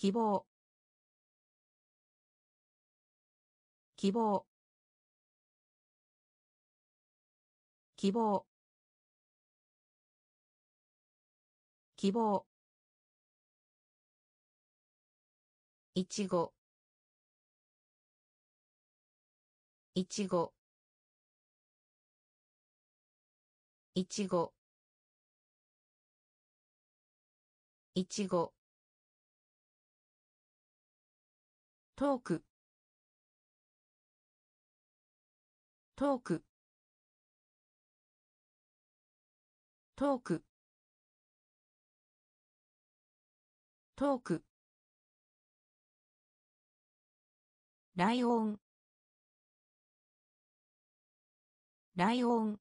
希望。希望。希望。希望。いちご。いちご。いちご。いちご。トーク。トーク。トーク。トーク。ライオン。ライオン。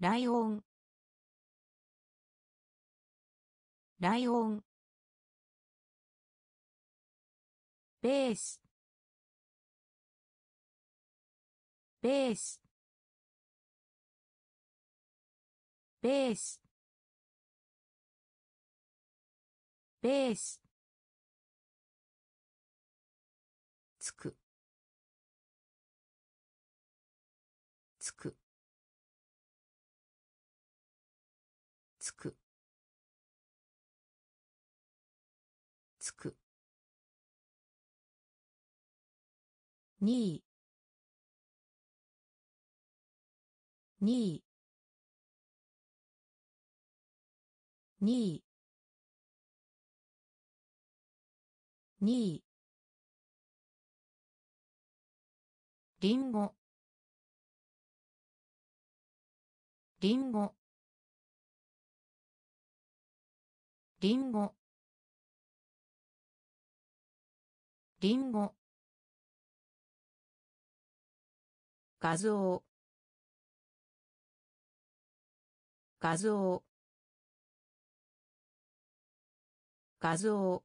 ライオン。ライオン。ベースベースベースベースに位に位2位りんごりんごりんごりんご画像。画像。画像。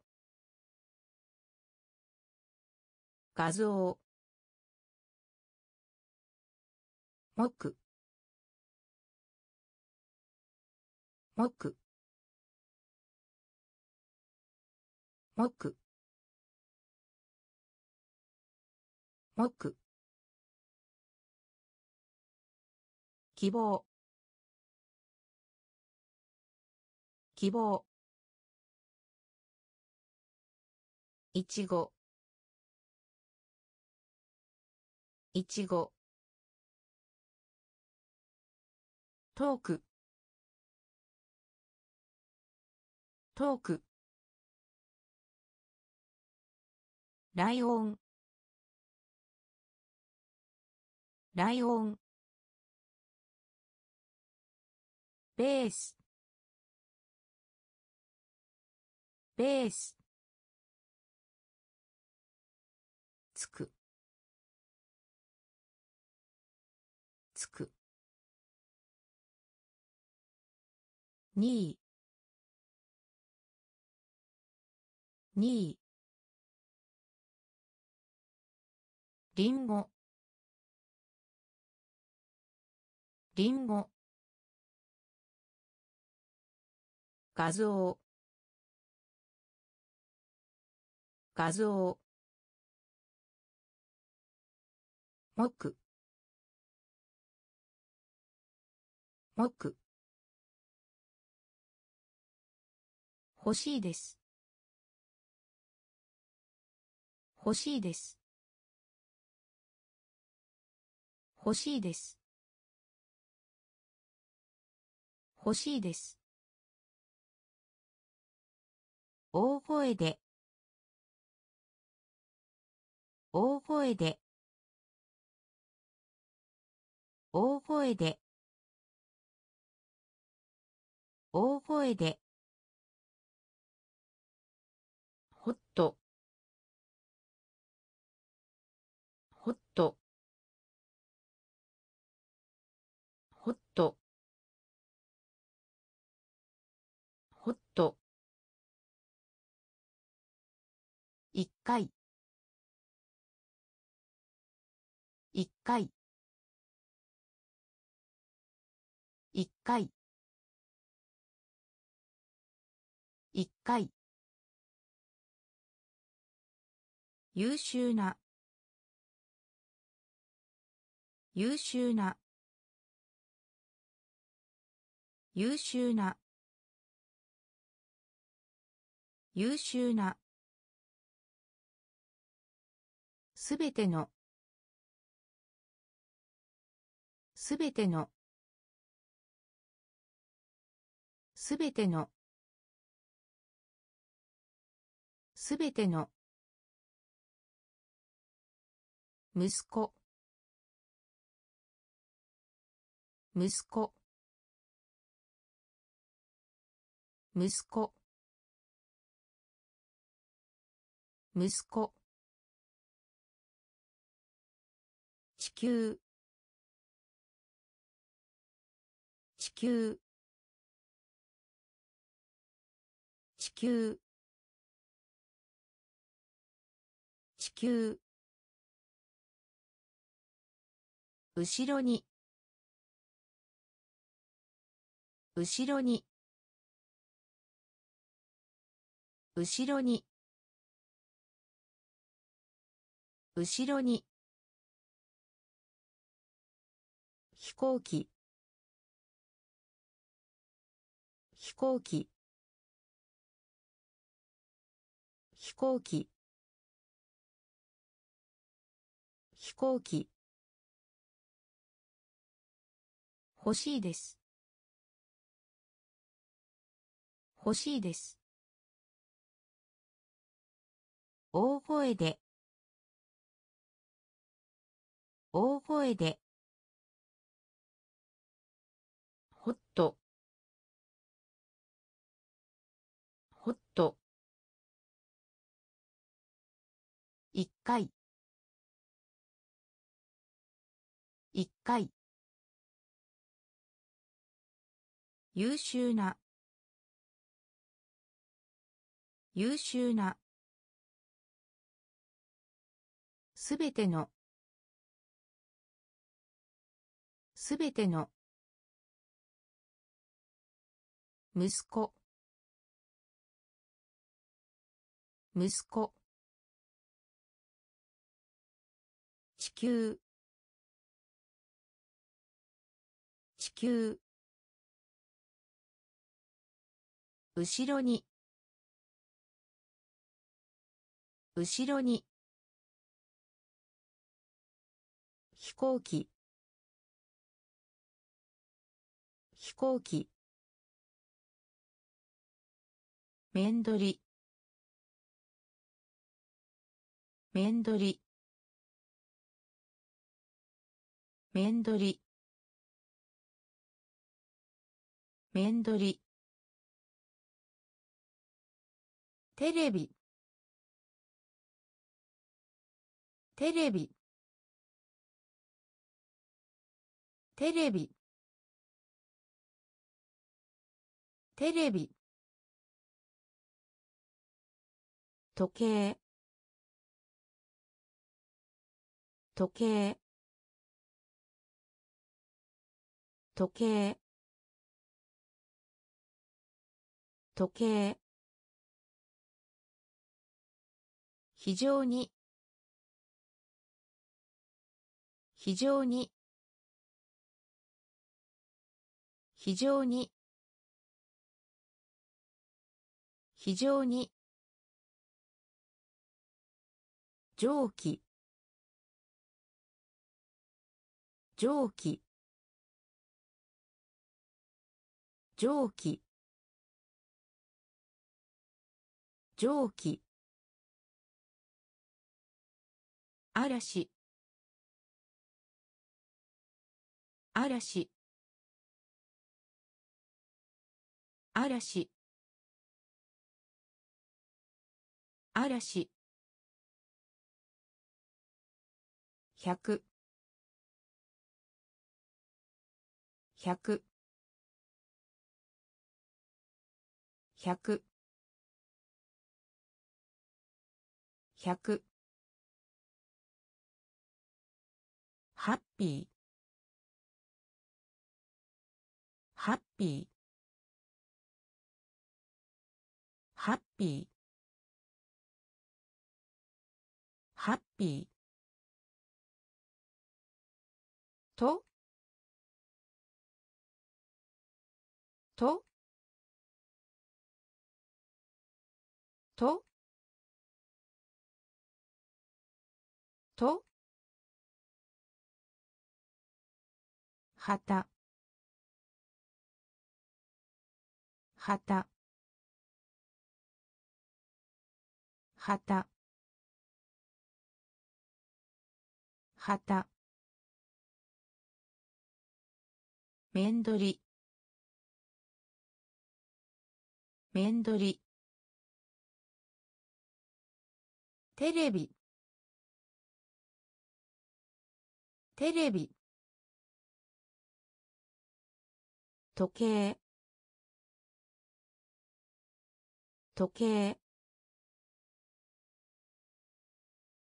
画像。木木木木希望。希望。いちご。いちご。トーク。トーク。ライオン。ライオン。ベース。ベース。つく。つく。に。に。りんご。りんご。画像。画像。木木欲しいです。欲しいです。欲しいです。欲しいです。大声で。大声で。大声で。大声で。回。一回。一回。一回。優秀な。優秀な。優秀な。優秀な。すべての。すべての。すべての。すべての。息子。息子。息子。息子。球地球地球地球後ろに後ろに後ろに後ろに飛行機。飛行機。飛行機。飛行機。欲しいです。欲しいです。大声で。大声で。回。一回。優秀な。優秀な。すべての。すべての。息子。息子。球地球後ろに後ろに飛行機飛行機面取り面取り。面取り。面取り。テレビ。テレビ。テレビ。テレビ。時計。時計。時計。時計。非常に。非常に。非常に。非常に。蒸気。蒸気。蒸気。蒸気。嵐。嵐。嵐。嵐。百。百。百。百。ハッピー。ハッピー。ハッピー。ハッピー。と。と。ととはたはたはたはた面取り。面取り。テレビ。テレビ。時計。時計。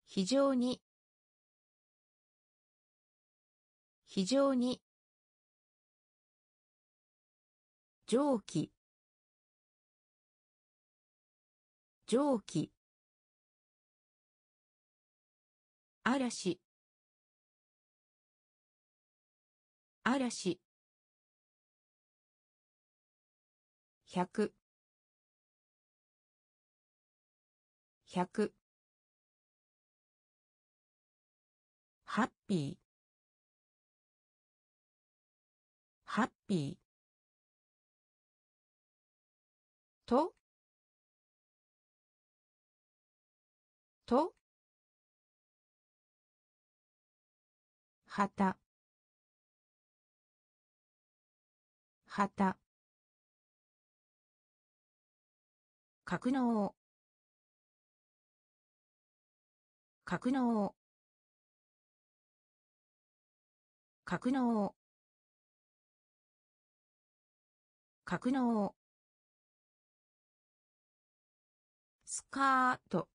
非常に。非常に。蒸気。蒸気。嵐。嵐。百。百。ハッピー。ハッピー。と。と。はた格納。格納。格納。格納。スカート。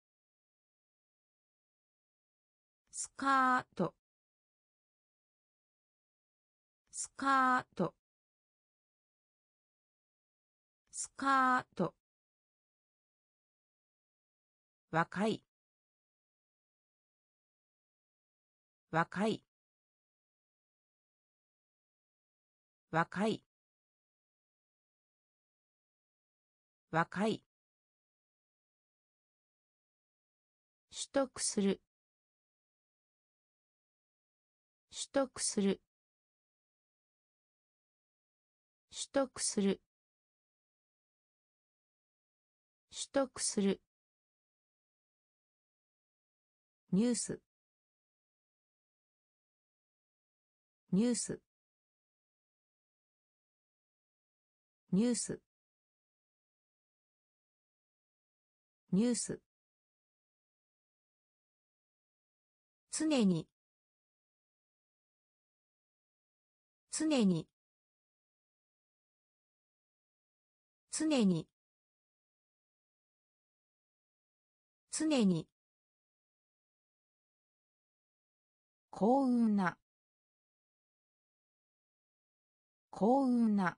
スカート。カート。スカート。若い。若い。若い。若い。取得する。取得する。取得する。取得する。ニュース。ニュース。ニュース。ニュース。常に。常に。常に。常に。幸運な。幸運な。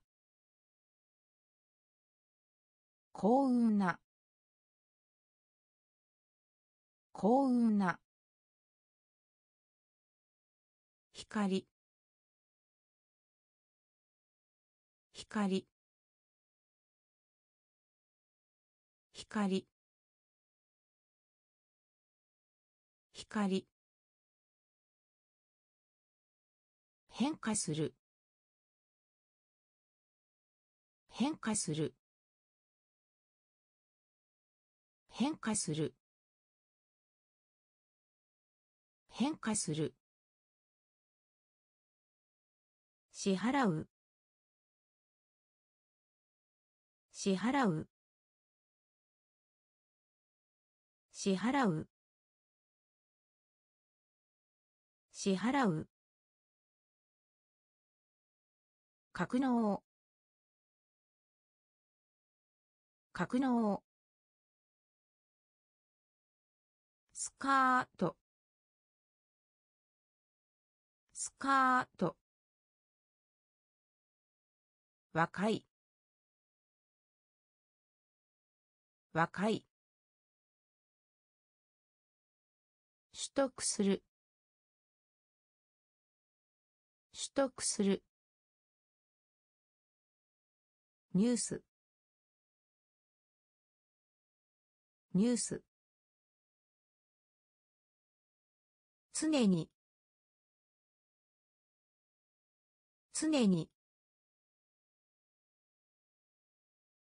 幸運な。幸運な。光。光。光。光。変化する。変化する。変化する。変化する。支払う。支払う。支払う。支払う。格納。格納。スカート。スカート。若い。若い。取得する。取得する。ニュース。ニュース。常に。常に。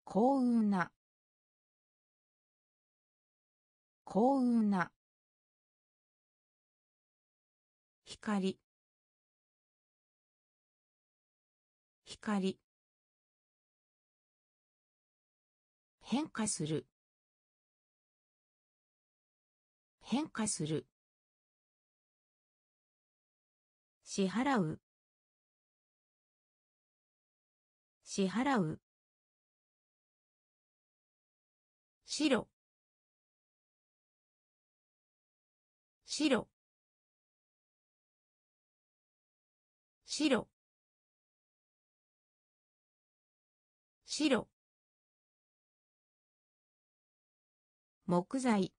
幸運な。幸運な。光。光。変化する。変化する。支払う。支払う。白白白。白。木材。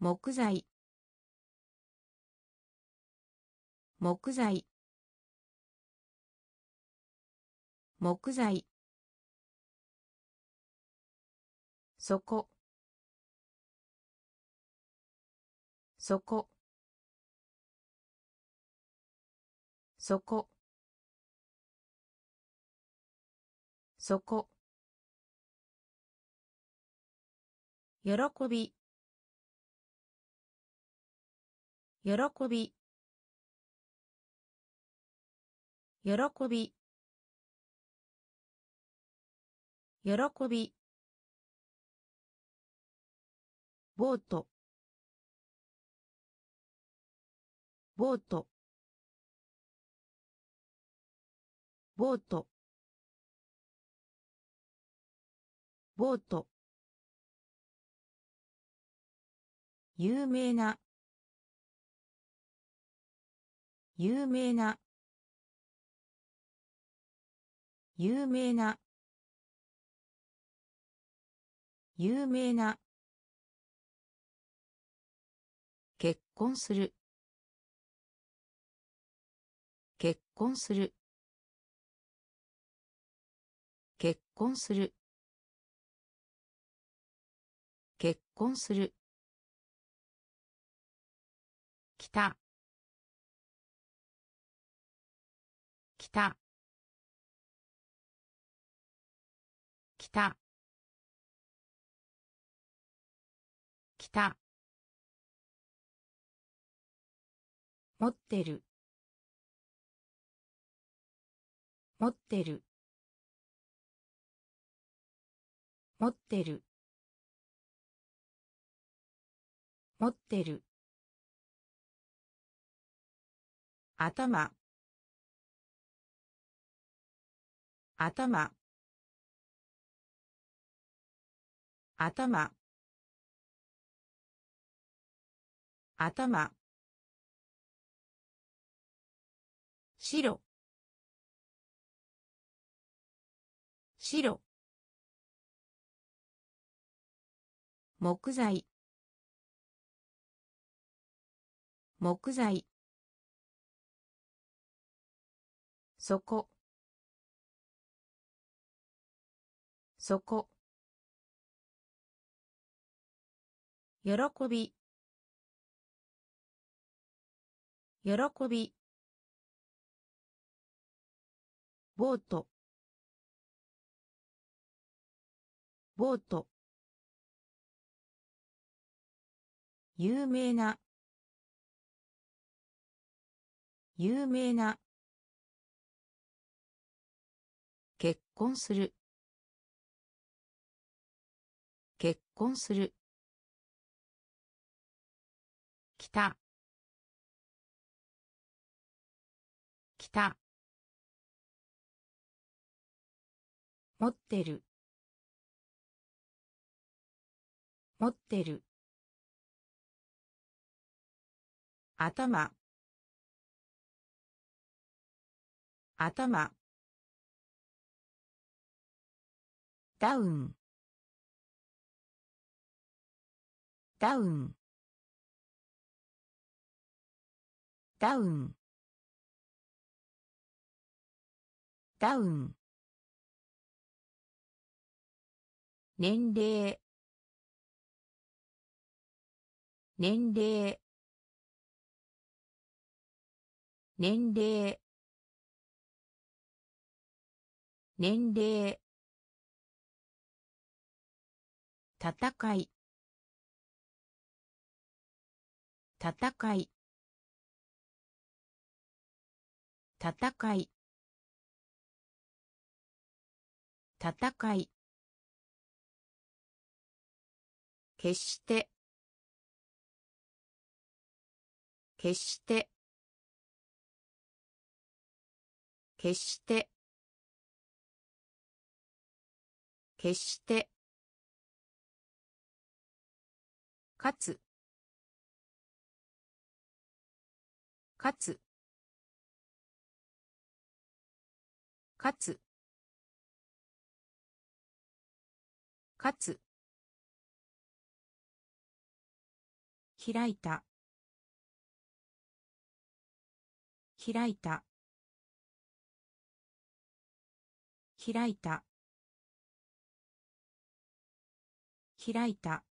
木材。木材。木材。そこそこそこ。そこ。喜び。喜び。喜び。喜び。ボート。ボート。ボート。ボート。有名な。有名な。有名な。有名な。結婚する。結婚する。婚する。結婚する。きた。きた。きた。きた。持ってる。持ってる。持ってる。持ってる。頭。頭。頭。頭。白。白。木材。木材。そこそこ喜び。喜び。ボート。ボート。有名な。有名な。結婚する。結婚する。きた。きた。持ってる。持ってる。頭。頭。ダウン。ダウン。ダウン。ダウン。年齢。年齢。年齢。年齢。戦い。戦い。戦い。戦い。決して。決して。決して。決して。かつ。かつ。かつ。かつ。開いた。開いた。開いた。開いた。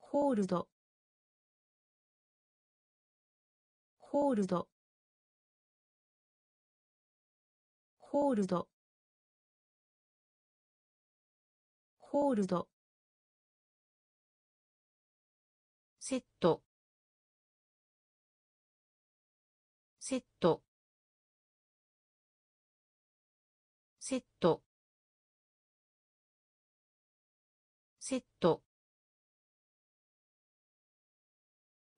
ホールドホールドホールドホールドセット。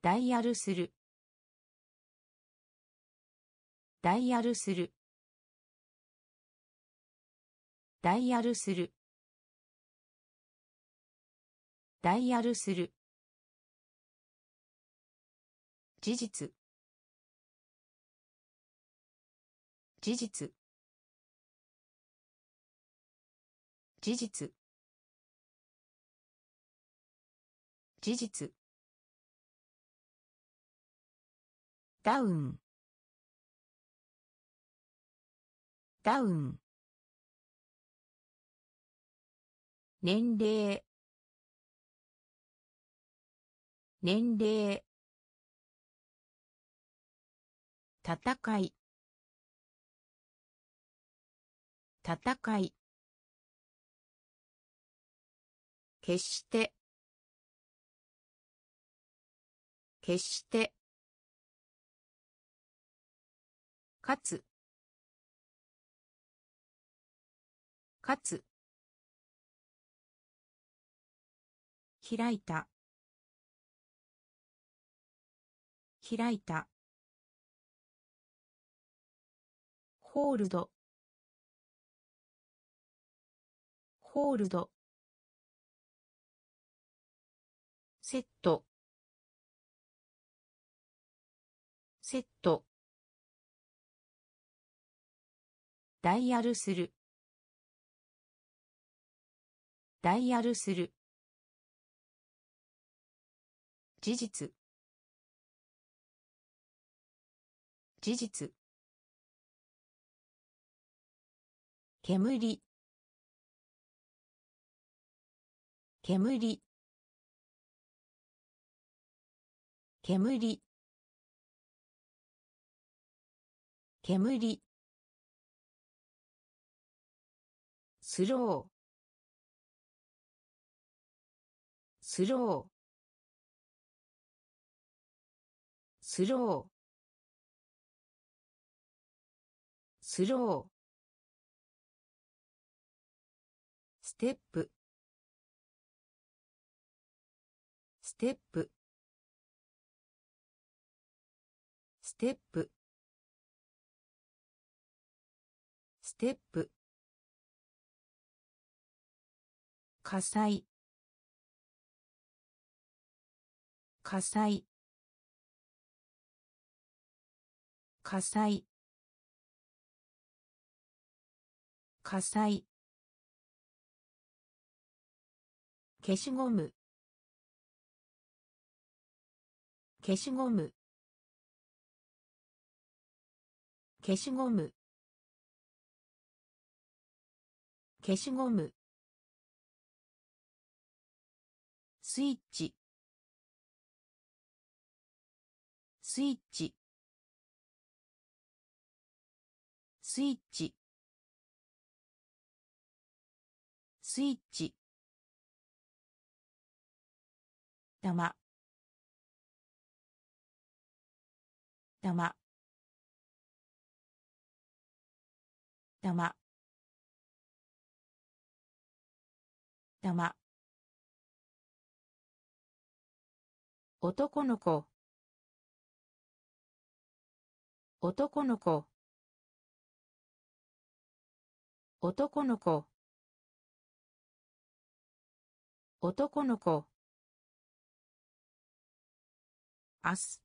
ダイヤルする。ダイヤルする。ダイヤルする。ダイヤルする。事実。事実。事実。事実。ダウン。ダウン。年齢。年齢。戦い。戦い。決して。決して。かつ。かつ。開いた。開いた。ホールド。ホールド。セット。セット。ダイヤルする。ダイヤルする。事実。事実。煙。煙。煙。煙。スロー。スロー。スロー。スロー。ステップ。ステップ。ステップ。ステップ。火災。火災。火災。火災。消しゴム。消しゴム。消しゴム。消しゴム。スイッチ。スイッチ。スイッチ。スイッチ。玉。玉。玉。玉。男の子。男の子。男の子。男の子。明日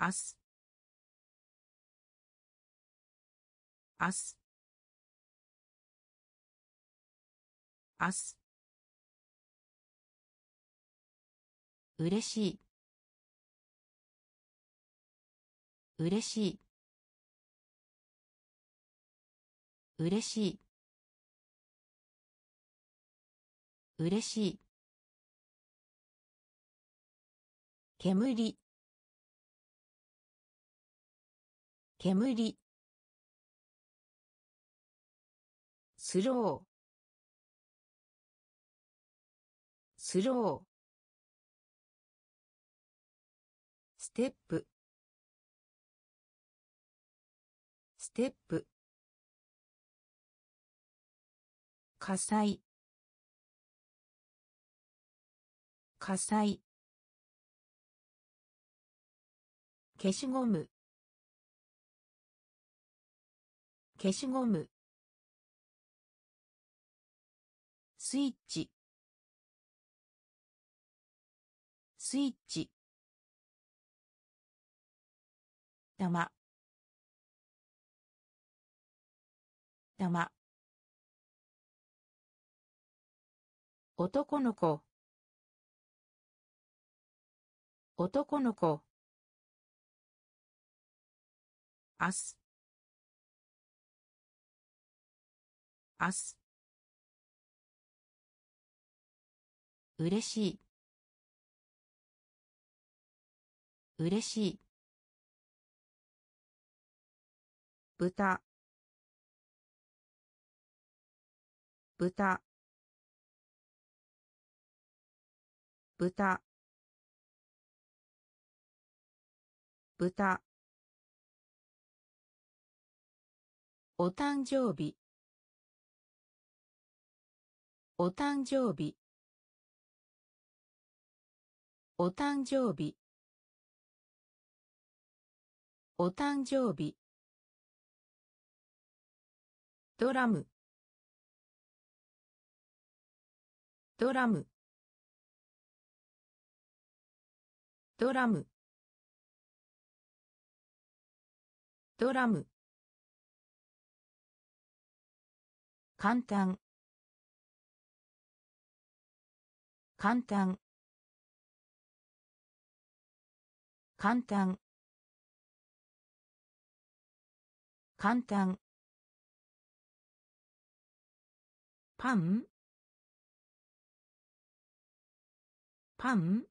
明日明日明日うれしい。嬉しい。うれしい。嬉しい。煙。煙。スロー。スロー。ステップ。ステップ。火災。火災。消しゴム。消しゴム。スイッチ。スイッチ。玉。玉。男の子。男の子。明日明日うれしい。嬉しい。豚。豚。豚。豚。お誕生日。お誕生日。お誕生日。お誕生日。ドラム。ドラム。ドラム。ドラム。簡単。簡単。簡単。簡単。パン？パン？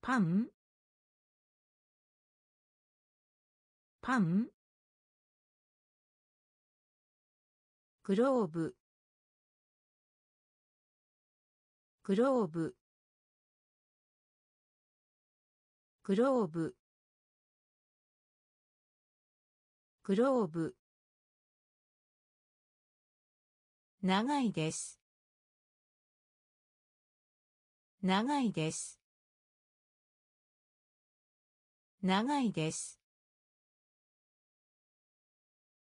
パン？パン？グローブ。グローブ。グローブ。グローブ。長いです。長いです。長いです。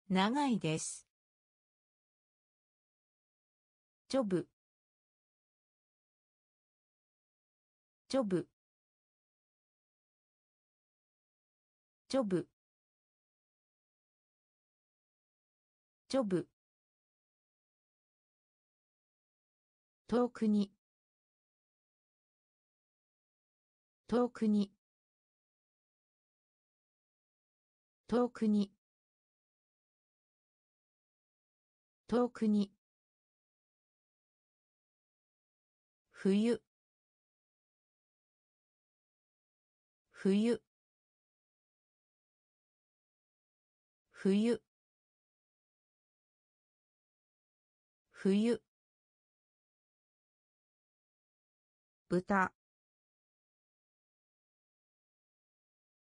長いです。ジョブ。ジョブ。ジョブ。ジョブ。遠くに。遠くに。遠くに。遠くに。冬。冬。冬。冬。豚。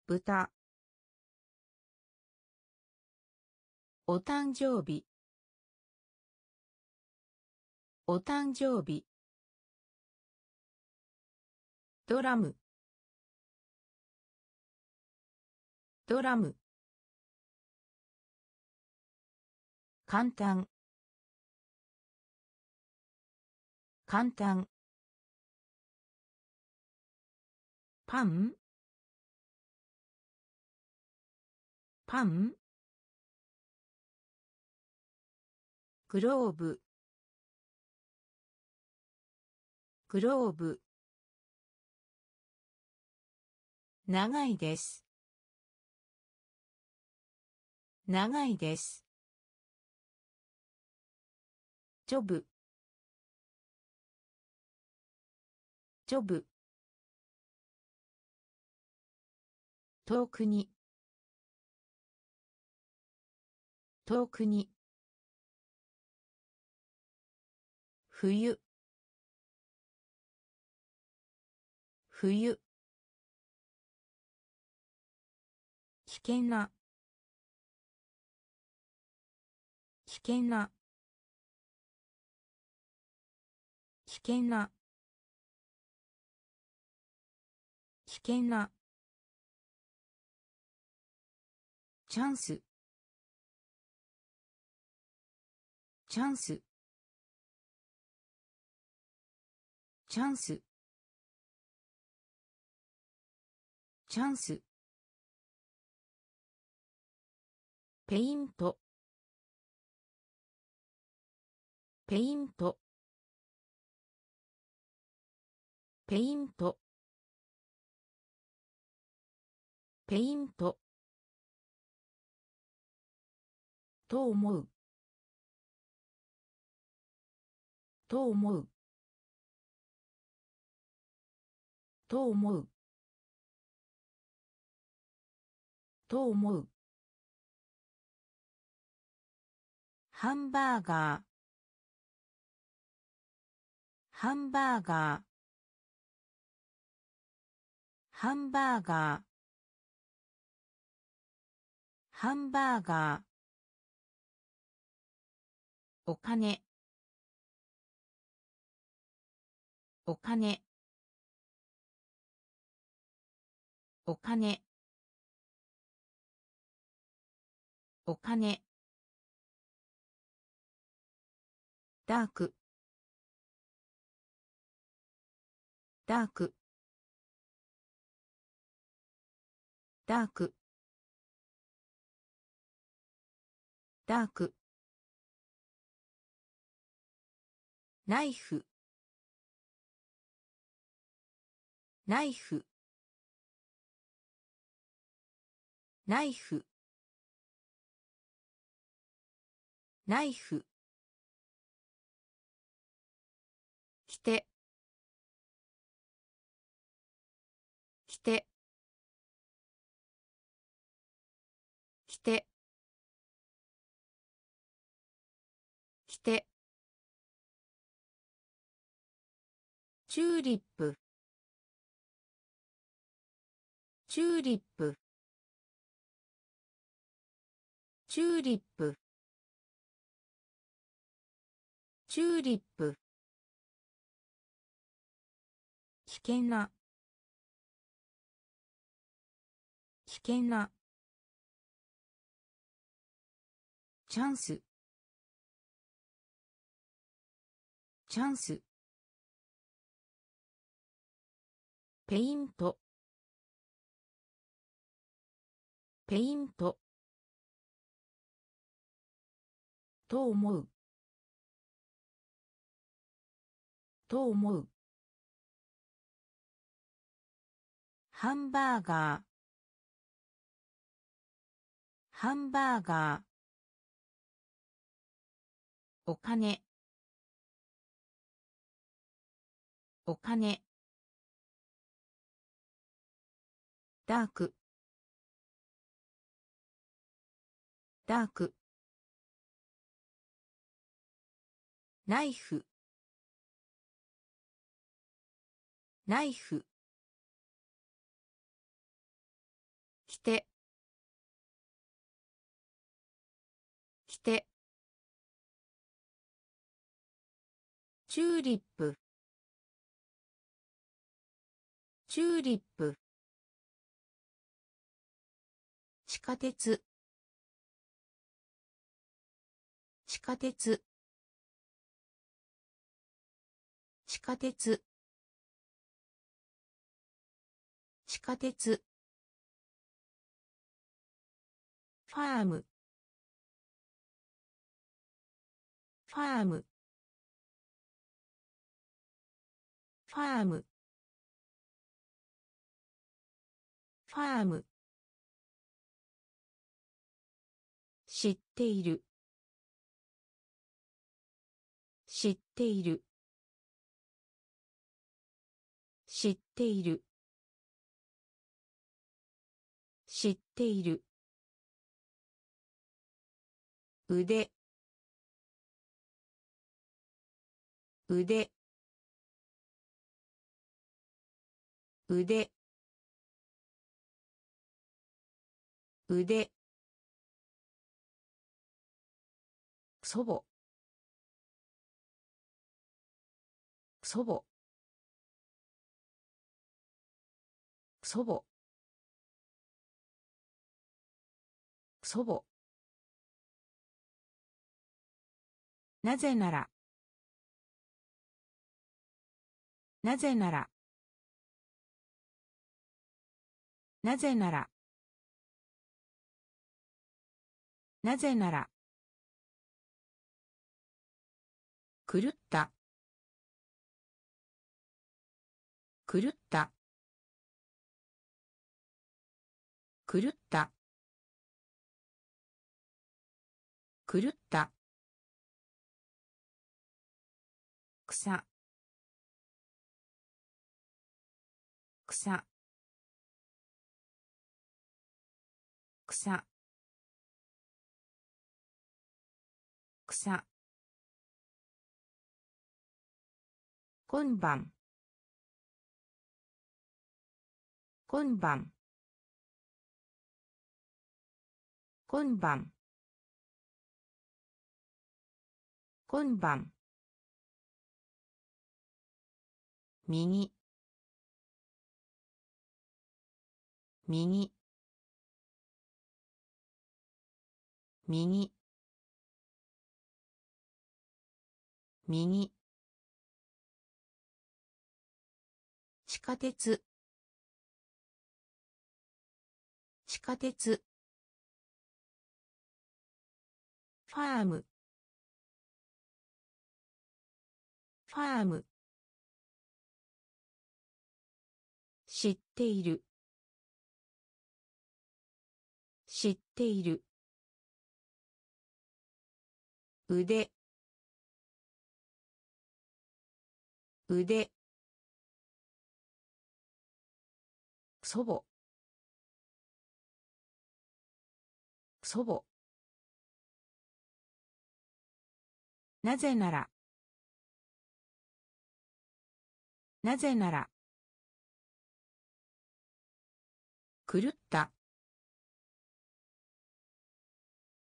豚。お誕生日。お誕生日。ドラム。ドラム。簡単。簡単。パン？パン？グローブ。グローブ。長いです。長いです。ジョブ。ジョブ。遠くに。遠くに。冬。冬。危険な。危険な。危険な。危険な。チャンス。チャンス。チャンス。チャンス。ペイント。ペイント。ペイント。ペイント。と思う。と思う。と思う。と思う。ハンバーガー。ハンバーガー。ハンバーガー。ハンバーガー。お金。お金。お金。お金。ダーク。ダーク。ダーク。ダーク。ナイフ。ナイフ。ナイフ。ナイフ。きて。きて。きて。きて。チューリップ。チューリップ。チューリップ。チューリップ。危険な。危険な。チャンス。チャンス。ペイント。ペイント。と思う。と思う。ハンバーガー。ハンバーガー。お金。お金ダーク。ダーク。ナイフ。ナイフ。きて。きて。チューリップ。チューリップ。下鉄。地下鉄。地下鉄。地下鉄。ファーム。ファーム。ファーム。ファーム。知っている。知っている。知っている。知っている。腕。腕。腕。腕。祖母。祖母。祖母。祖母。なぜなら。なぜなら。なぜなら。なぜなら。狂った。狂った。狂った。狂った。草。草。草。草。今晩。今晩。今晩。今晩。右。右。右。右。下鉄。地下鉄。ファーム。ファーム。知っている。知っている。腕。腕。祖母。祖母。なぜなら。なぜなら。狂った。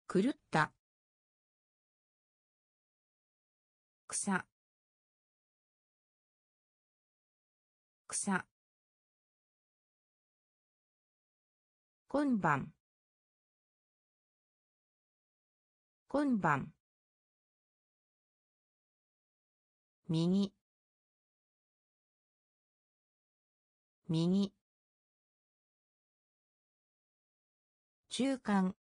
狂った。草。草。今晩。今晩。右。右。中間。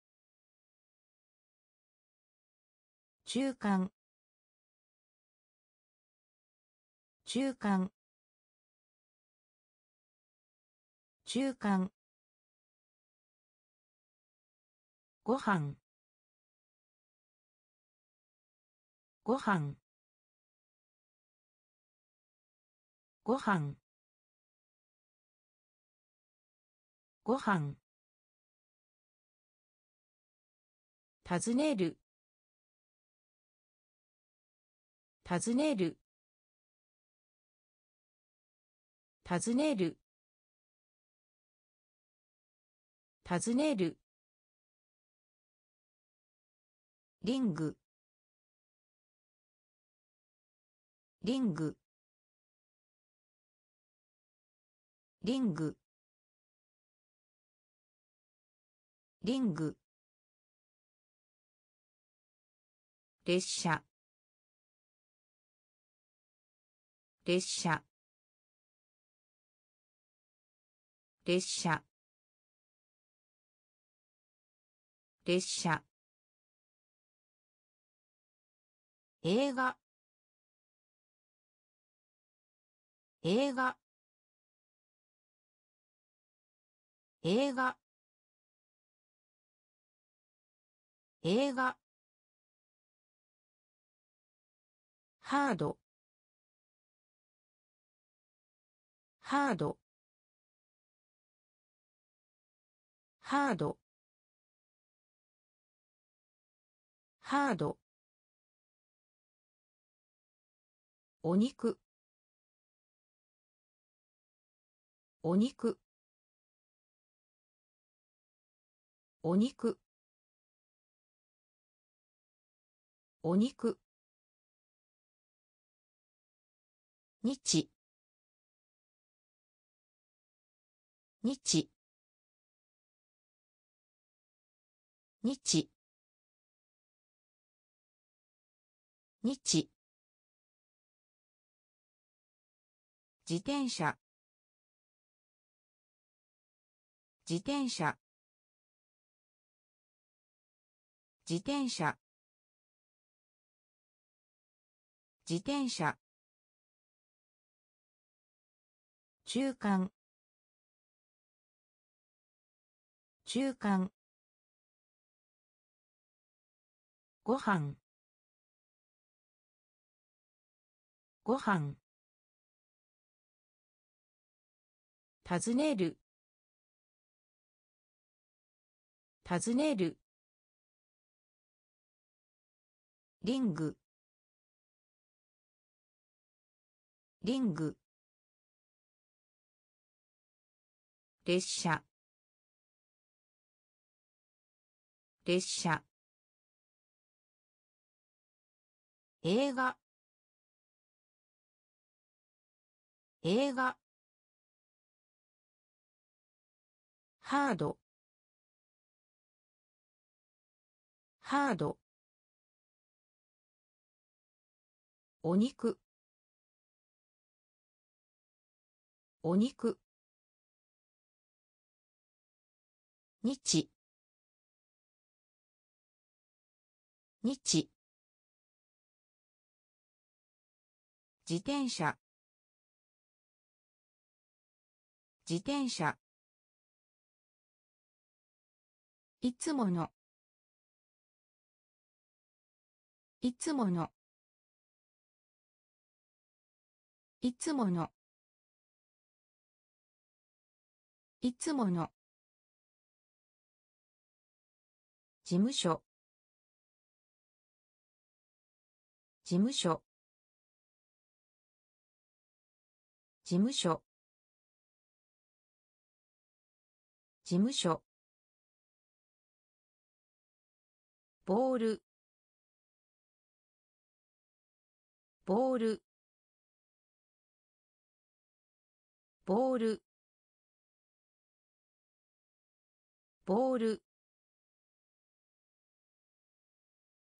中間。中間。中間。ご飯。ご飯。ご飯。ご飯。尋ねる。尋ねる。尋ねる。尋ねる。リング。リング。リング。リング。列車。列車。列車。列車。映画。映画。映画。映画。ハード。ハード。ハード。ハード。お肉。お肉。お肉。お肉。日。日。日。日。自転車。自転車。自転車。自転車。中間。中間。ご飯。ご飯。尋ねる。尋ねる。リング。リング。列車。列車。映画。映画。ハード。ハード。お肉。お肉。日。日。自転車。自転車。いつもの。いつもの。いつもの。いつもの。事務所。事務所。事務所。事務所。ボール。ボール。ボール。ボール。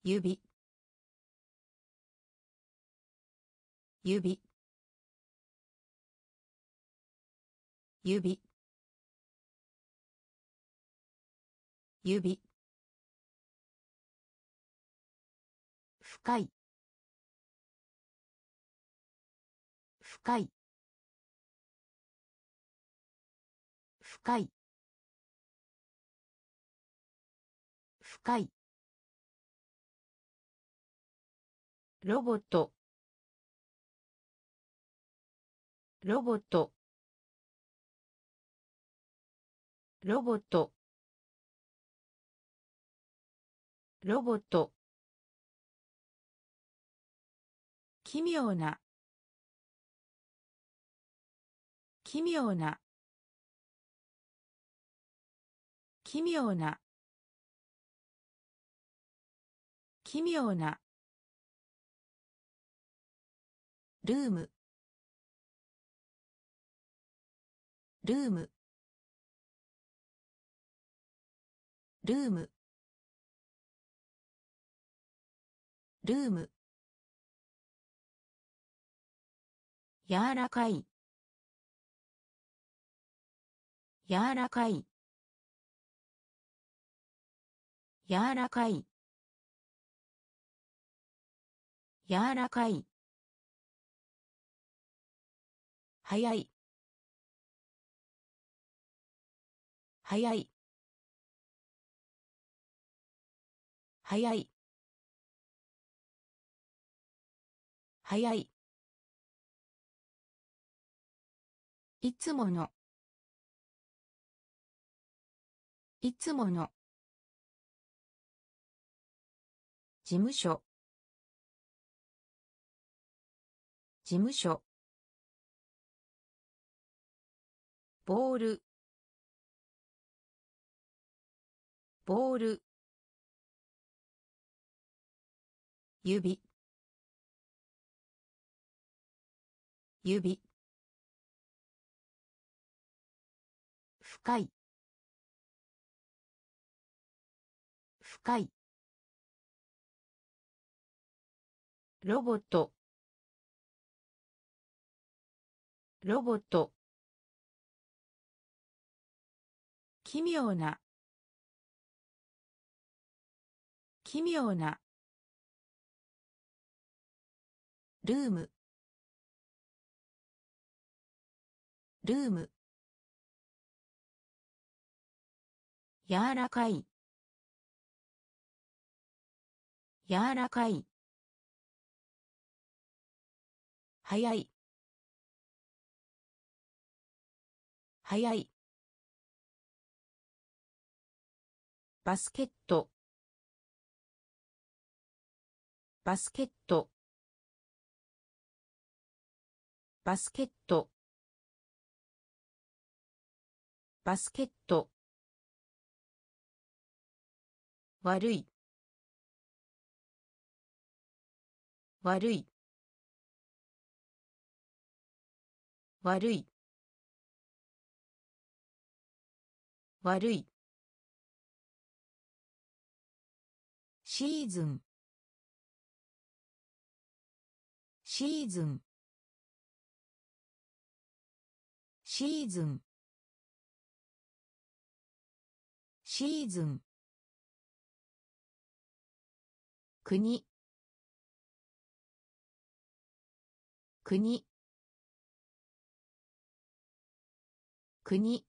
指。指。指。指。深い。深い。深い。深い。ロボット。ロボット。ロボット。ロボット。奇妙な。奇妙な。奇妙な。奇妙な。ルーム。ルーム。ルーム。ルーム。柔らかい。柔らかい。柔らかい。柔らかい。早い。早い。早い。早い。いつもの。いつもの。事務所。事務所。ボール。ボール。指。指。深い。深い。ロボット。ロボット。奇妙な。奇妙な。ルーム。ルーム。柔らかい。柔らかい。早い。早い。バスケット。バスケット。バスケット。バスケット。悪い。悪い。悪い。悪い。シーズン。シーズン。シーズン。シーズン。国。国。国。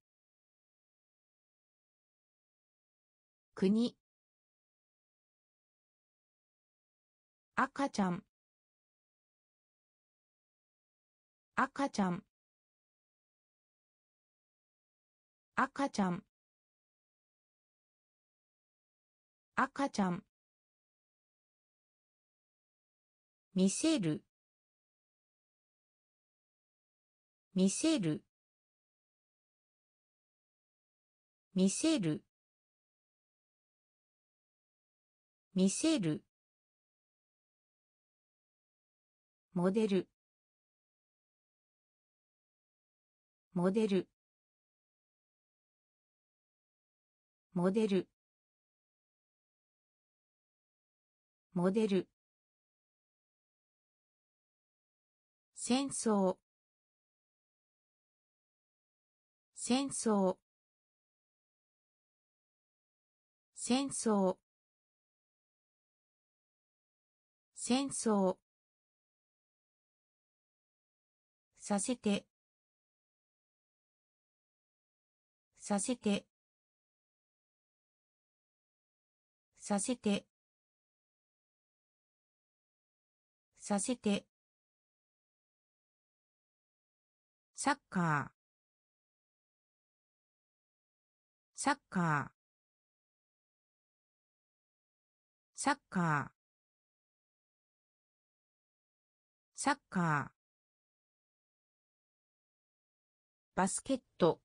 国。赤ちゃん。赤ちゃん。赤ちゃん。赤ちゃん。見せる。見せる。見せる。見せる。モデルモデルモデルモデル戦争。戦争。戦争。戦争。させて。させて。させて。させて。サッカー。サッカー。サッカー。サッカー。バスケット。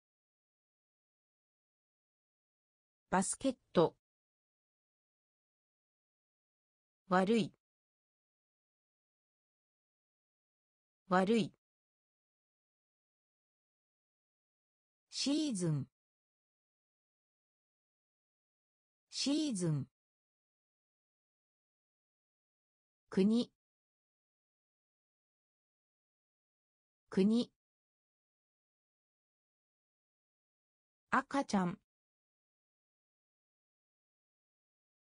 バスケット。悪い。悪い。シーズン。シーズン。国。国。赤ちゃん。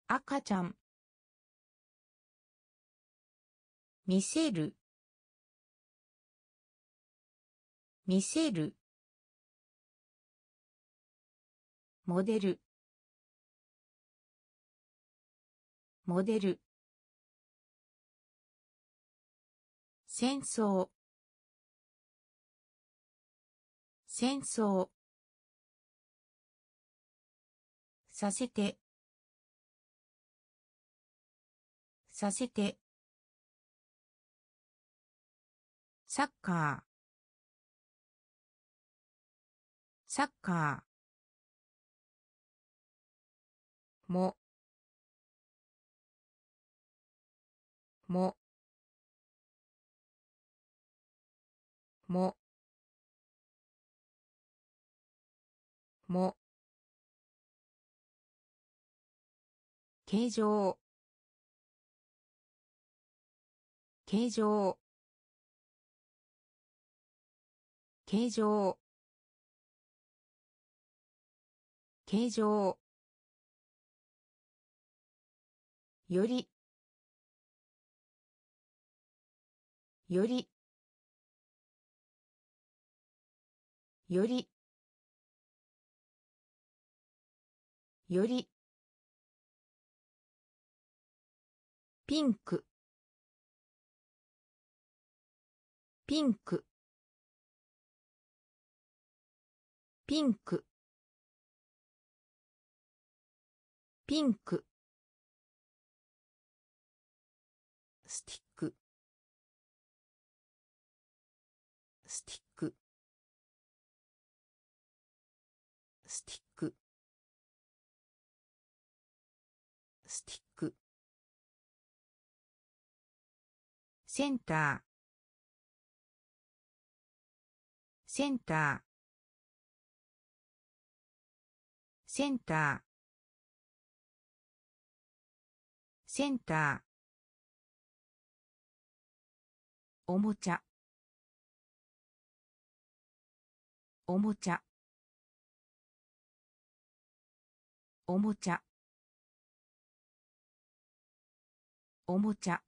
赤ちゃん。見せる。見せる。モデル。モデル。戦争。戦争。させて。させて。サッカー。サッカー。も。も。も。も。形状。形状。形状。形状。より。より。より。より。ピンク。ピンク。ピンク。ピンク。センター。センター。センター。センター。おもちゃ。おもちゃ。おもちゃ。おもちゃ。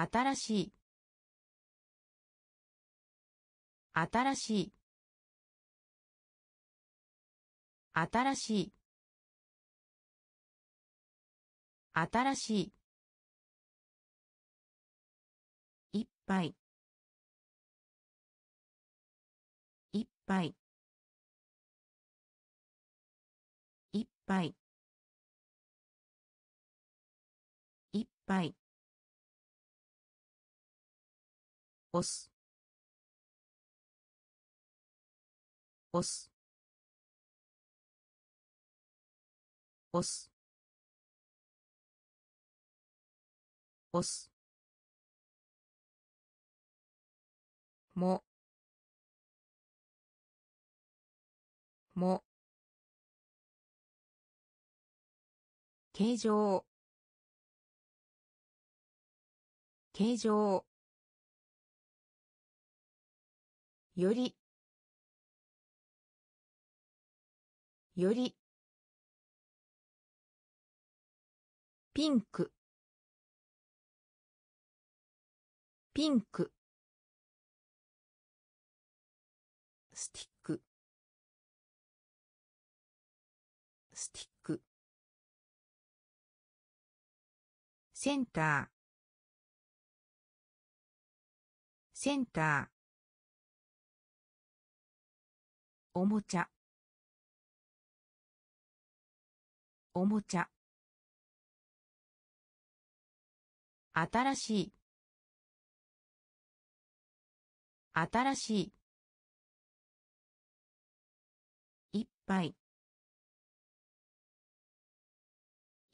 新しい。新しい。新しい。新しい。いっぱい。いっぱい。いっぱい。いっぱい。押す。押す。押す。押す。も。も。形状。形状。より。より。ピンク。ピンク。スティック。スティック。センター。センター。おもちゃ。おもちゃ。新しい。新しい。いっぱい。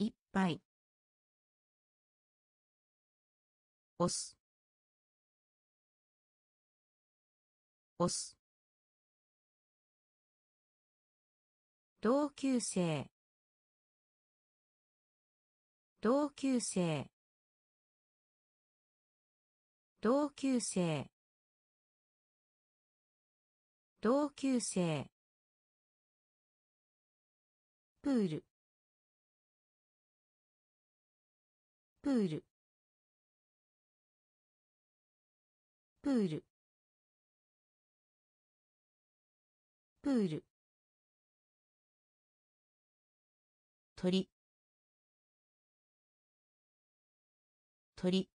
いっぱい。押す。押す。同級生。同級生。同級生。同級生。プール。プール。プール。プール。鳥。鳥。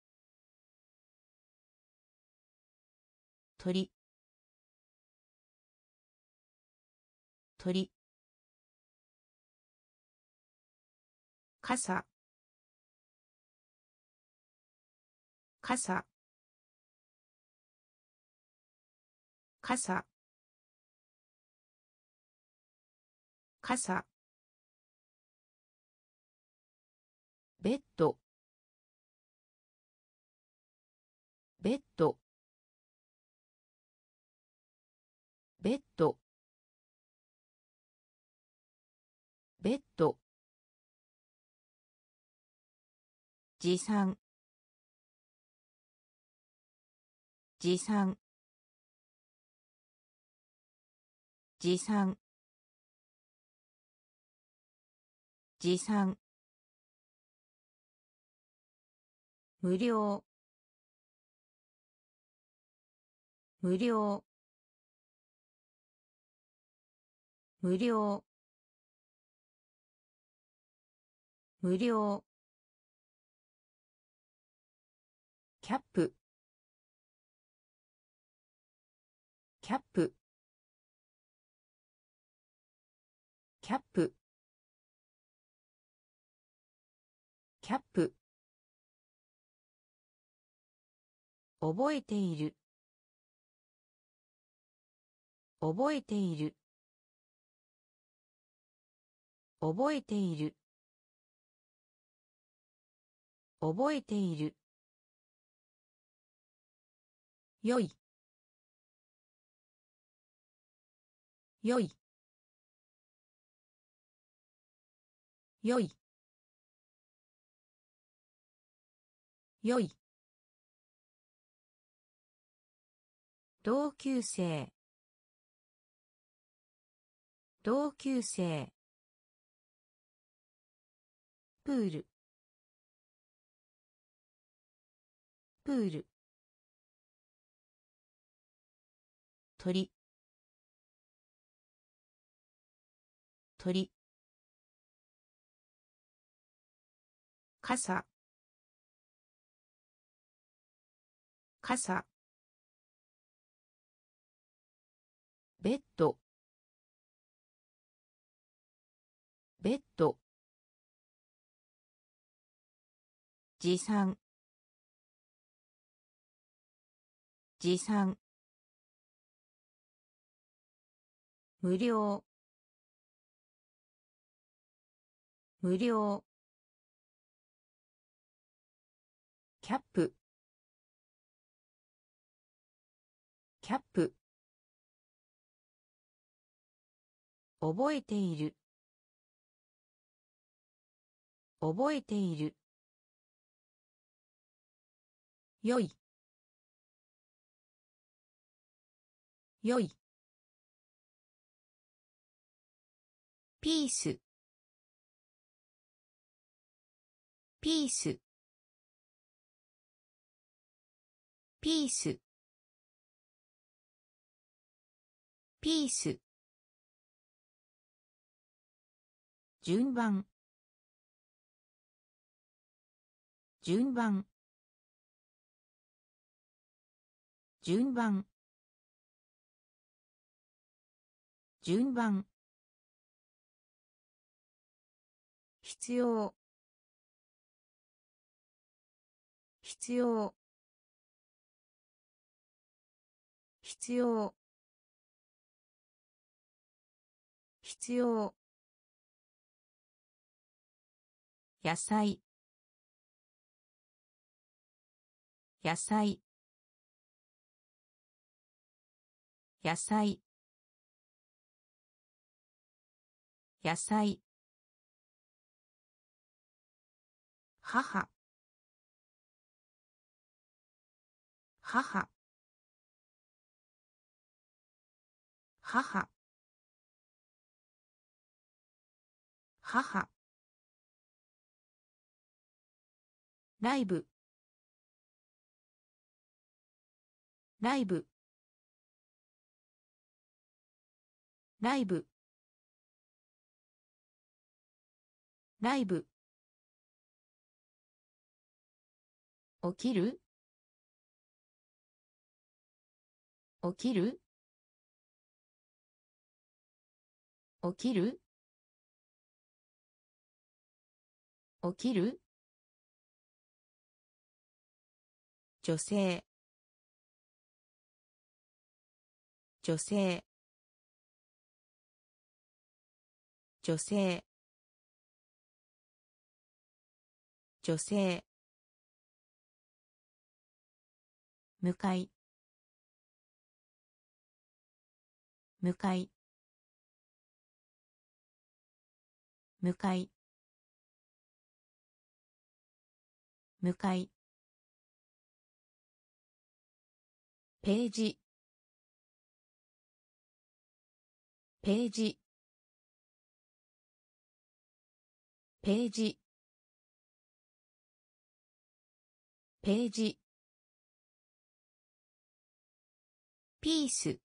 鳥。鳥。傘。傘。傘。傘。ベッド。ベッド。ベッド。ベッド。持参持参持参持参無料。無料。無料。無料。キャップ。キャップ。キャップ。キャップ。覚えている。覚えている。覚えている。覚えている。よい。よい。よい。よい。同級生。同級生。プール。プール。鳥。鳥。傘。傘。ベッド。ベッド。持参。持参。無料。無料。キャップ。キャップ。覚えている。覚えている。よい。よい。ピース。ピース。ピース。ピース。順番。順番。順番。順番。必要。必要。必要。必要。野菜。野菜。野菜。野菜。母。母。母。母。ライブライブライブライブ起きる？起きる？起きる？起きる？女性。女性。女性。女性。向かい。向かい。向かい。向かい。ページ。ページ。ページ。ページ。ピース。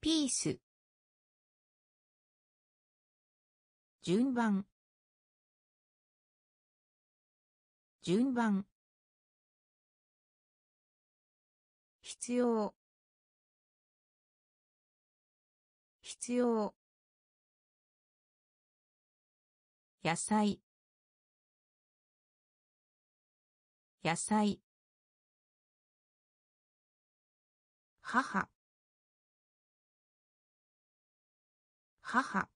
ピース。順番。順番必要。必要。野菜。野菜。母。母。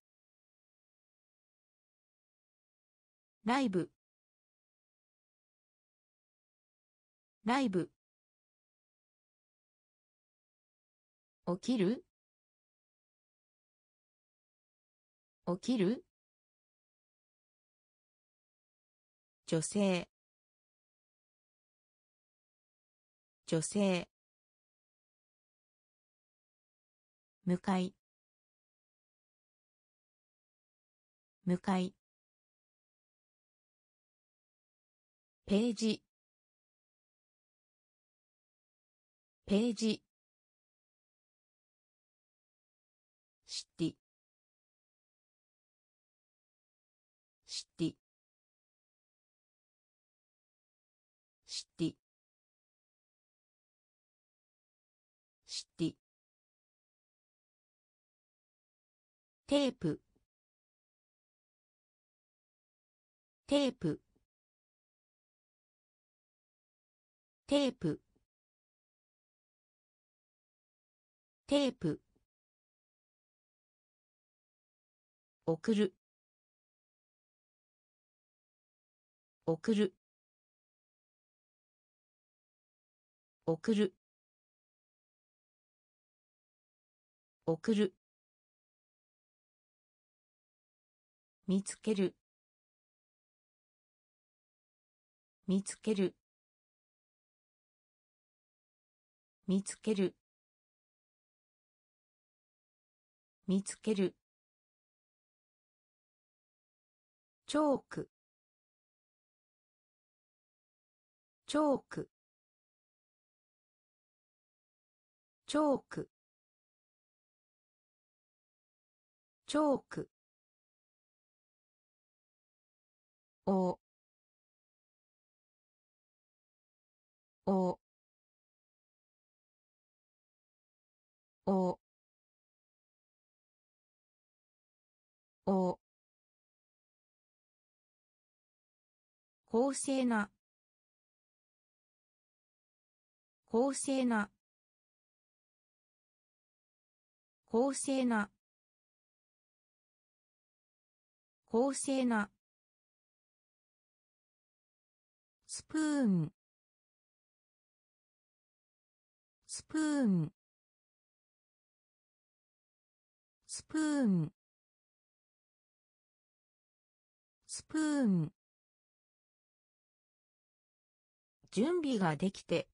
ライブライブ起きる？起きる？女性。女性。向かい。向かい。ページ。ページ。シティシティシティシティテープ。テープ。テープ。テープ。送る。送る。送る。送る。見つける。見つける。見つける。見つける。チョーク。チョーク。チョーク。チョーク。お。お。お。お公正な。公正な。公正な。公正な。スプーン。スプーン。スプーン。スプーン。準備ができて。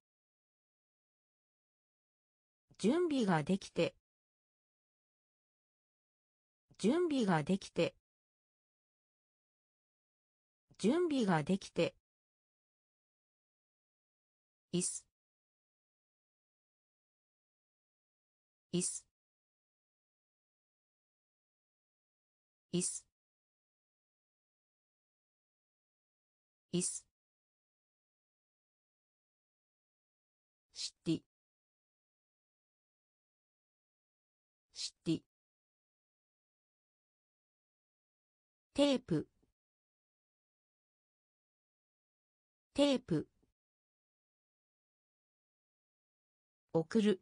準備ができて。準備ができて。準備ができて。いすいすいすいすテープ。テープ。送る。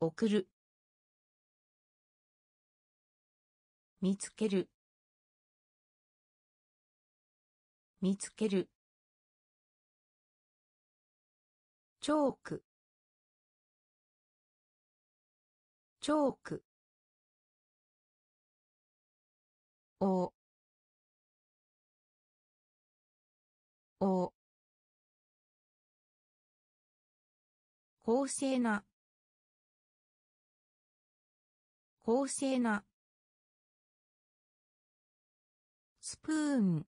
送る。見つける。見つける。チョーク。チョーク。おお公正な公正なスプーン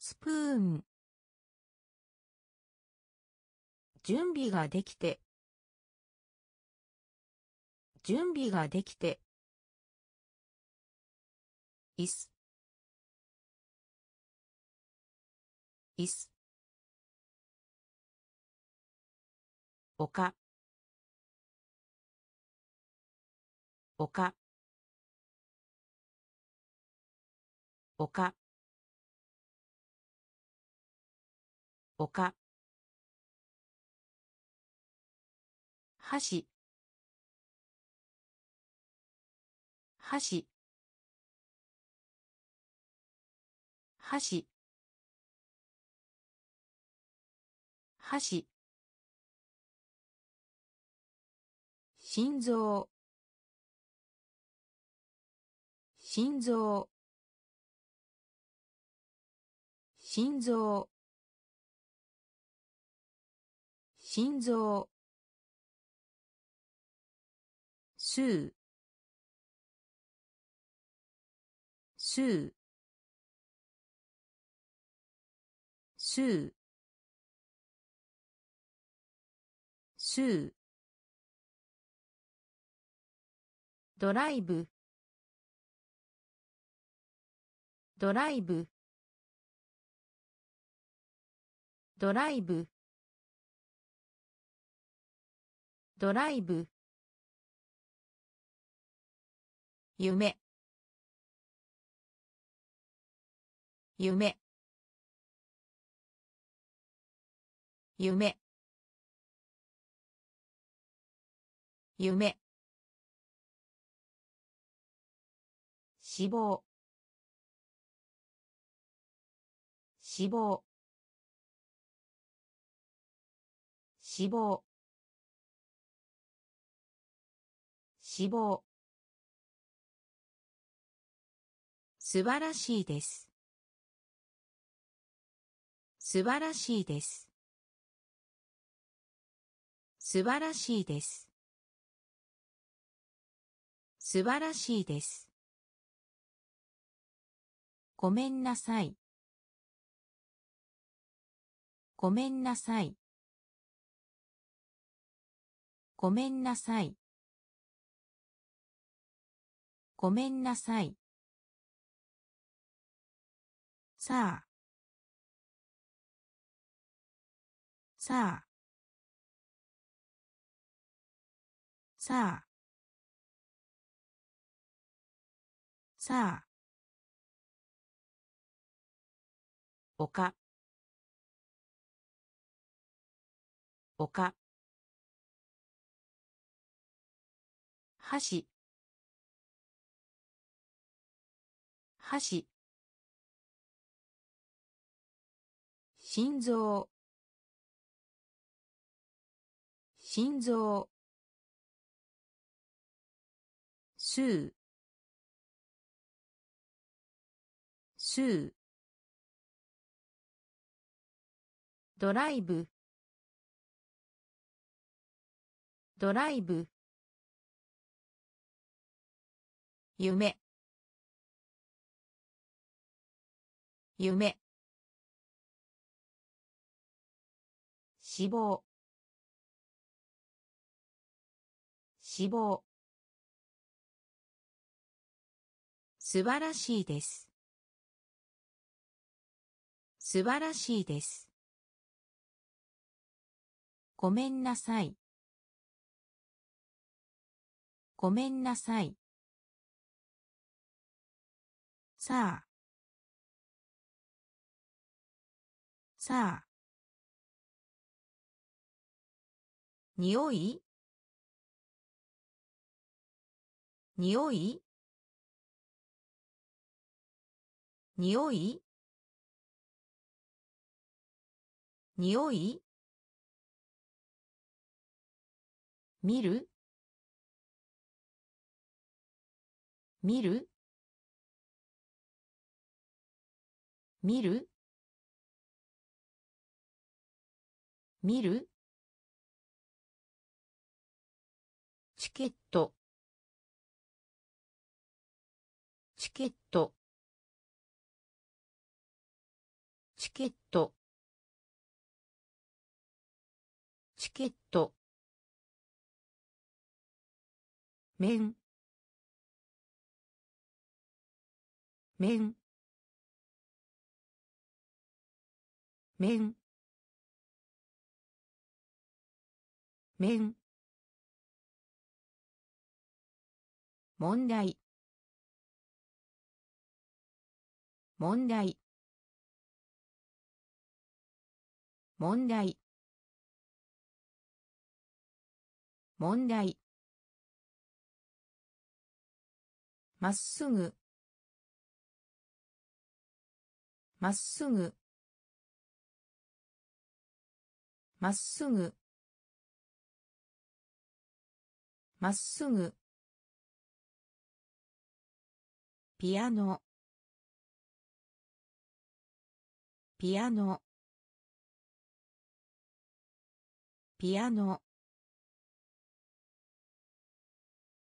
スプーン準備ができて準備ができていすいすおかおかおかおか箸箸箸。箸。心臓。心臓。心臓。心臓。スースードライブ。ドライブ。ドライブ。ドライブ。夢。夢。夢。夢。死亡。死亡。死亡。死亡。素晴らしいです。素晴らしいです。素晴らしいです。素晴らしいです。ごめんなさい。ごめんなさい。ごめんなさい。ごめんなさい。さあ。さあ。さあ。さあ。おかおか箸箸心臓。心臓スードライブ。ドライブ。夢。夢。死亡。死亡。素晴らしいです。素晴らしいです。ごめんなさい。ごめんなさい。さあ。さあ。におい？におい？におい？におい？見る？見る？見る？見る？面。面。面。面。問題。問題。問題。問題。まっすぐ。まっすぐ。まっすぐ。まっすぐ。ピアノ。ピアノ。ピアノ。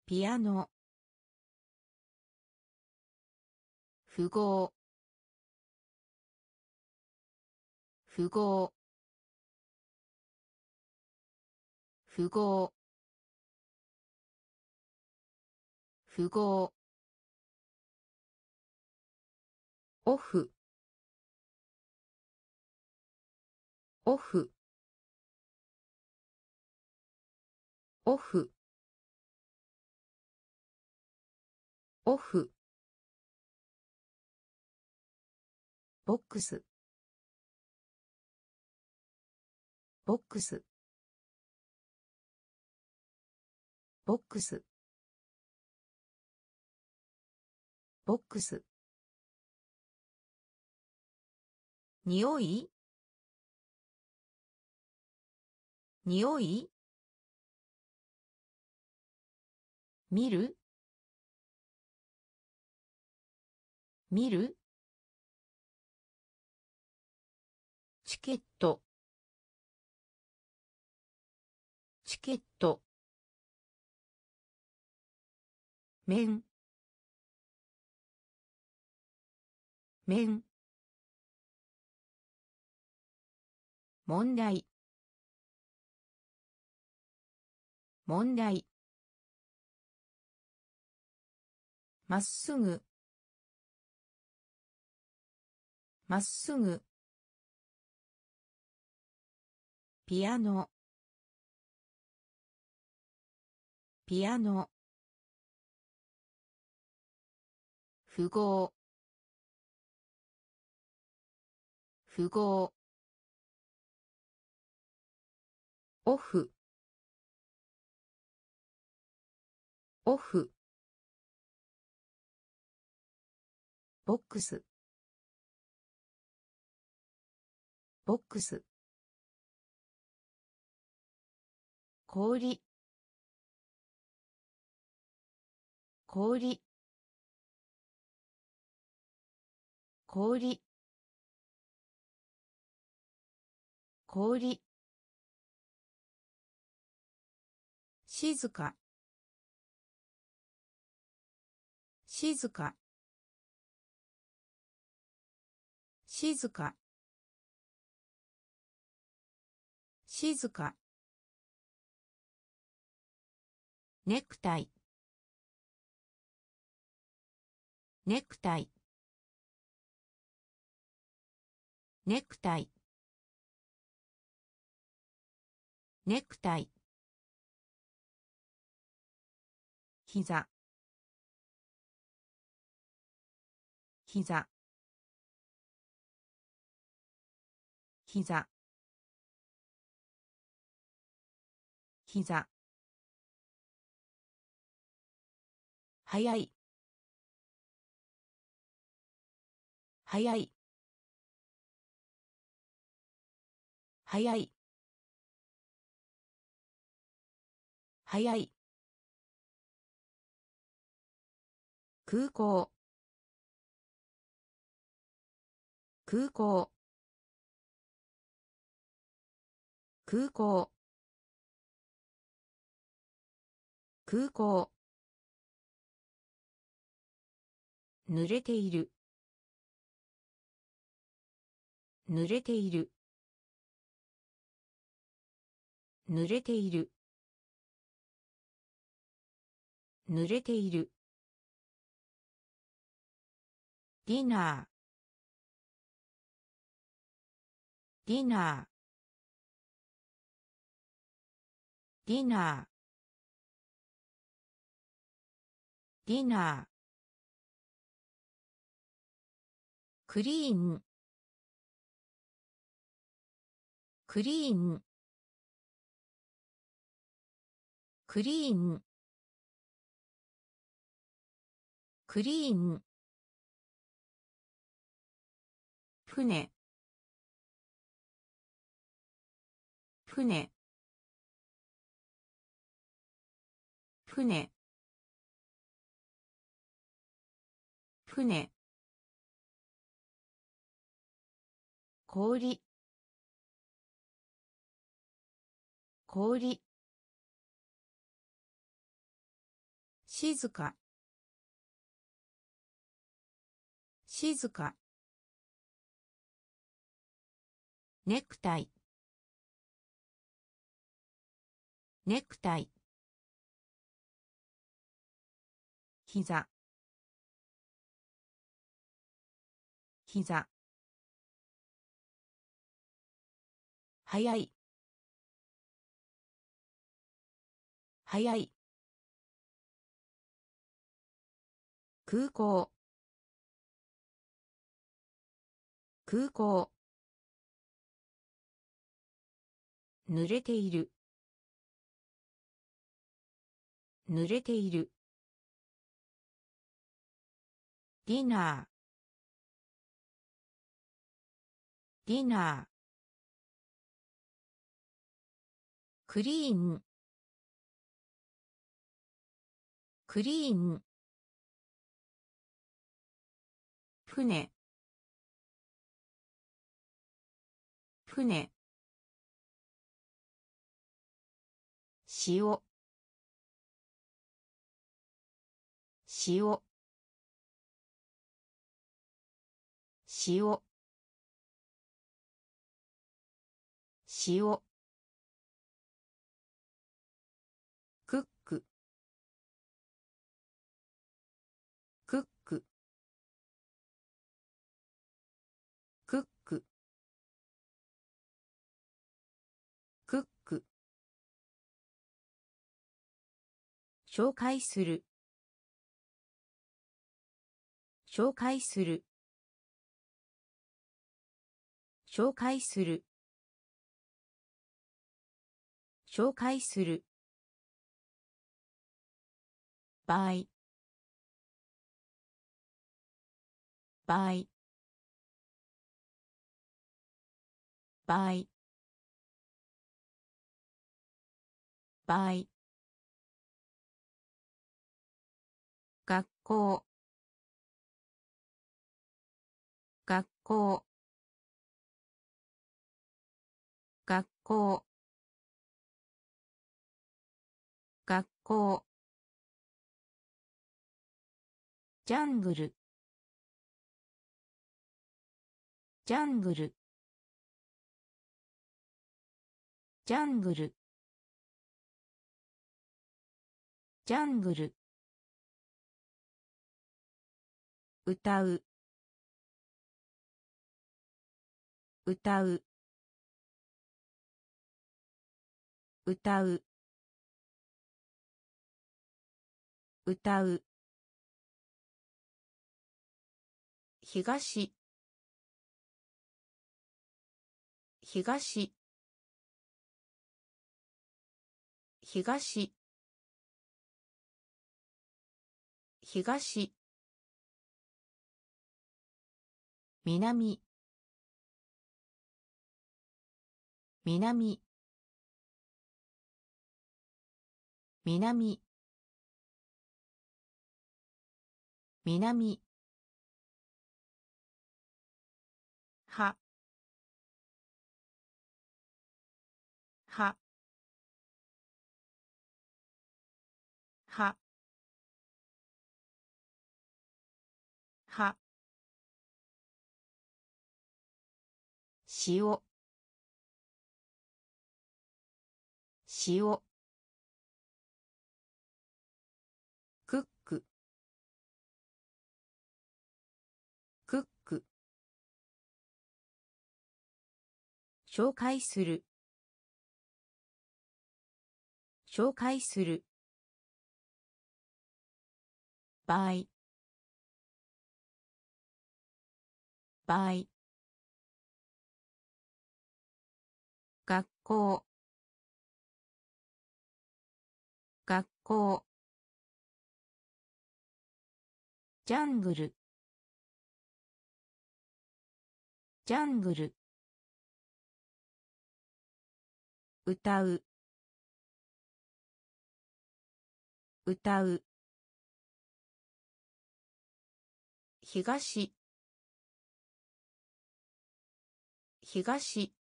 ピアノ。符号。符号。符号。符号。オフ。オフ。オフ。オフ。ボックス。ボックス。ボックス。ボックス。におい？におい？見る？見る？面。面。問題。問題。まっすぐ。まっすぐ。ピアノ。ピアノ。符号。符号。オフ。オフ。ボックス。ボックス。氷。氷。氷。氷。静か。静か。静か。静か。ネクタイ。ネクタイ。ネクタイ。ネクタイ。膝。膝。膝。膝。早い。早い。早い。早い。空港。空港。空港。空港。濡れている。濡れている。濡れている。濡れている。ディナー。ディナー。ディナー。ディナー。クリーンクリーンクリーン。クリーン。船。船。船。船。氷。氷。静か。静か。ネクタイ。ネクタイ。膝。膝。早い。早い。空港。空港。濡れている。濡れている。ディナー。ディナー。クリーン。クリーン。船。船。塩。塩。塩。塩。紹介する。紹介する。紹介する。紹介する。場合場合場合校。学校。学校。学校。ジャングル。ジャングル。ジャングル。ジャングル。歌う。歌う。歌う。歌う。東。東。東。東。南。南。南。南。塩。塩。紹介する。紹介する。場合場合校。学校。ジャングル。ジャングル。歌う。歌う。東。東。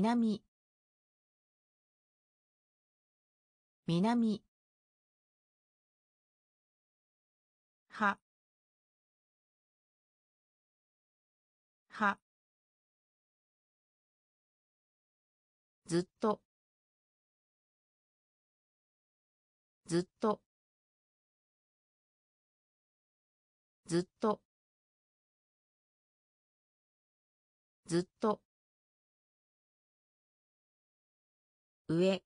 南。南。は。は。ずっと。ずっと。ずっと。ずっと。上。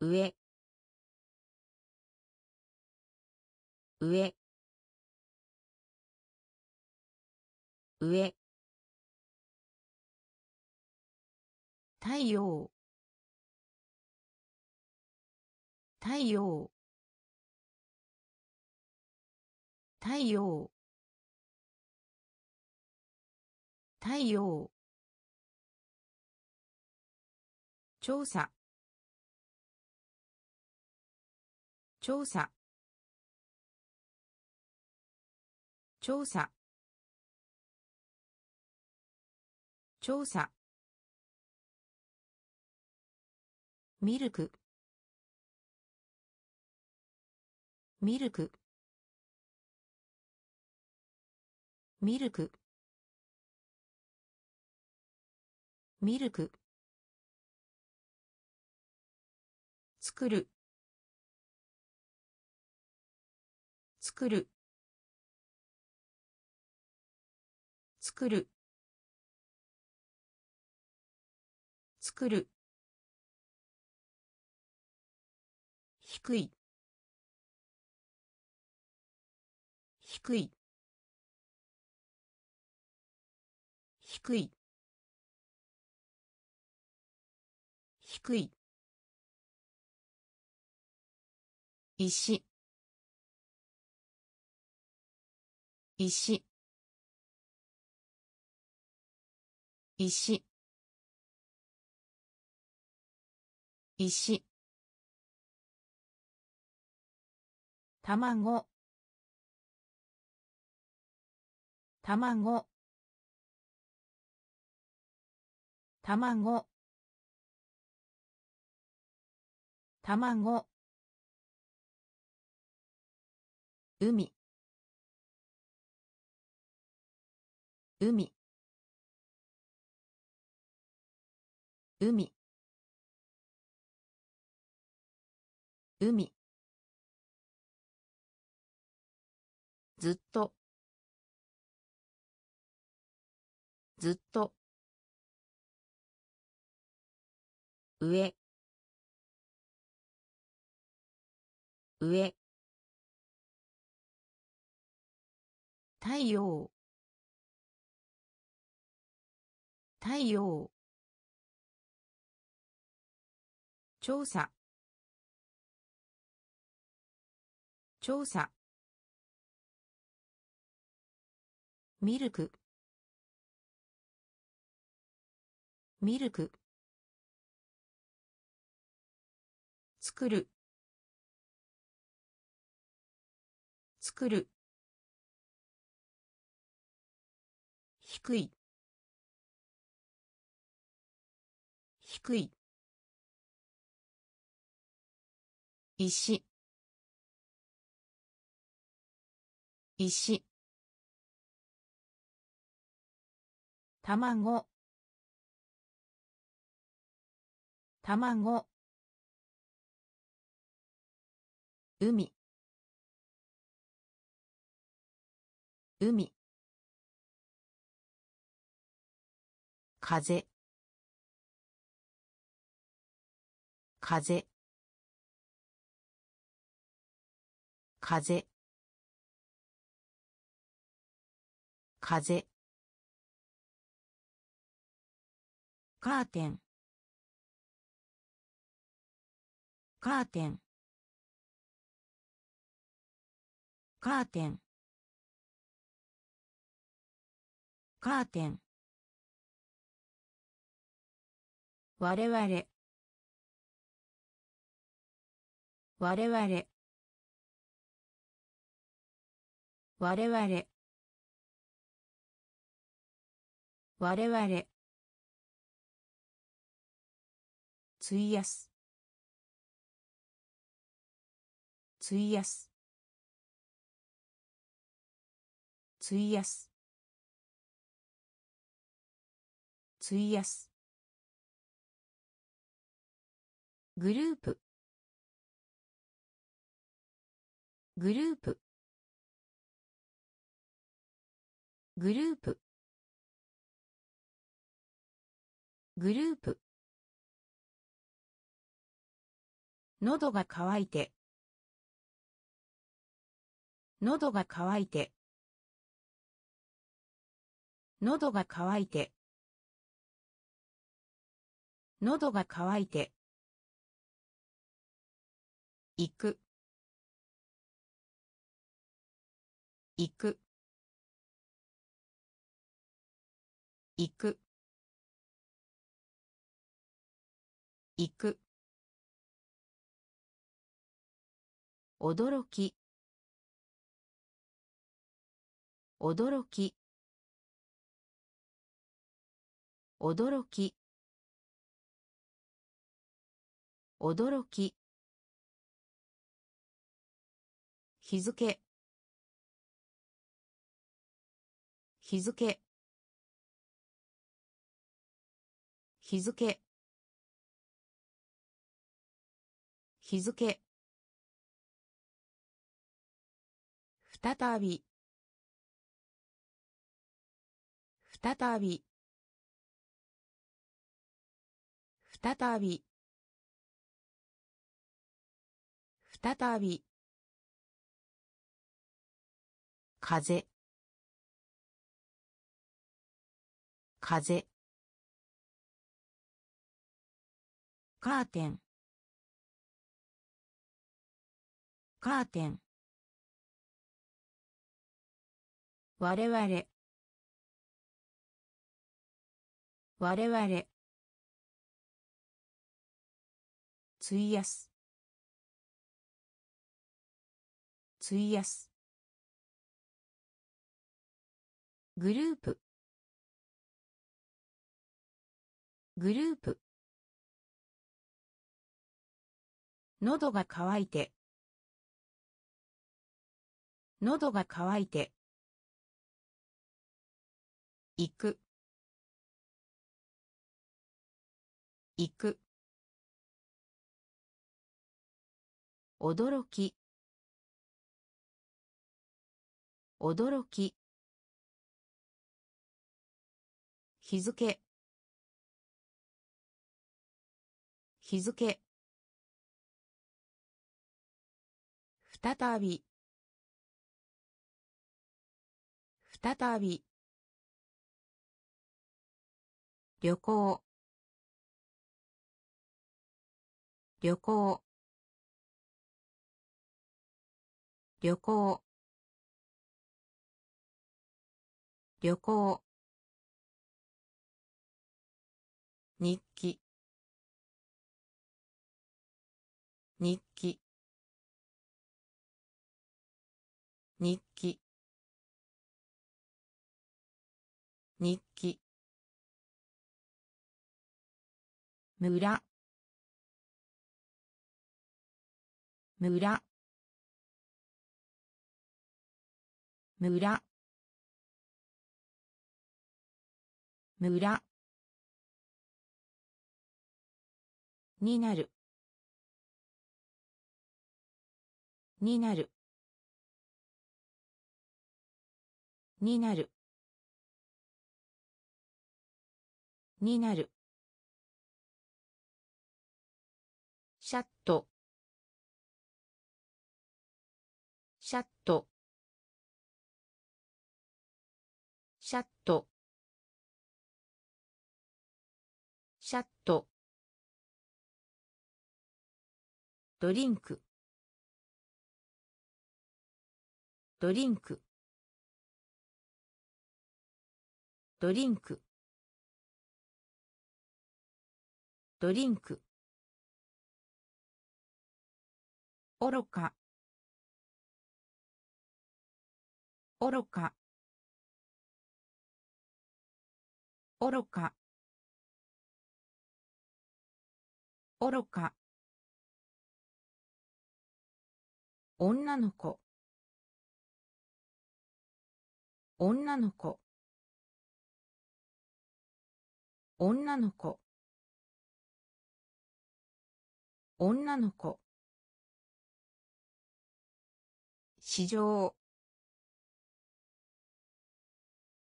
上。上。上。太陽。太陽。太陽。太陽。調査。調査。調査。調査。ミルク。ミルク。ミルク。ミルク。作る。作る。作る。作る。低い。低い。低い。低い。石。石。石。石。卵。卵。卵。卵。海。海。海。海。ずっと。ずっと。上。上。太陽。太陽。調査。調査。ミルク。ミルク。作る。作る。低い。低い。石。石。卵。卵。海。海。風。風。風。風。カーテン。カーテン。カーテン。カーテン。我々。我々。我々。我々。費やす。費やす。費やす。費やす。グループ。グループ。グループ。グループ。喉が渇いて。喉が渇いて。喉が渇いて。喉が渇いて。行く。行く。行く。行く。驚き。驚き。驚き。驚き。日付。日付。日付。日付。再び。再び。再び。再び風。風。カーテン。カーテン。我々。我々。費やす。費やす。グループ。グループ。喉が渇いて。喉が渇いて。行く。行く。驚き。驚き。日付。日付。再び。再び。旅行。旅行。旅行。旅行。村。村。村。村。になる。になる。になる。になる。シャット。シャット。シャット。シャット。ドリンク。ドリンク。ドリンク。ドリンク。愚か。愚か。愚か。愚か。女の子。女の子。女の子。女の子。市場。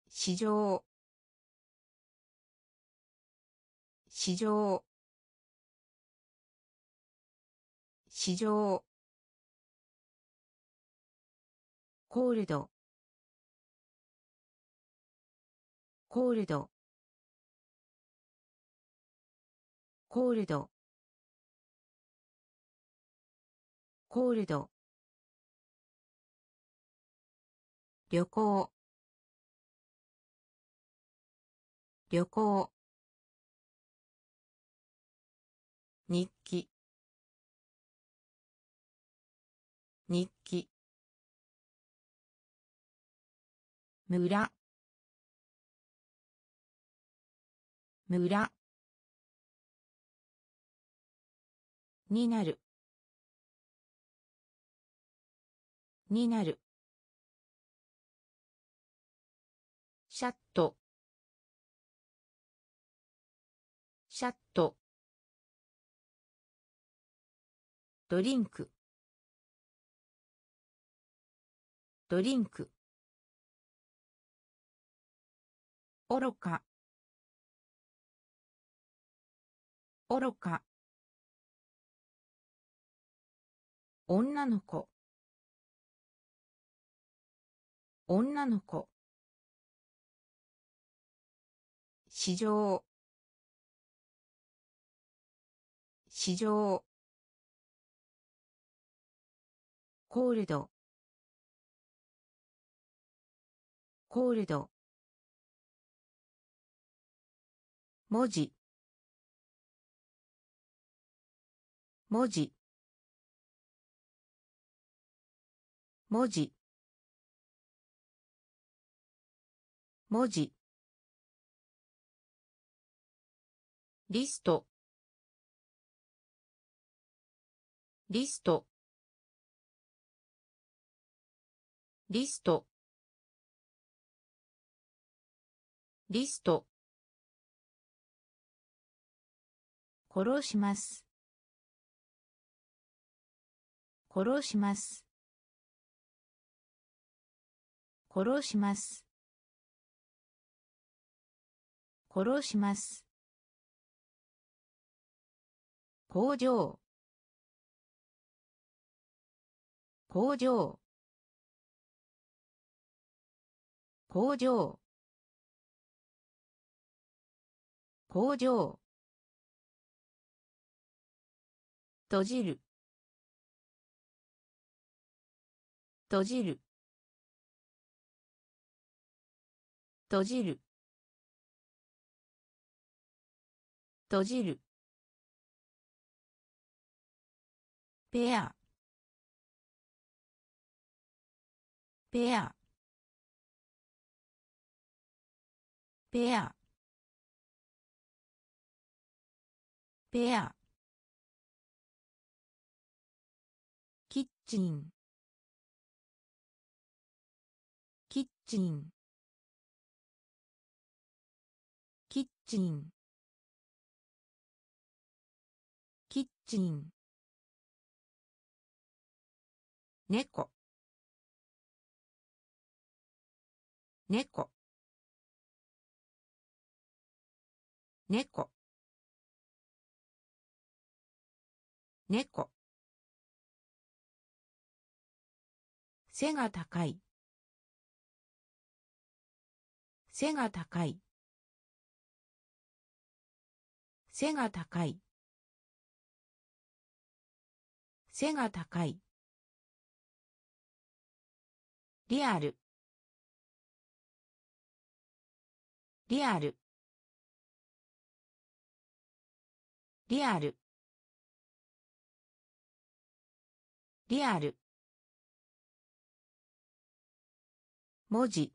市場。市場。市場。コールド。コールド。コールド。コールド。旅行。旅行。日記。日記。村。村。になる。になる。シャット。シャット。ドリンク。ドリンク。愚か。愚か。女の子。女の子。市場。市場。コールド。コールド。文字。文字。文字。文字。リスト。リスト。リスト。リスト。殺します。殺します。殺します。殺します。工場。工場。工場。工場。閉じる。閉じる。閉じる。閉じる。ペアペアペアペアキッチンキッチンキッチンキッチン猫。猫。猫。猫。背が高い。背が高い。背が高い。背が高い。リアル。リアル。リアル。リアル。文字。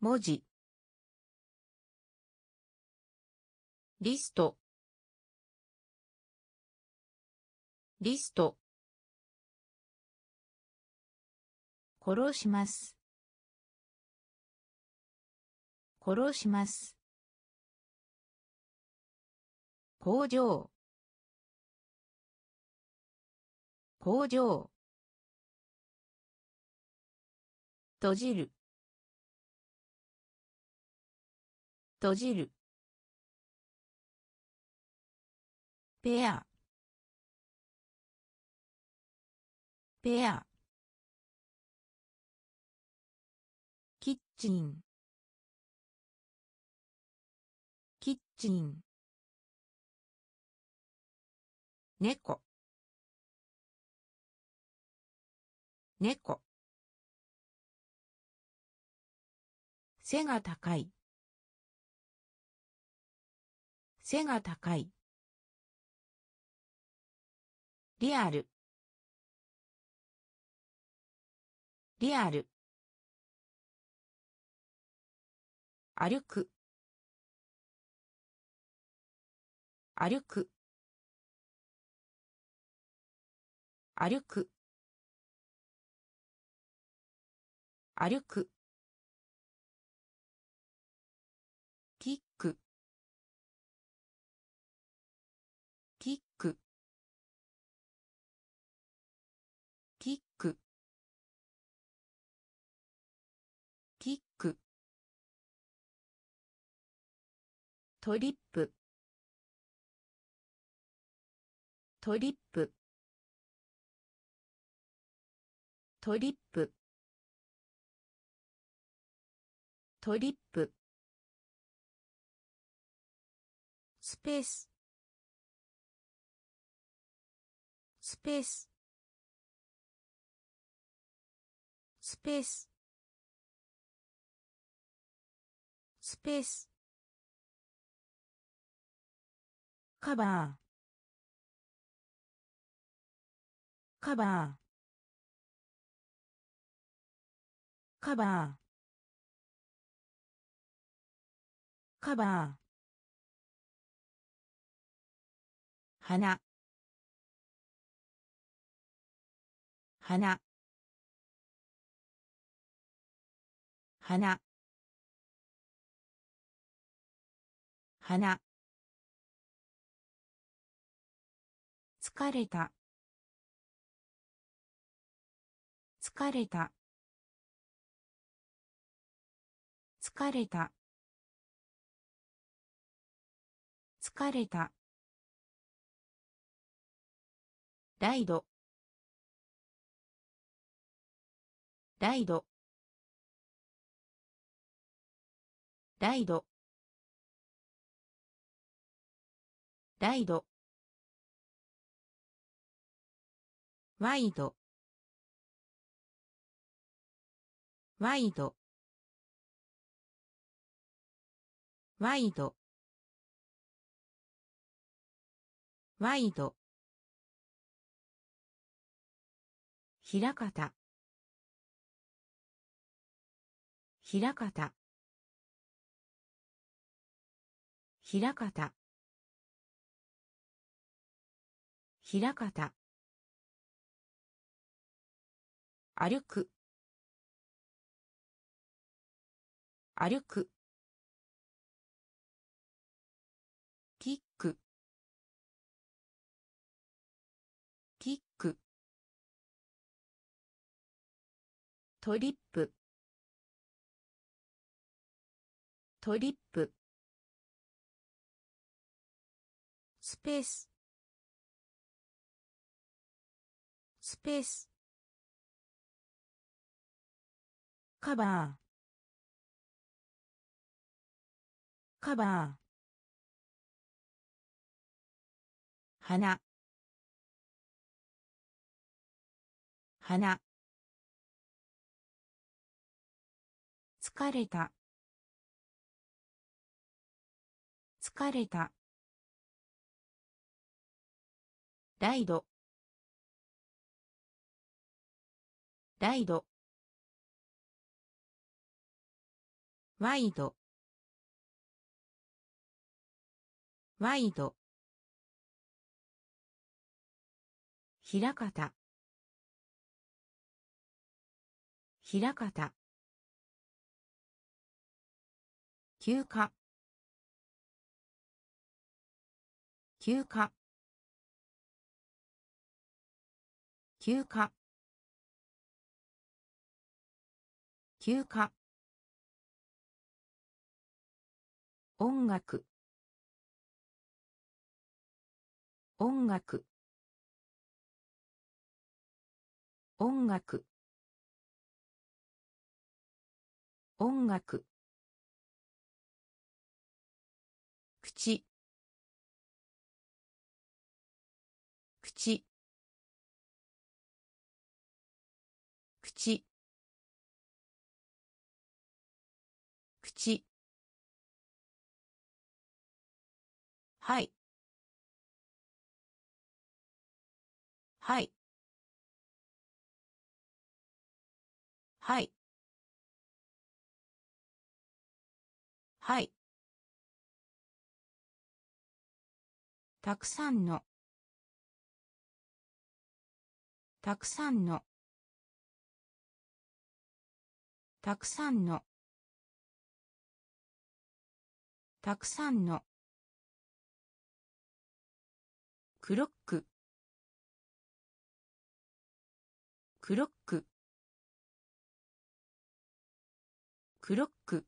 文字。リスト。リスト。殺します。殺します。工場。工場。閉じる。閉じる。ペア。ペア。チン。キッチン。猫。猫。背が高い。背が高い。リアル。リアル。歩く。歩く。歩く。歩く。トリップ。トリップ。トリップ。トリップ。スペース。スペース。スペース。スペース。カバーカバーカバーカバー花。花。花。花。疲れた。疲れた。疲れた。疲れた。ライド。ライド。ライド。ライド。ワイド。ワイド。ワイド。ワイド。ひらかた。ひらかた。歩く。歩く。キック。キック。トリップ。トリップ。スペース。スペース。カバーカバー花。花。疲れた。疲れた。ライド。ライド。ワイド。ワイド。ひらかた。ひらかた。休暇。休暇。休暇。休暇。音楽。音楽。音楽。音楽。口。口。口。口はい。はい。はい。はい。たくさんの。たくさんの。たくさんの。たくさんの。クロック。クロック。クロック。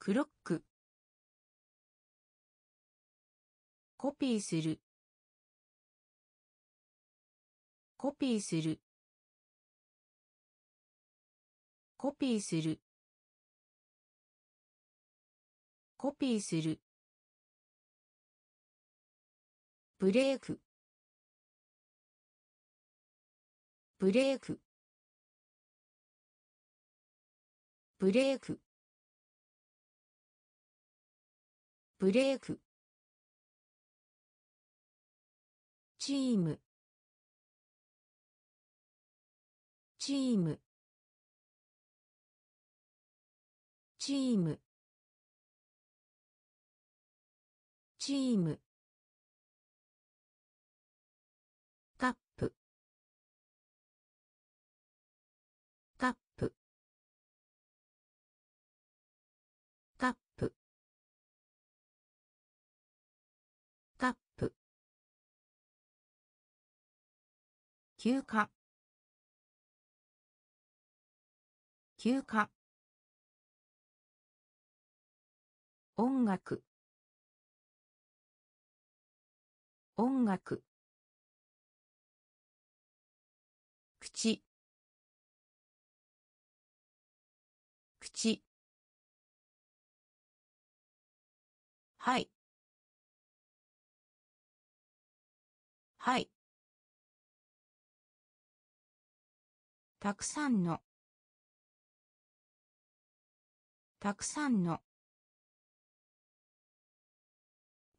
クロック。コピーする。コピーする。コピーする。コピーする。ブレーク。ブレーク。ブレーク。ブレーク。チーム。チーム。チーム。チーム。休暇。休暇。音楽。音楽。口。口。はい。はい。たくさんの。たくさんの。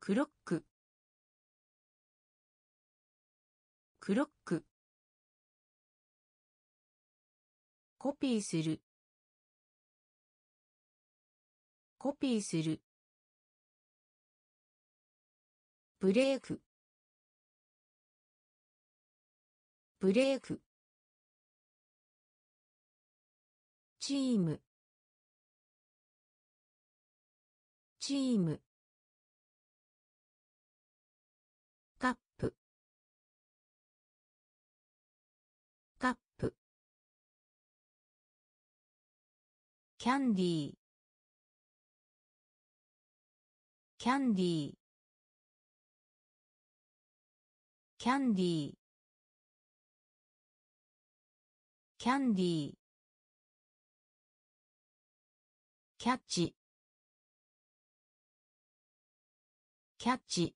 クロック。クロック。コピーする。コピーする。ブレーク。ブレーク。チーム。チーム。カップ。カップ。キャンディー。キャンディー。キャンディー。キャンディー。キャッチ。キャッチ。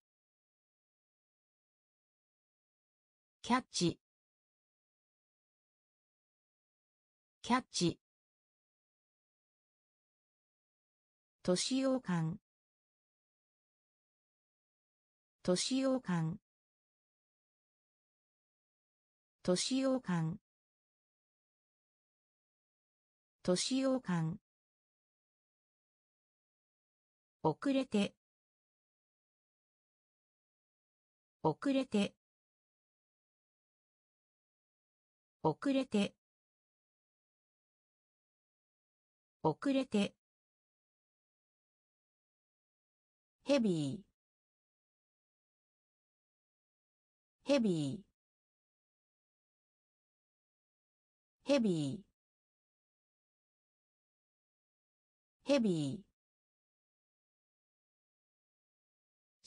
キャッチ。キャッチ。年を感年を感年を感年を感遅れて。遅れて。遅れて。遅れて。ヘビー。ヘビー。ヘビー。ヘビー。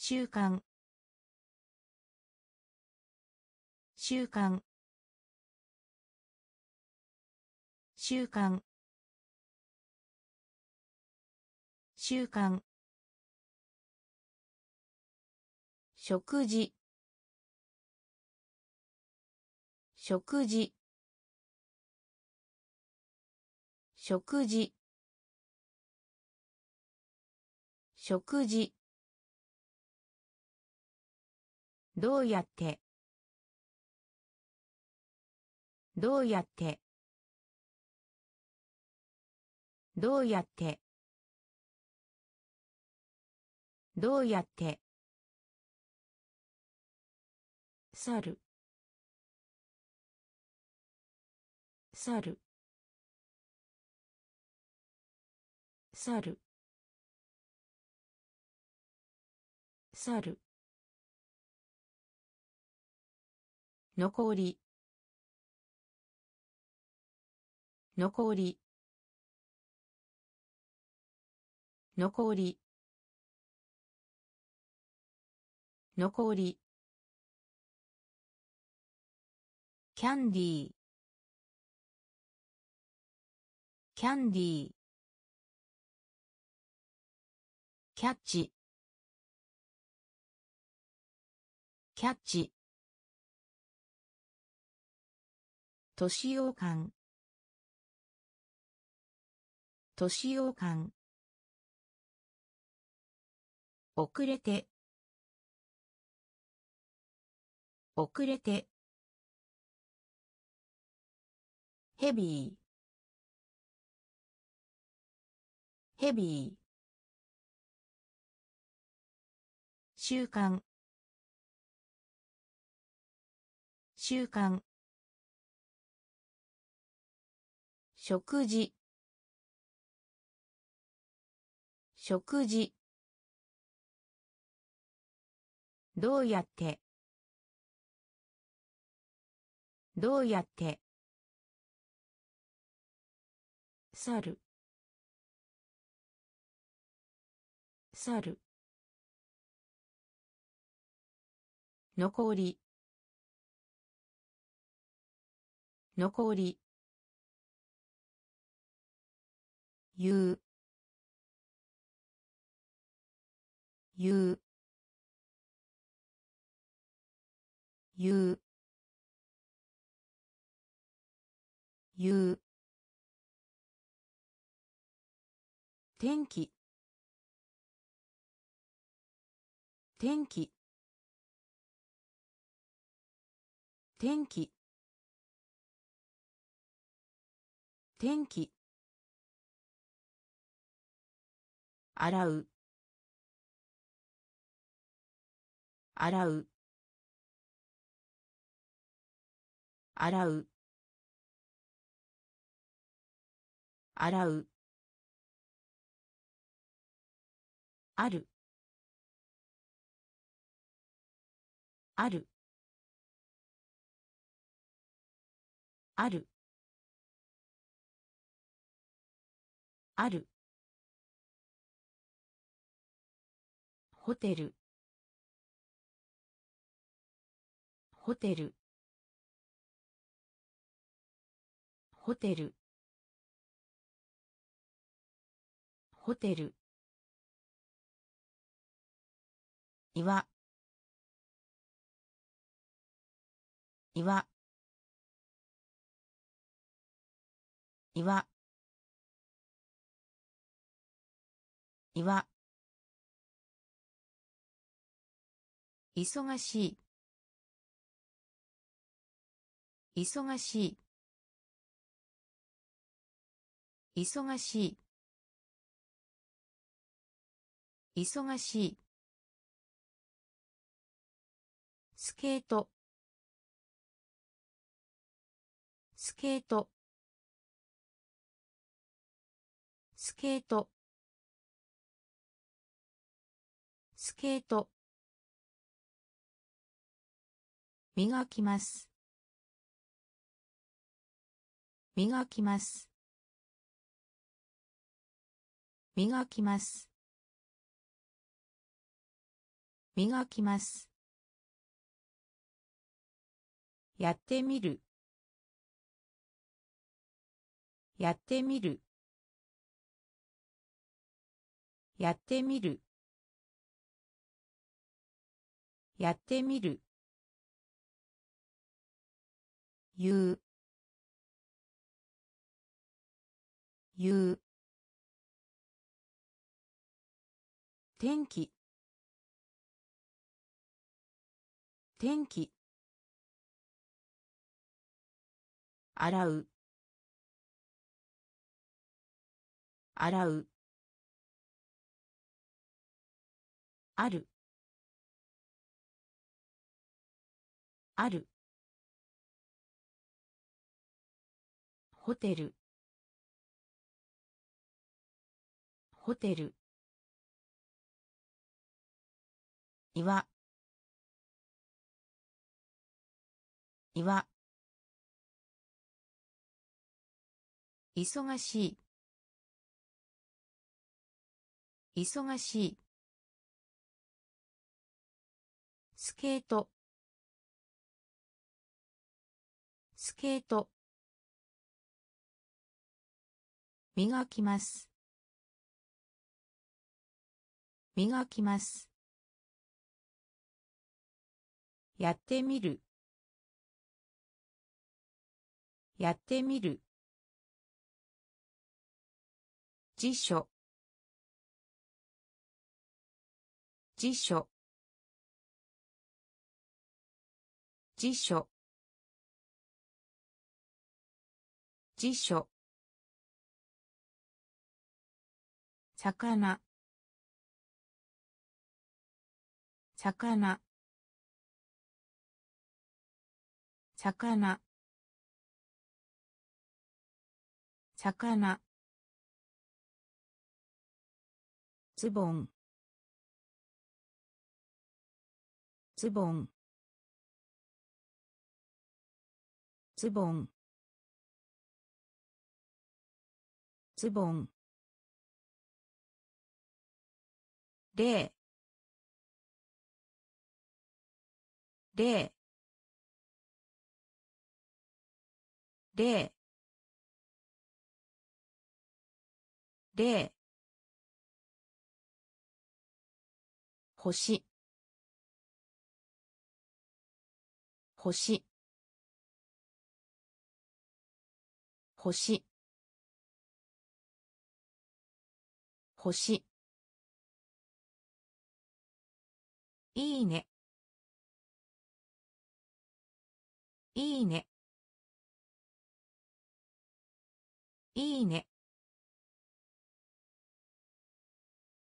習慣習慣習慣習慣食事。食事。食事。食事。どうやって？どうやって？どうやって？どうやって？猿。猿。猿。猿。残り。残り。残り。残り。キャンディー。キャンディー。キャッチ。キャッチ。年用感年用感遅れて。遅れて。ヘビー。ヘビー。習慣習慣食事。食事。どうやって？どうやって？猿。猿。残り。残り。言う。言う。言う。言う。天気。天気。天気。天気。洗う。洗う。洗う。洗う。ある。ある。ある。ある。ホテル。ホテル。ホテル。ホテル。岩。岩。岩。岩。忙しい。忙しい。忙しい。忙しい。スケート。スケート。スケート。スケート。磨きます。磨きます。磨きます。磨きます。やってみる。やってみる。やってみる。やってみる。言う。言う。天気。天気。洗う。洗う。ある。ある。ホテル。ホテル。岩。岩。忙しい。忙しい。スケート。スケート。磨きます。磨きます。やってみる。やってみる。辞書。辞書。辞書。辞書。魚。魚。魚。魚。ズボン。ズボン。ズボン。ズボン。例例例例星。星。星。星。いいね。いいね。いいね。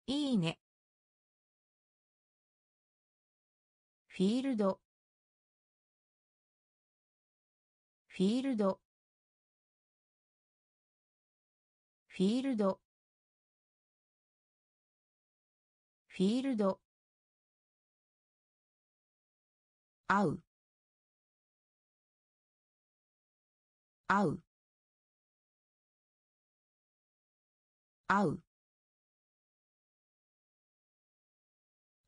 いいね。フィールド。フィールド。フィールド。フィールド。会う。会う。会う。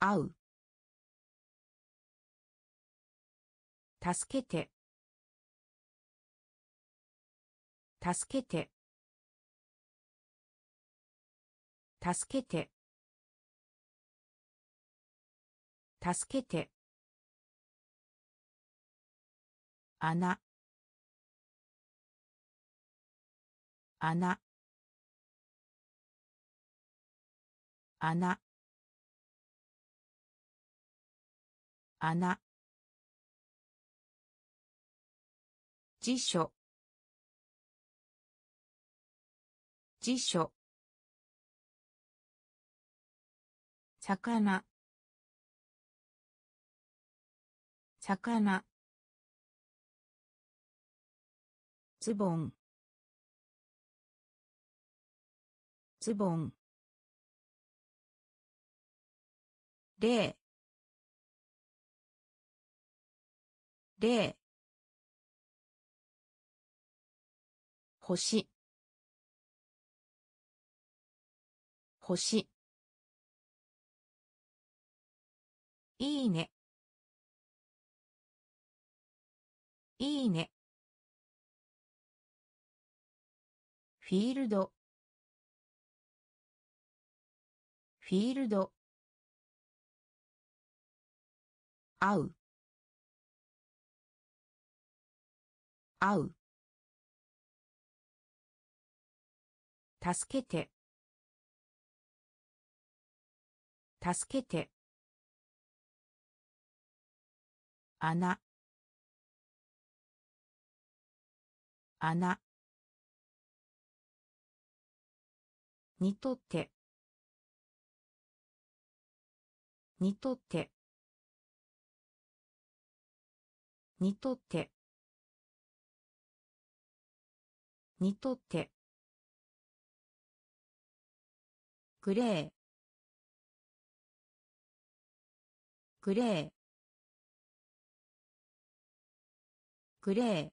会う。助けて。助けて。助けて。助けて。穴。穴。穴。穴。辞書。辞書。魚。魚。ズボン。ズボン。例例星。星。いいね。いいね。フィールド。フィールド。会う。会う。助けて。助けて。穴。穴。にとって。にとって。にとって。にとって。グレー。グレー。グレー。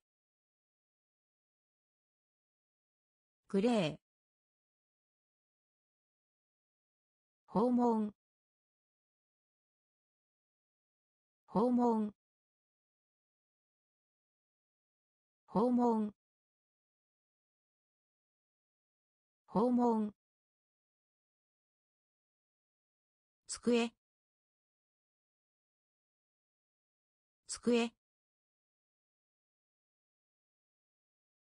グレー。訪問。訪問。訪問。訪問。机。机。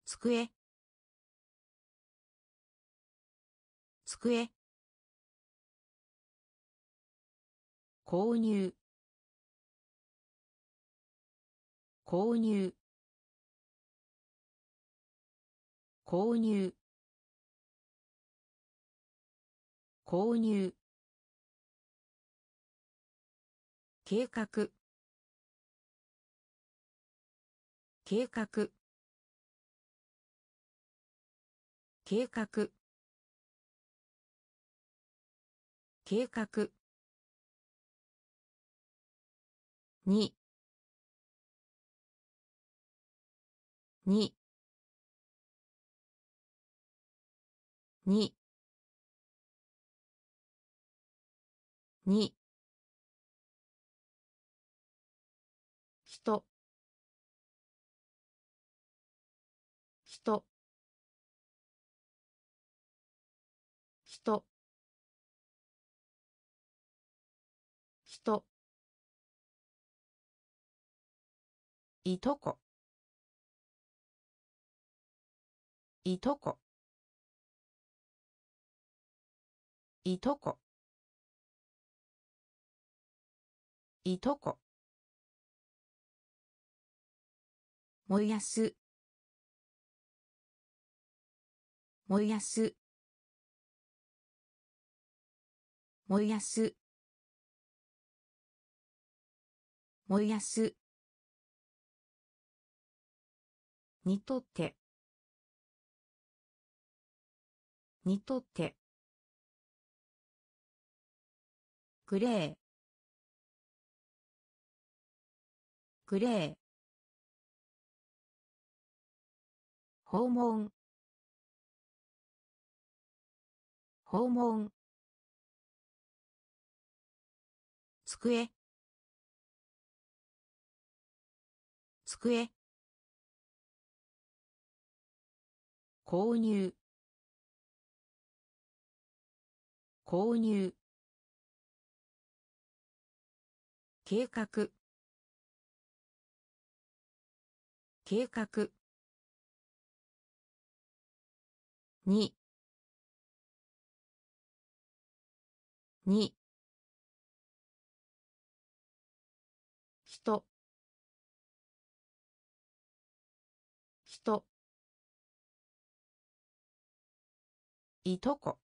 机。机。購入。購入。購入。購入。計画。計画。計画。計画。に。に。に。にいとこ。いとこ。いとこ。いとこ。燃やす。燃やす。燃やす。燃やす。にとって。にとって。グレー。グレー。訪問。訪問。机。机。購入。購入。計画。計画。ににいとこ。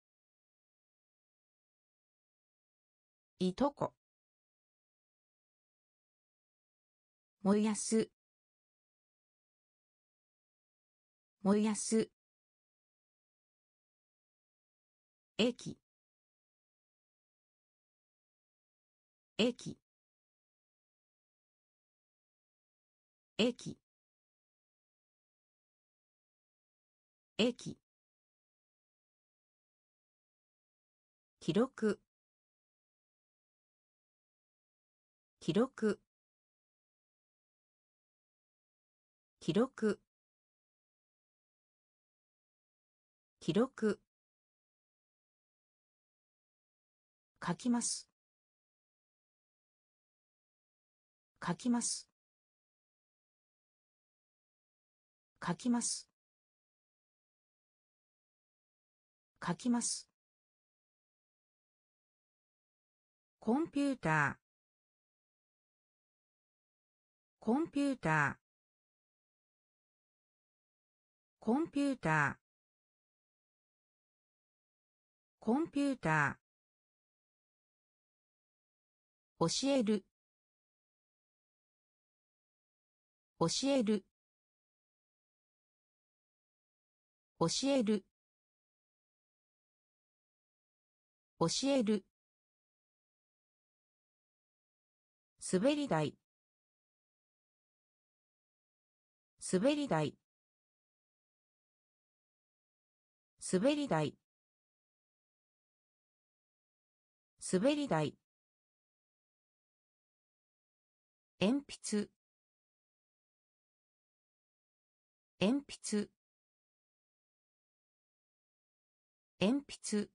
いとこ。燃やす。燃やす。駅。駅。駅。駅。記録。記録。記録。記録。書きます。書きます。書きます。書きます。コンピューター。コンピューター。コンピューター。コンピューター。教える。教える。教える。教える。滑り台。滑り台。滑り台。滑り台。鉛筆。鉛筆。鉛筆。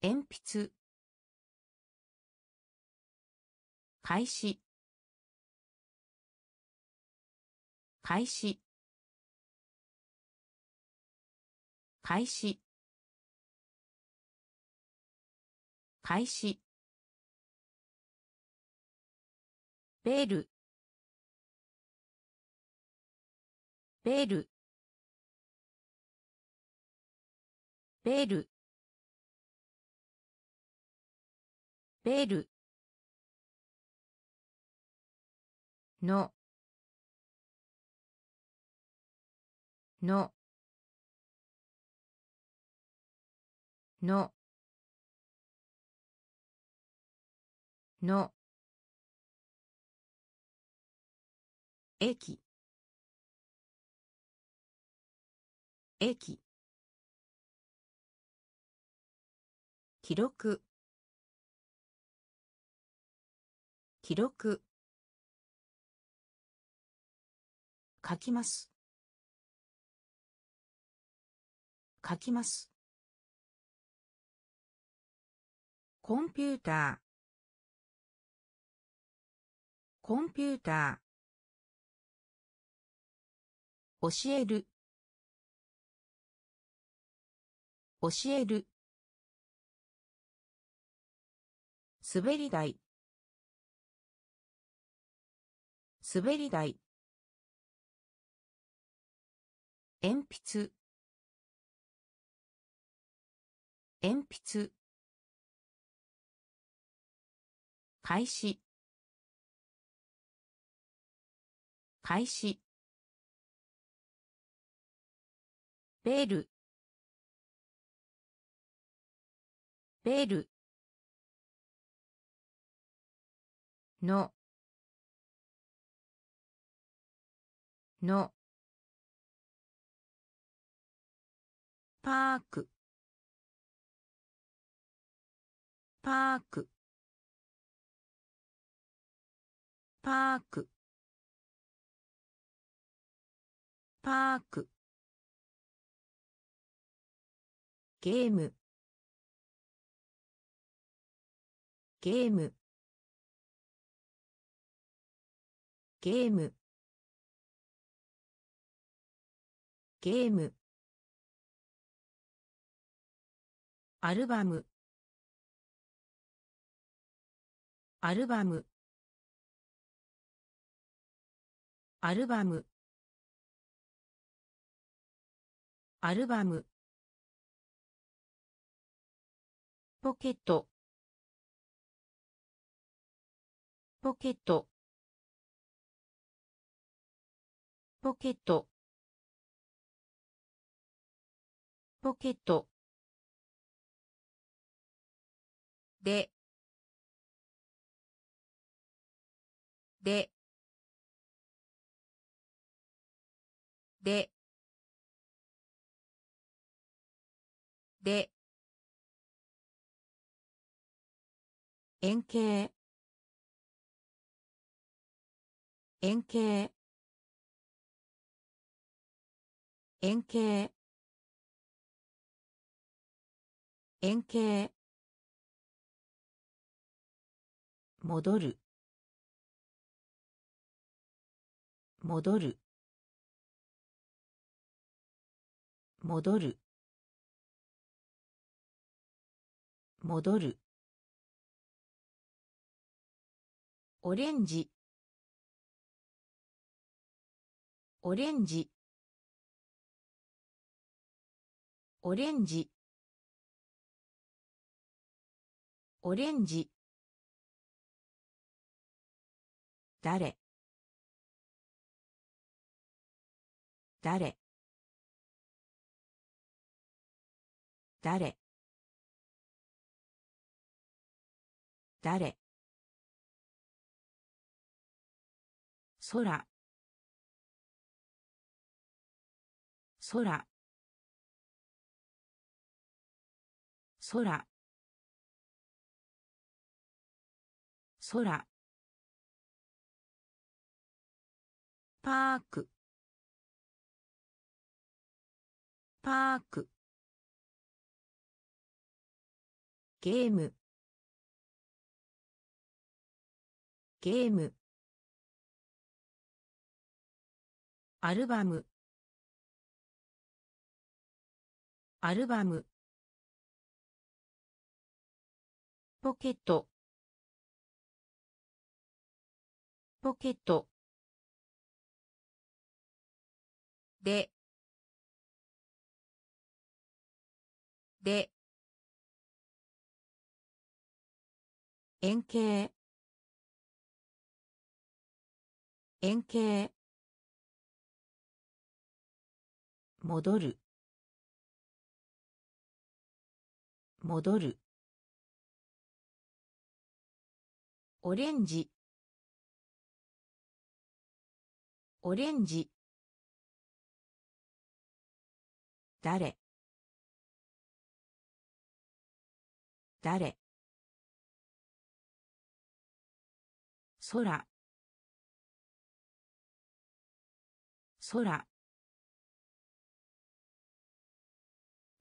鉛筆。開始。開始。開始。開始。ベル。ベール。ベール。ベール。の。の。の。の。駅。駅。記録。記録。書きます。書きます。コンピューター。コンピューター。教える。教える。滑り台。滑り台。鉛筆。鉛筆。開始開始ベル。ベル。の。の。パーク。パーク。パーク。パーク。ゲーム。ゲーム。ゲーム。ゲーム。アルバム。アルバム。アルバム。アルバム。ポケット。ポケット。ポケット。ポケット。でででで円形。円形。円形。円形。戻る。戻る。戻る。戻る。オレンジ。オレンジ。オレンジ。オレンジ。誰？誰？誰？誰？空。空。空。空パーク。パーク。ゲーム。ゲーム。アルバム。アルバム。ポケット。ポケット。でで円形円形戻る戻るオレンジオレンジ誰？誰？空。空。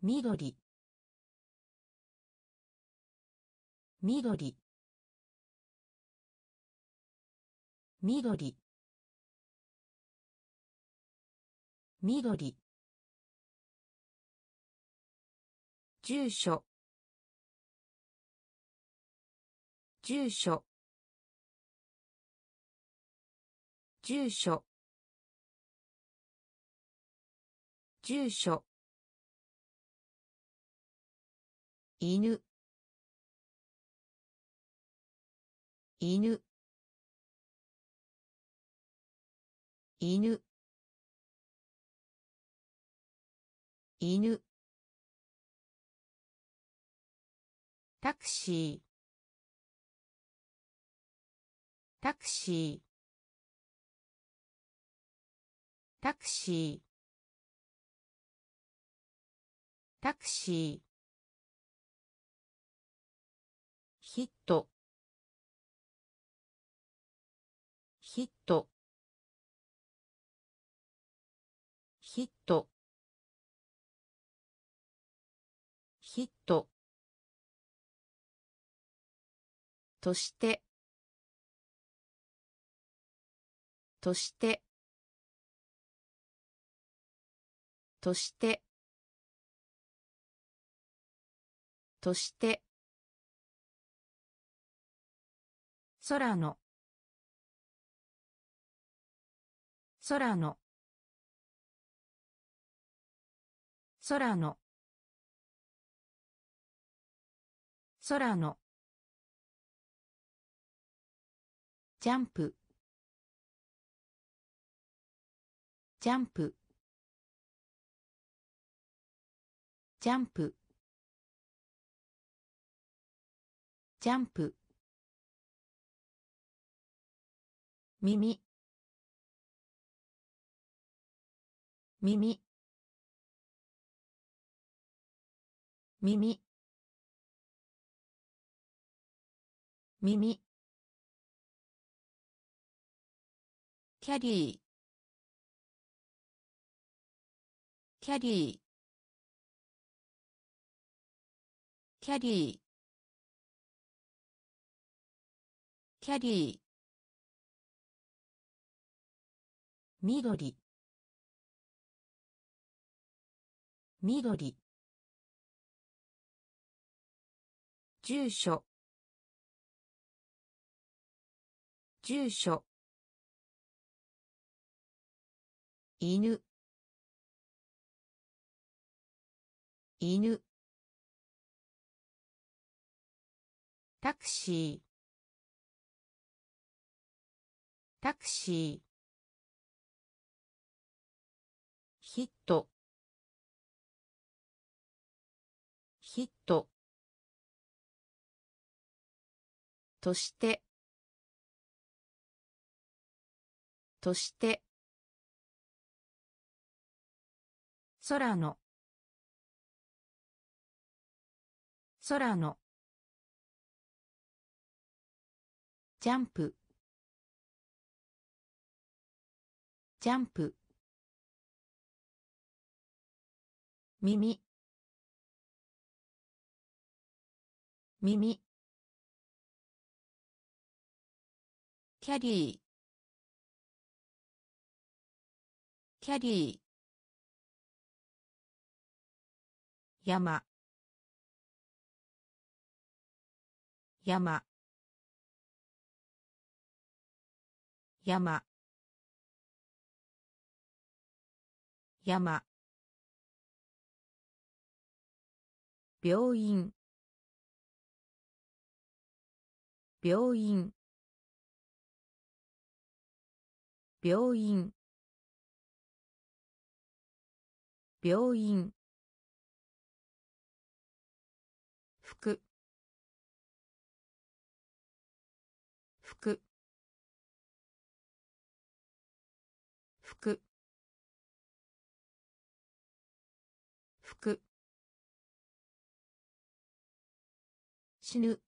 緑。緑。緑。緑。住所。住所。住所。住所。犬。犬。犬。犬。タクシー。タクシー。タクシー。タクシー。ヒット。ヒット。ヒット。ヒット。としてとしてとしてとして空の空の空の空のジャンプ。ジャンプ。ジャンプ。ジャンプ。耳。耳。耳。耳。キャリー。キャリー。キャリー。キャリー。緑。緑。住所。住所。犬。犬。タクシー。タクシー。ヒット。ヒット。として。として。空の。空の。ジャンプ。ジャンプ。耳。耳。キャリー。キャリー。山。山。山。山。病院。病院。病院。病院。死ぬ。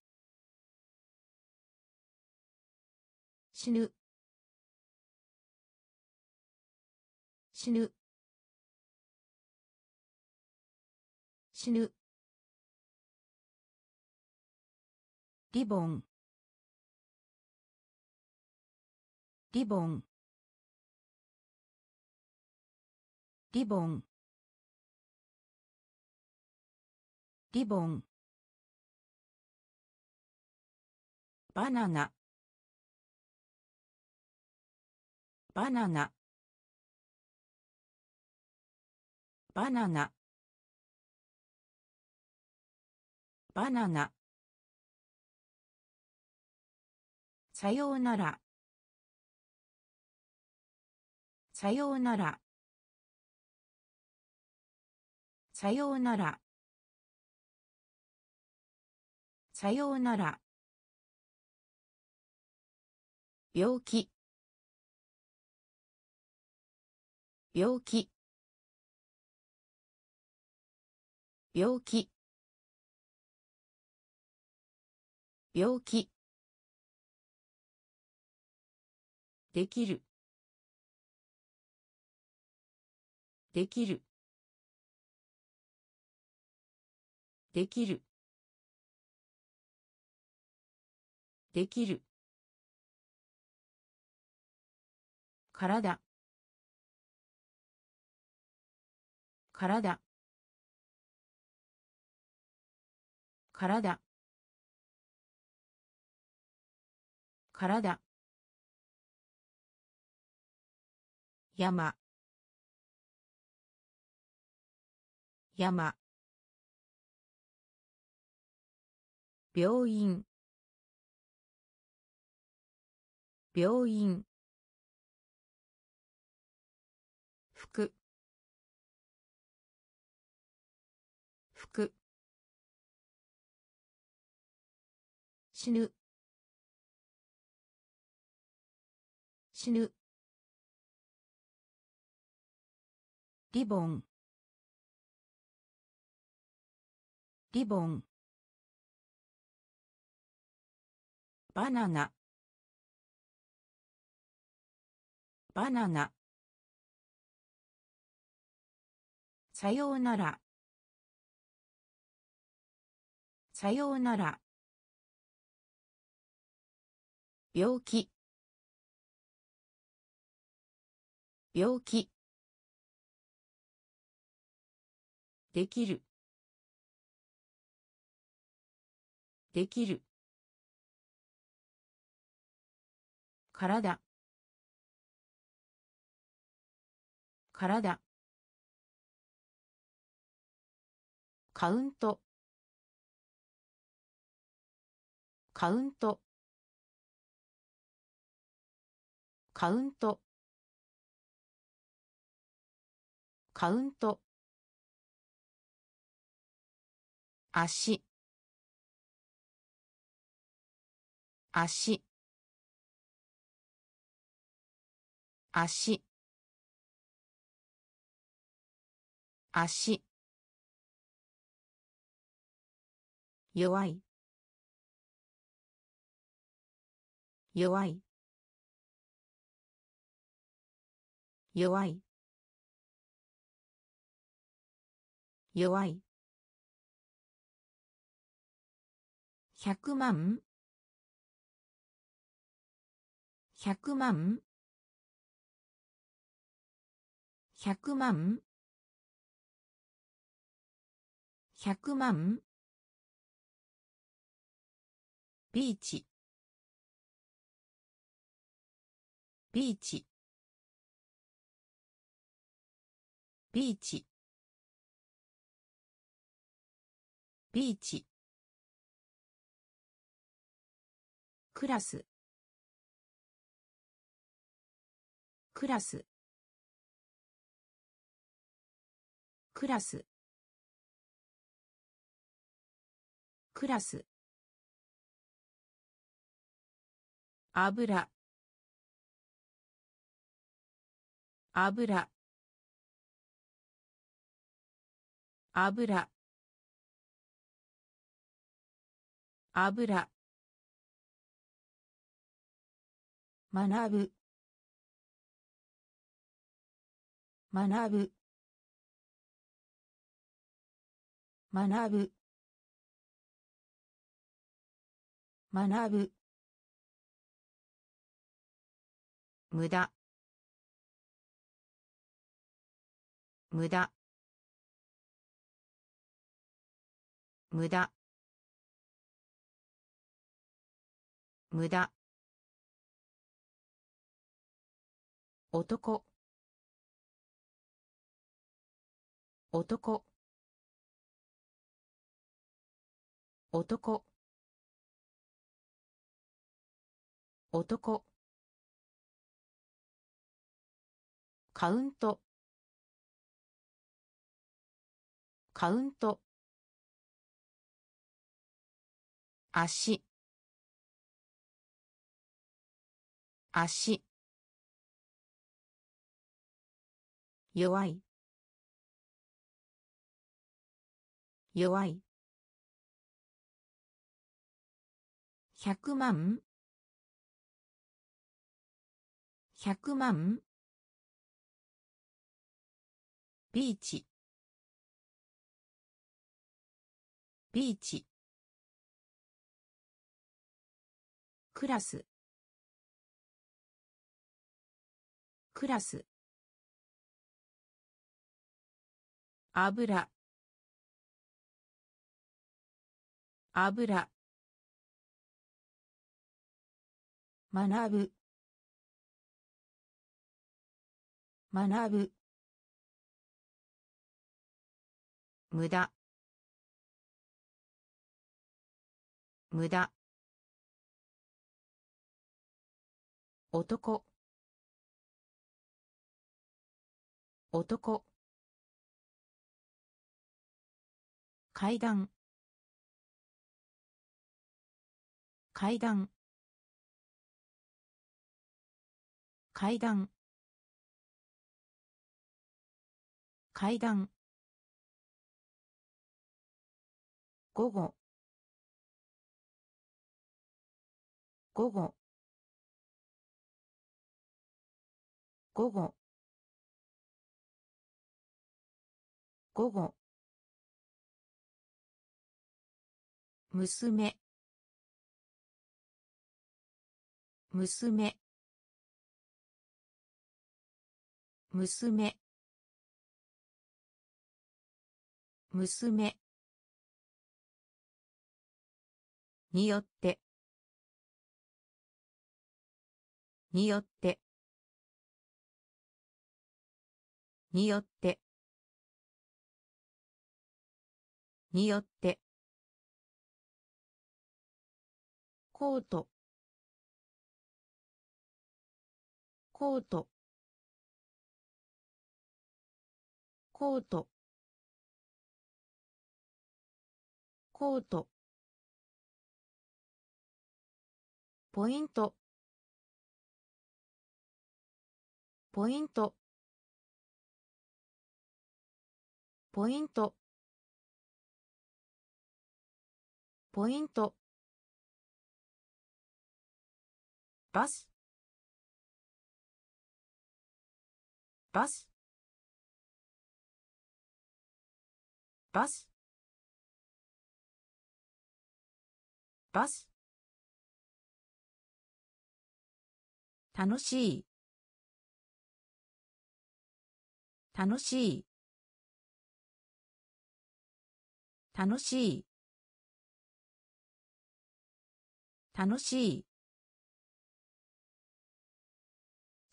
死ぬ。死ぬ。死ぬ。リボン。リボン。リボン。リボン。バナナ。バナナ。バナナ。バナナ。さようなら。さようなら。さようなら。さようなら。病気。病気。病気。病気。できる。できる。できる。できる。体。体。体。体。山。山。病院。病院。死ぬ。死ぬ。リボン。リボン。バナナ。バナナ。さようなら。さようなら。病気。病気。できる。できる。体。体。カウント。カウント。カウント。カウント。足。足。足。足。弱い。弱い。弱い。弱い。百万。百万。百万。百万。ビーチ。ビーチ。ビーチ。ビーチ。クラス。クラス。クラス。クラス。油。油。油。油。学ぶ。学ぶ。学ぶ。学ぶ。無駄。無駄。無駄。無駄。男。男。男。男。カウント。カウント。足。足。弱い。弱い。百万。百万。ビーチ。ビーチ。クラス。クラス。油。油。学ぶ。学ぶ。無駄。無駄。男。男。階段。階段。階段。階段。午後。午後。午後。午後。娘。娘。娘。娘。によって。によって。によって。によって。コート。コート。コート。コート。ポイント。ポイント。ポイント。ポイント。バス。バス。バス。バス。楽しい。楽しい。楽しい。楽しい。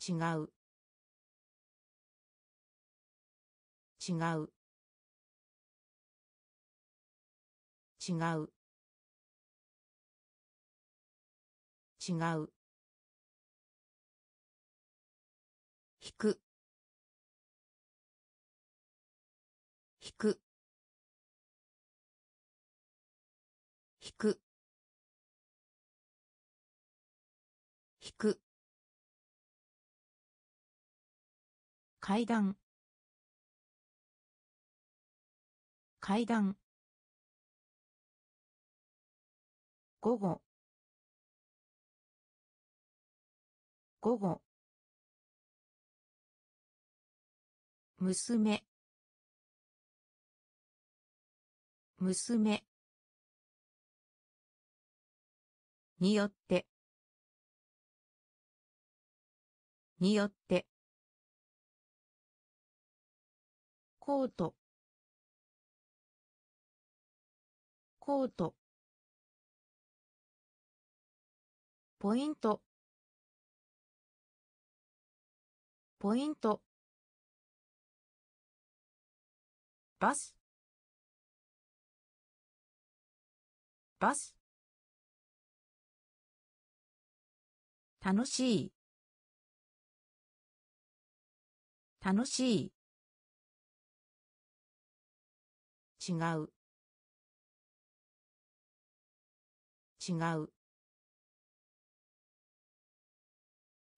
違う。違う。違う。違う。階段。階段。午後。午後。娘。娘。によって。によって。コート。コート。ポイント。ポイント。バス。バス。楽しい。楽しい。違う。違う。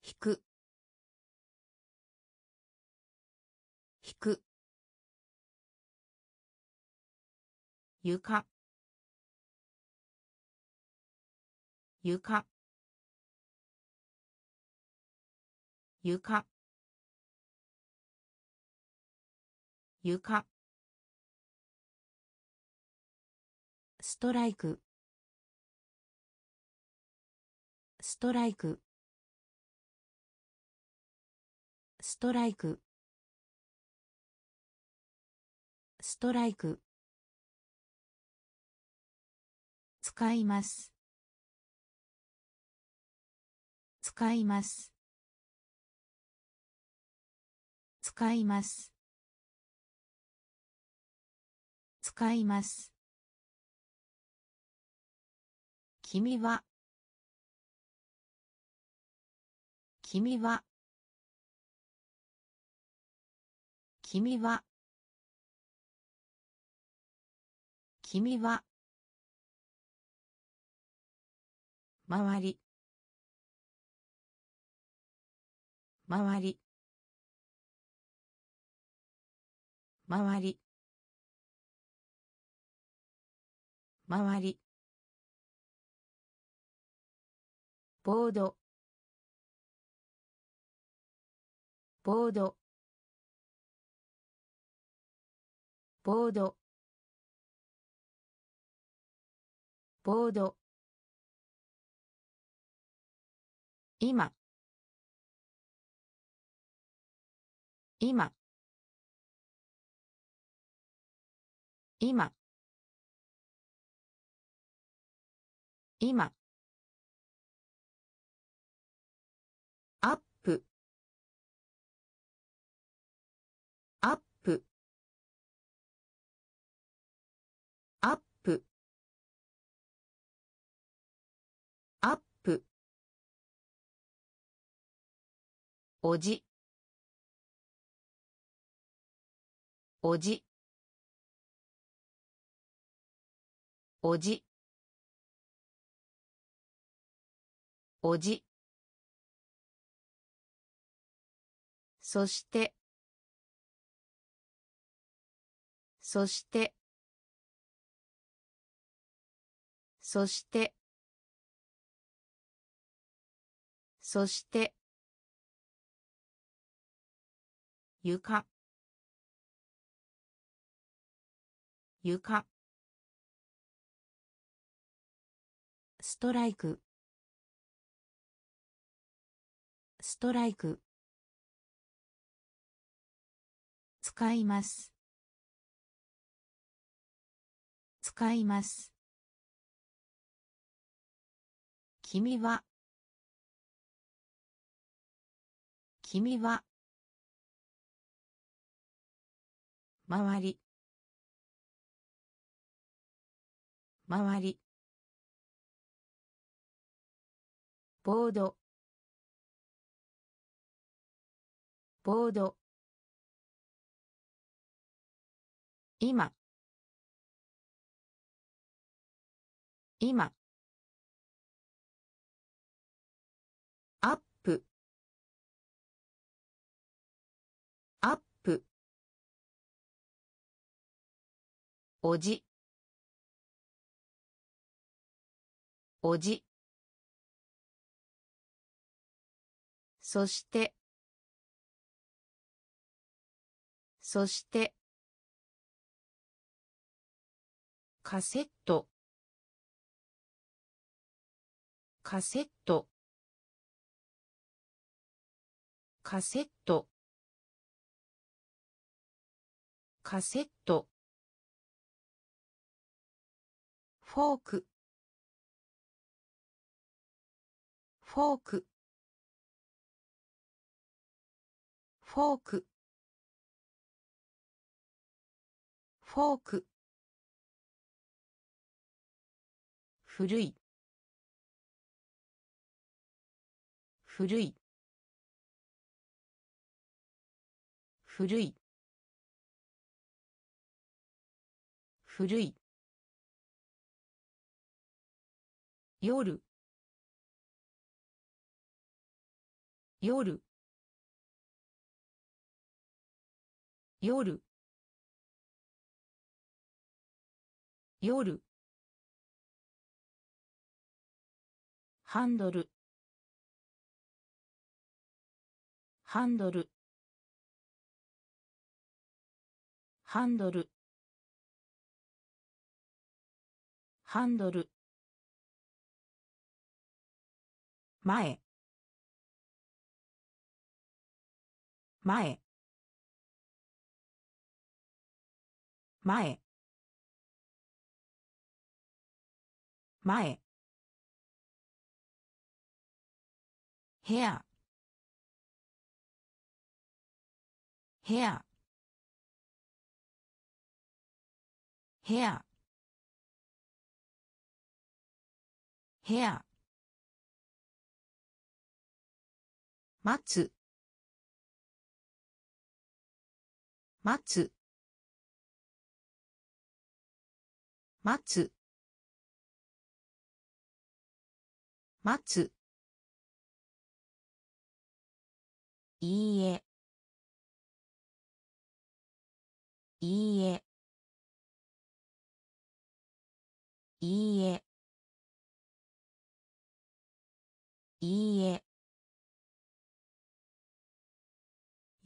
引く。引く。床。床。床。床。ストライク。ストライク。ストライク。ストライク。使います。使います。使います。使います。君は。君は。君は。君は。周り。周り。周り。周り。ボード。ボード。ボード。ボード。今。今。今。今。おじおじおじおじそして。そして。そして。そして。床。床。ストライク。ストライク。使います。使います。君は。君は。周り。周り。ボード。ボード。今。今。おじおじそして。そして。カセット。カセット。カセット。カセット。フォーク。フォーク。フォーク。フォーク。古い。古い。古い。古い。夜。夜。夜。夜。ハンドル。ハンドル。ハンドル。ハンドル。前。前。前。前。部屋。部屋。部屋。部屋。待つ。待つ。待つ。待つ。いいえ。いいえ。いいえ。いいえ。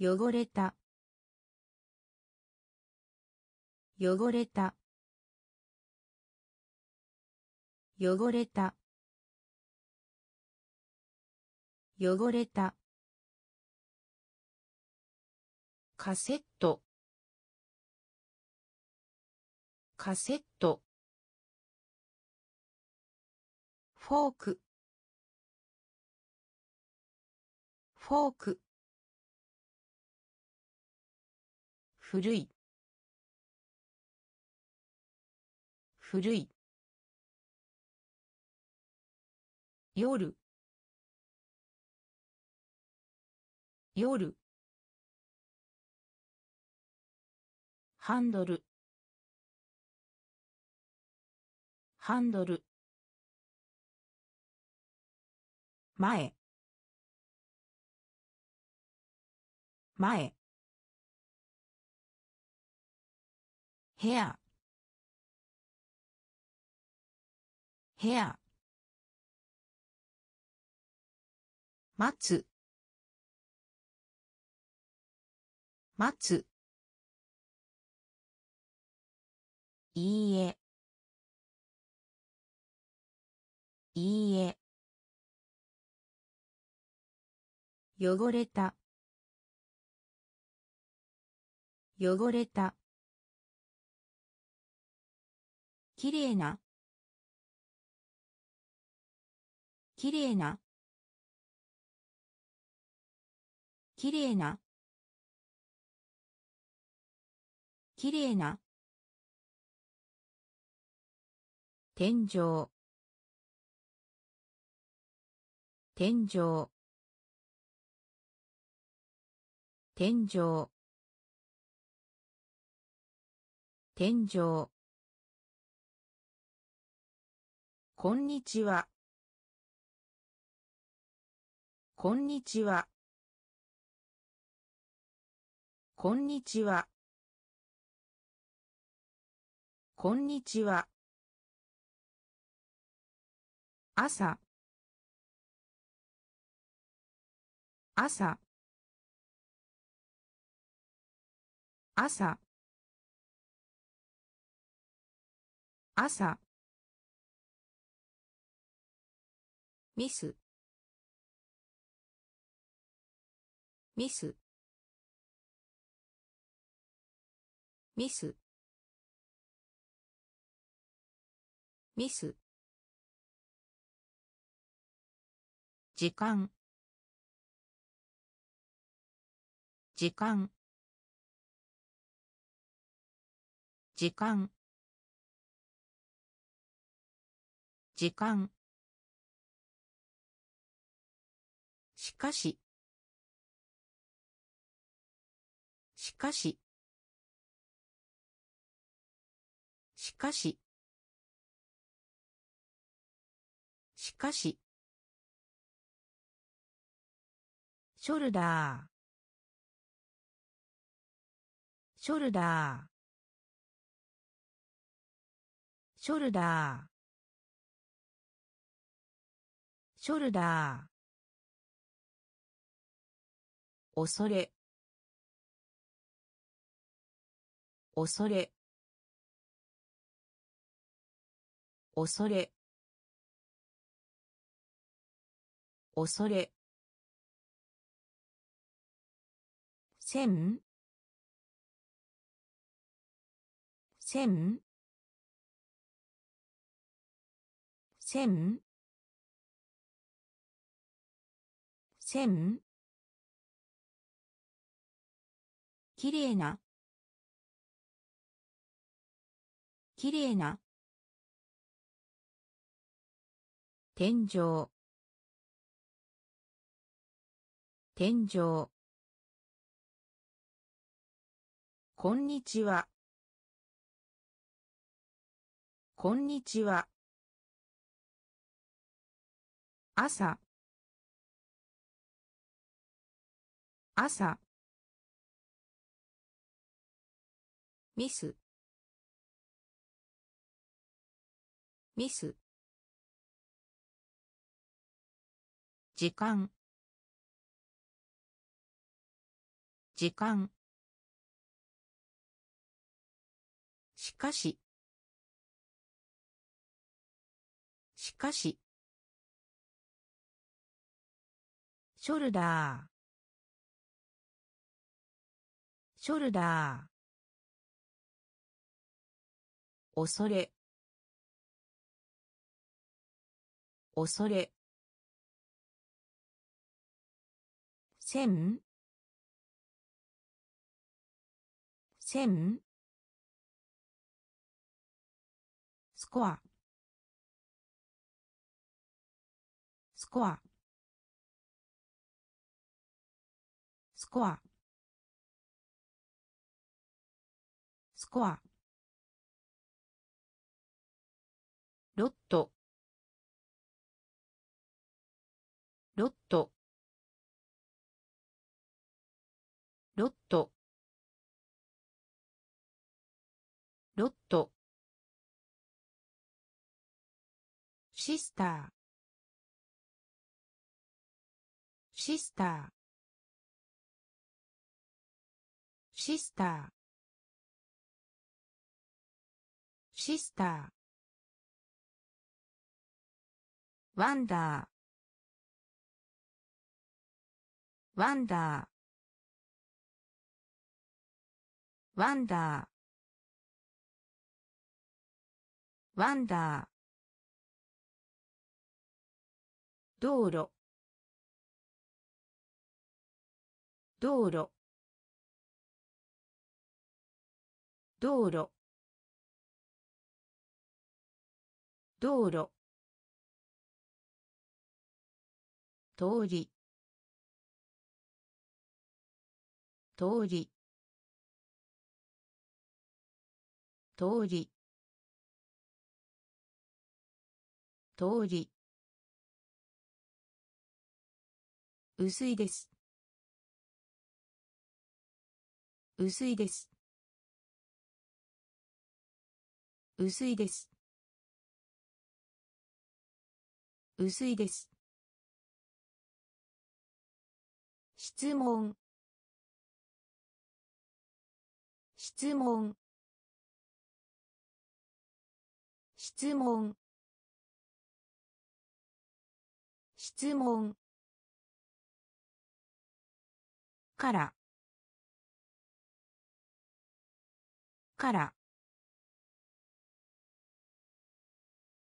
汚れた。汚れた。汚れた。汚れた。カセット。カセット。フォーク。フォーク。古い。古い。夜。夜。ハンドル。ハンドル。前。前。部屋部屋待つ。待つ。いいえ。いいえ。汚れた。汚れた。きれいな。きれいな。きれいな。きれいな。天井。天井。天井。天井。こんにちは。こんにちは。こんにちは。こんにちは。朝。朝。朝。朝。ミス。ミス。ミス。ミス。時間。時間。時間。時間。かし。しかし。しかし。しかし。ショルダー。ショルダー。ショルダー。ショルダー。恐れ。恐れ。恐れ。恐れ。線線線線きれいな。きれいな。天井。天井。こんにちは。こんにちは。朝。朝。ミス。ミス。時間。時間。しかし。しかし。ショルダー。ショルダー。恐れ。恐れ。線線スコア。スコア。スコア。スコア。ロット。ロット。ロット。ロット。シスター。シスター。シスター。シスター。ワンダー。ワンダー。ワンダー。ワンダー。道路。道路。道路。道路。通り。通り。通り。通り。薄いです。薄いです。薄いです。薄いです。質問。質問。質問。質問。から。から。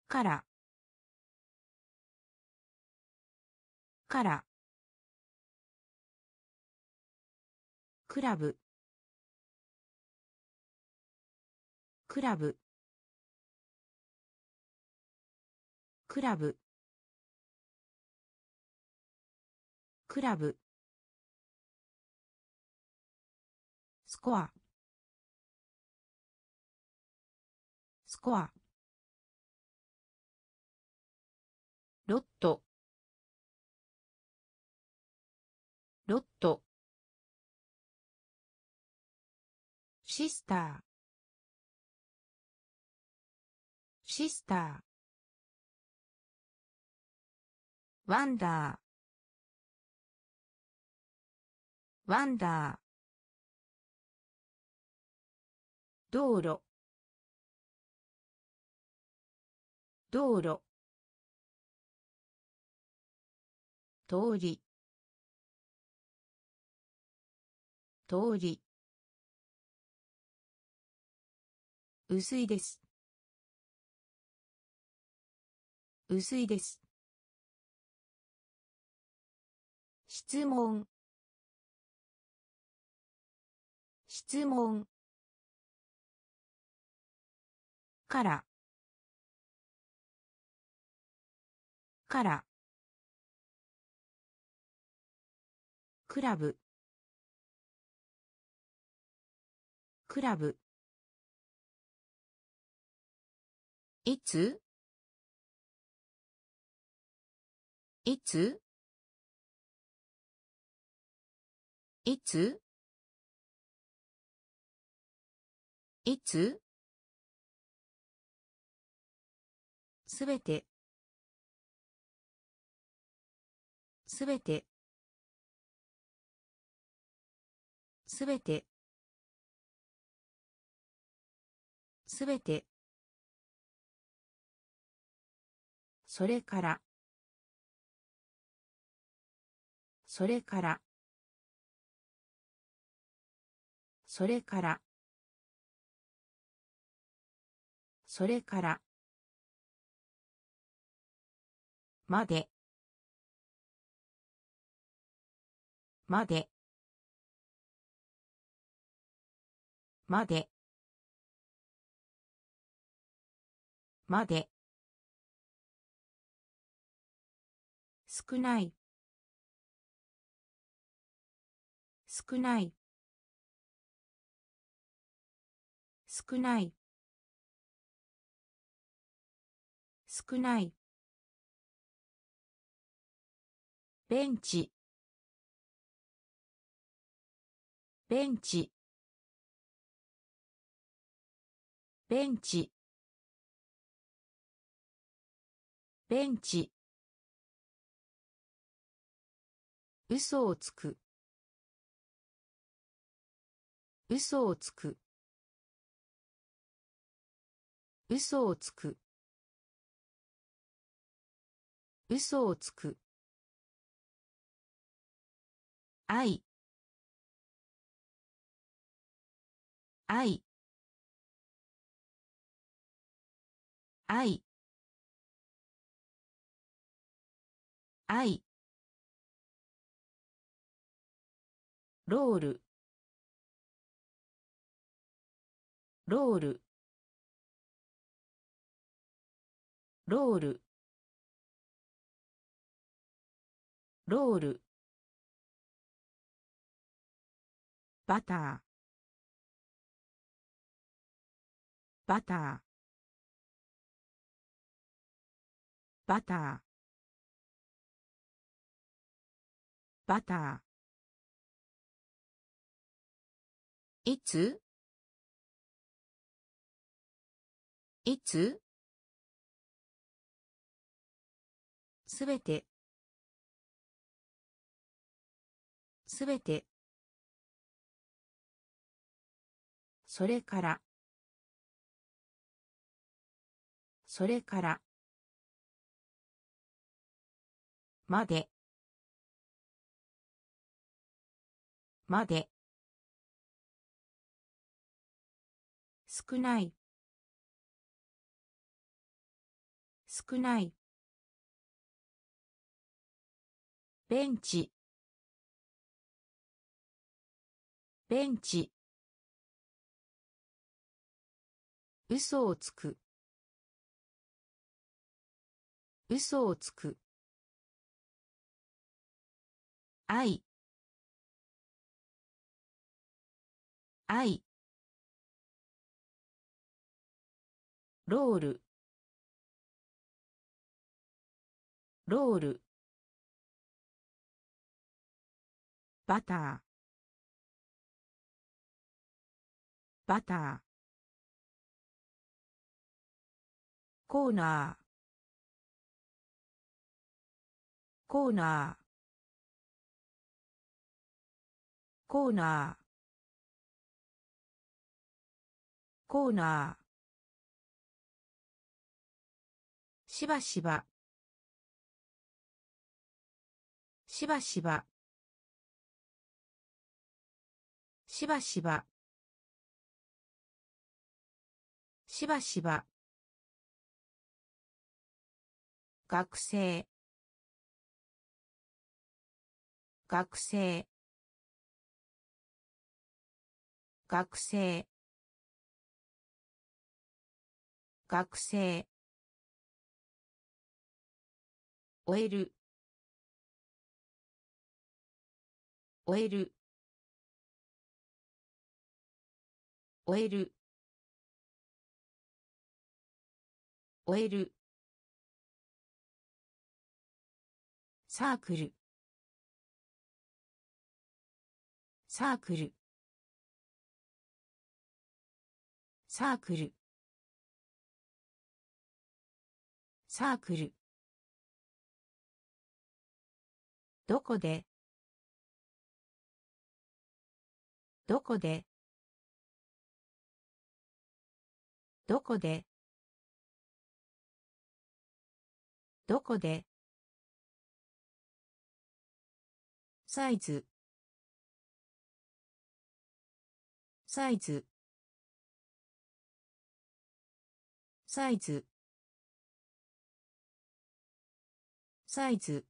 から。から。クラブ。クラブ。クラブ。クラブ。スコア。スコア。ロット。ロット。シスター。シスター。ワンダー。ワンダー。道路。道路。通り。通り。薄いです。薄いです。質問。質問。から。から。クラブ。クラブ。いつ？いつ？いつ？いつ？すべて。すべて。すべて。すべて。それから。それから。それから。それから。まで。まで。まで。まで。少ない。少ない。少ない。少ない。ベンチ。ベンチ。ベンチ。ベンチ。嘘をつく。嘘をつく。嘘をつく。嘘をつく。愛。愛。愛。愛。ロール。ロール。ロール。ロール。バター。バター。バター。バター。いつ？いつ？すべて。すべて。それから。それから。まで。まで。少ない。少ない。ベンチ。ベンチ。嘘をつく。嘘をつく。愛。愛。ロール。ロール。バター。バター。コーナー。コーナー。コーナー。コーナー。しばしば。しばしば。しばしば。しばしば。学生。学生。学生。学生。終える。終える。終える。終える。サークル。サークル。サークル。サークル。どこで？どこで？どこで？どこで？サイズ。サイズ。サイズ。サイズ。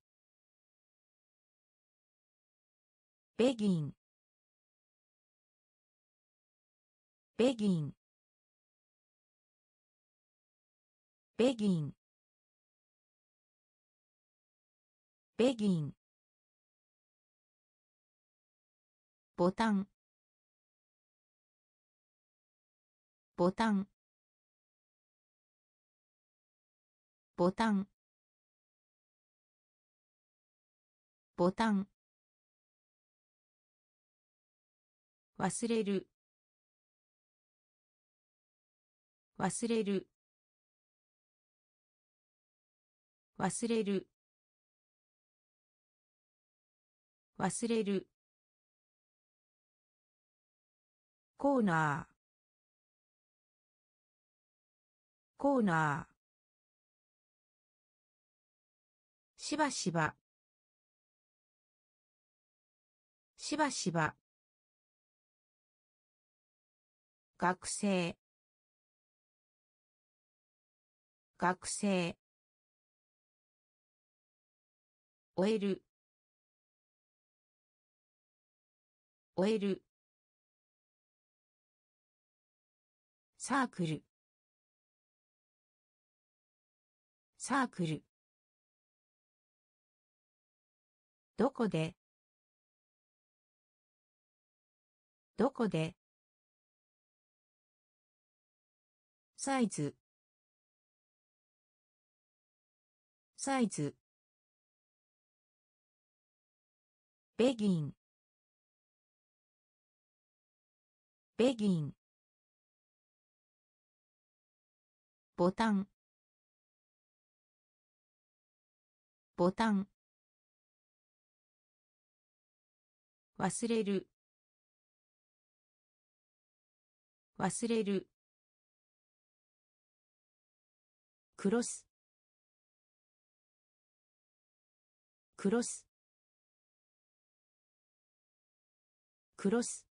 ベギンベギンベギンベギンボタンボタンボタンボタン忘れる。忘れる。忘れる。忘れる。コーナー。コーナー。しばしば。しばしば。学生。学生。終える。終える。サークル。サークル。どこで？どこで？サイズ。サイズ。ベギン。ベギン。ボタン。ボタン。忘れる。忘れる。クロス。クロス。クロス。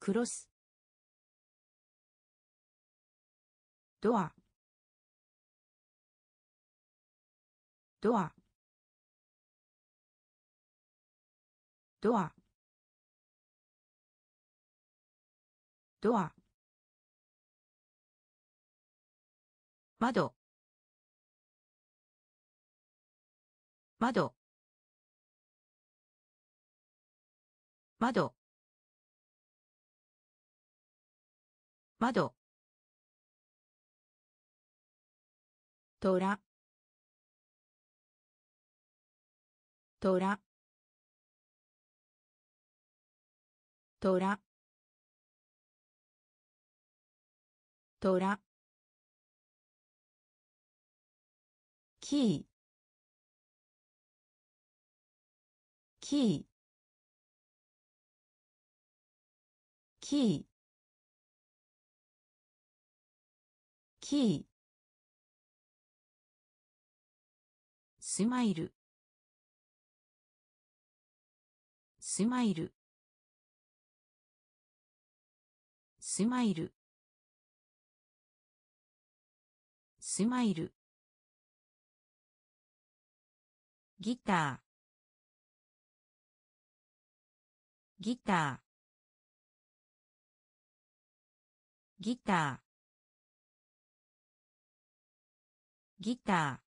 クロス。ドア。ドア。ドア。ドア。窓。窓。窓。窓。トラ。トラ。トラ。トラ。キー。キー。キー。キー。スマイル。スマイル。スマイル。スマイル。ギター。ギター。ギター。ギタ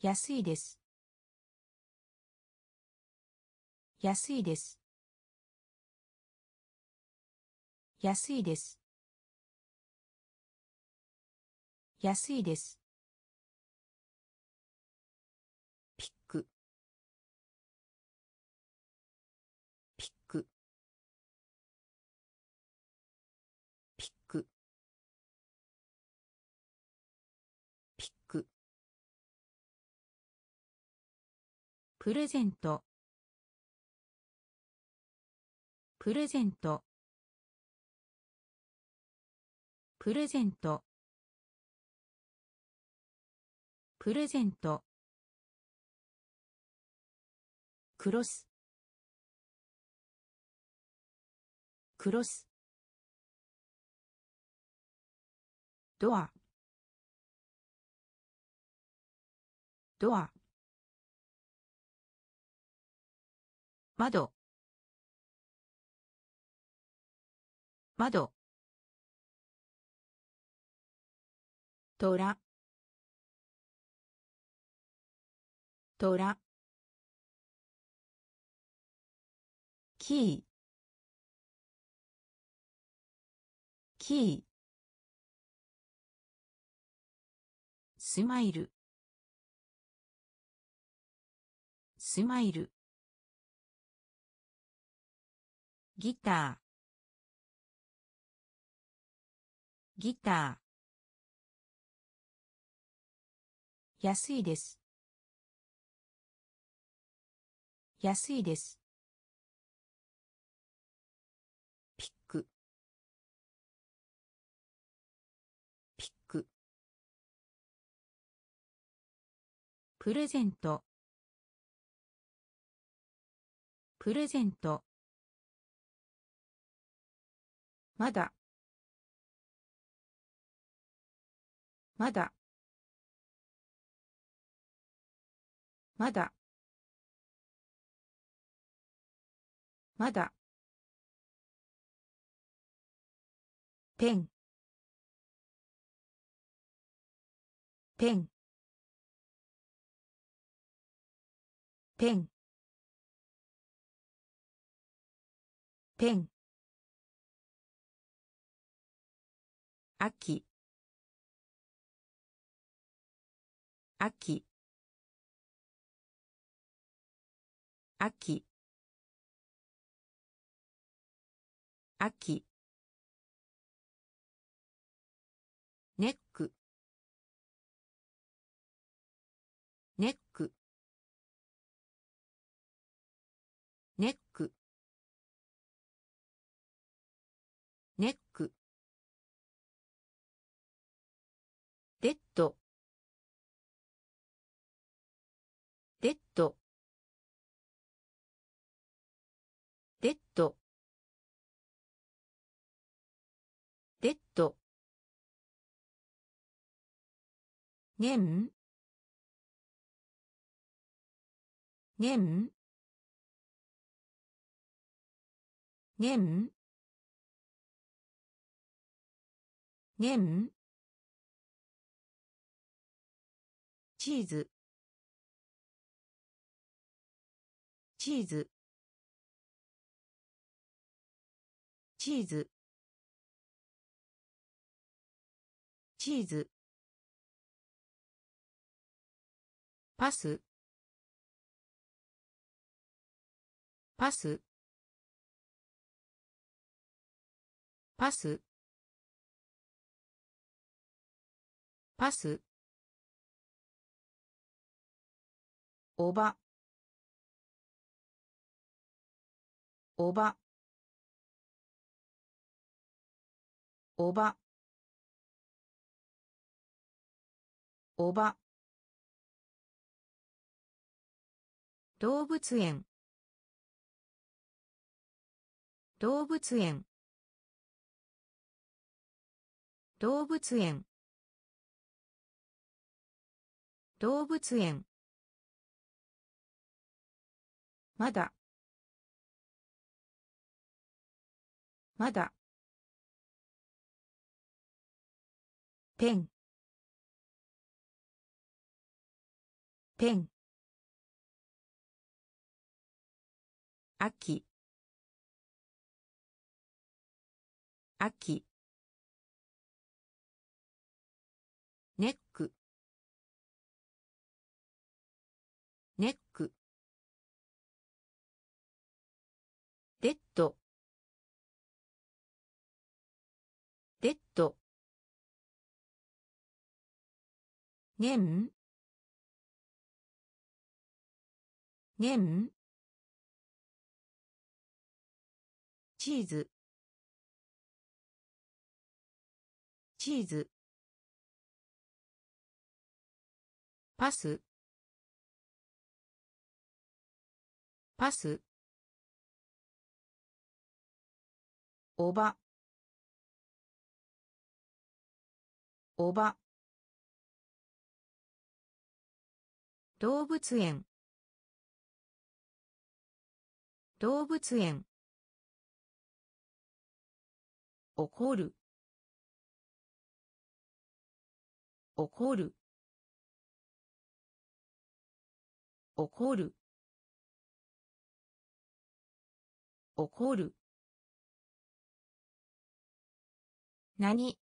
ー。安いです。安いです。安いです。安いです。プレゼント。プレゼント。プレゼント。プレゼント。クロス。クロス。ドア。ドア。窓。窓。トラ。トラ。キー。キー。スマイル。スマイル。ギター。ギター。安いです。安いです。ピック。ピック。プレゼント。プレゼント。まだ。まだ。まだ。まだ。ペン。ペン。ペン。ペン。秋。秋。秋。秋。年年年年チーズチーズチーズチーズパス。パス。パス。パス。おば。おば。おば。おば。動物園。動物園。動物園。動物園。まだ。まだ。ペン。ペン。秋。秋。ネック。ネック。デッド。デッド。年年チーズ。チーズ。パス。パス。おば。おば。動物園。動物園。怒る。怒る。怒る。怒る。何。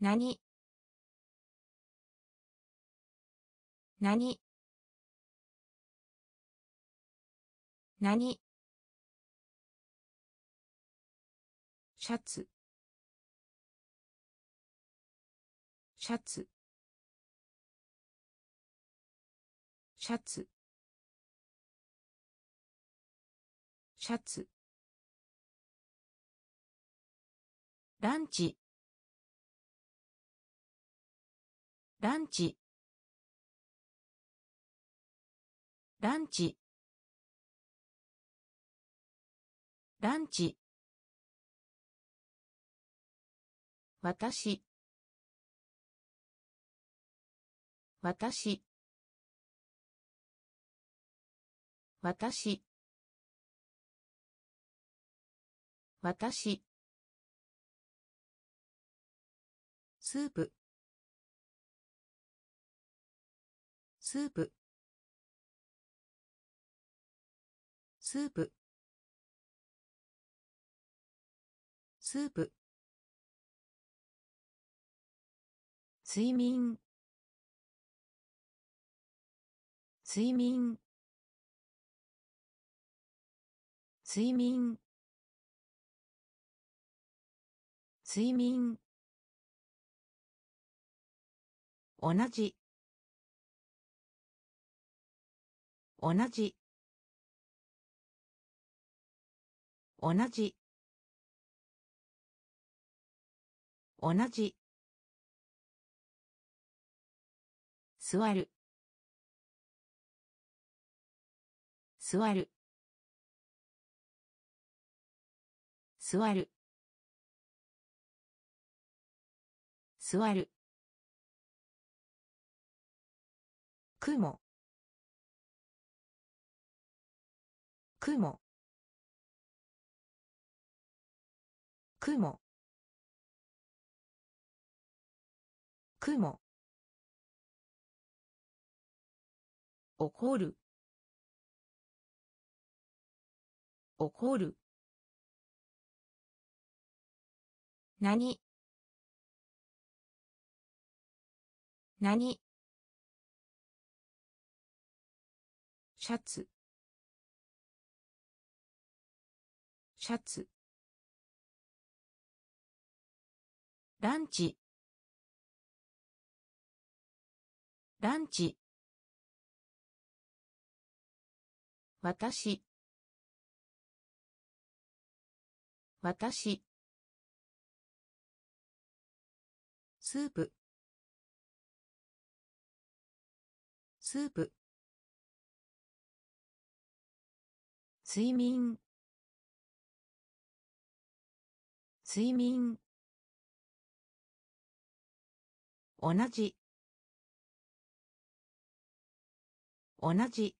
何。何。何。シャツ。シャツ。シャツ。シャツ。ランチ。ランチ。ランチ。ランチ。私。私。私。私。スープ。スープ。スープ。スープ。睡眠。睡眠。睡眠。睡眠。同じ。同じ。同じ。同じ座る。座る。座る。座る。雲。雲。雲。雲。怒る。怒る。何。何。シャツ。シャツ。ランチ。ランチ。私。私。スープ。スープ。睡眠。睡眠。同じ。同じ。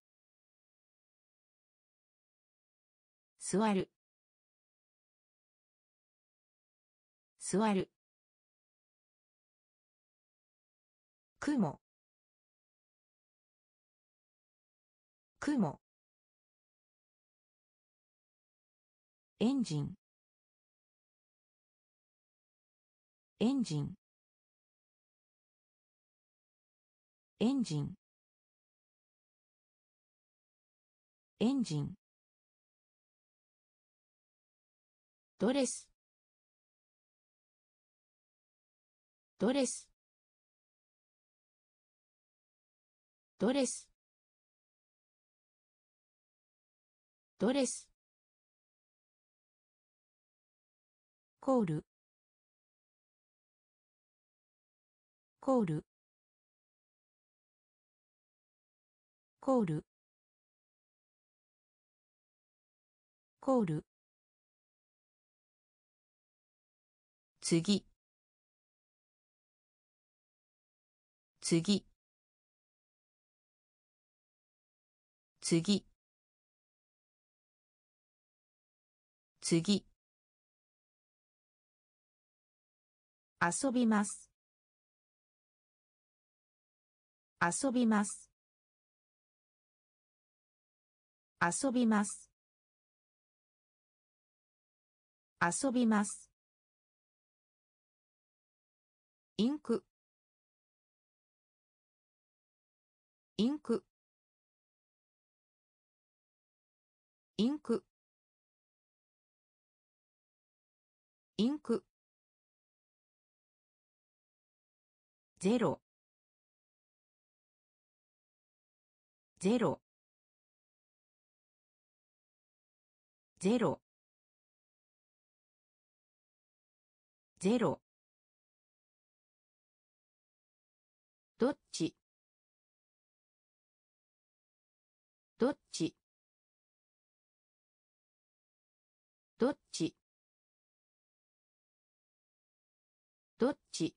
座る。座る。雲。雲。エンジン。エンジン。エンジン。エンジン。ドレス。ドレス。ドレス。ドレス。コール。コール。コール。コール。次。次。次。次。遊びます。遊びます。遊びます。遊びます。インク。インク。インク。インク。ゼロ。ゼロ。ゼロ。ゼロ。どっち？どっち？どっち？どっち？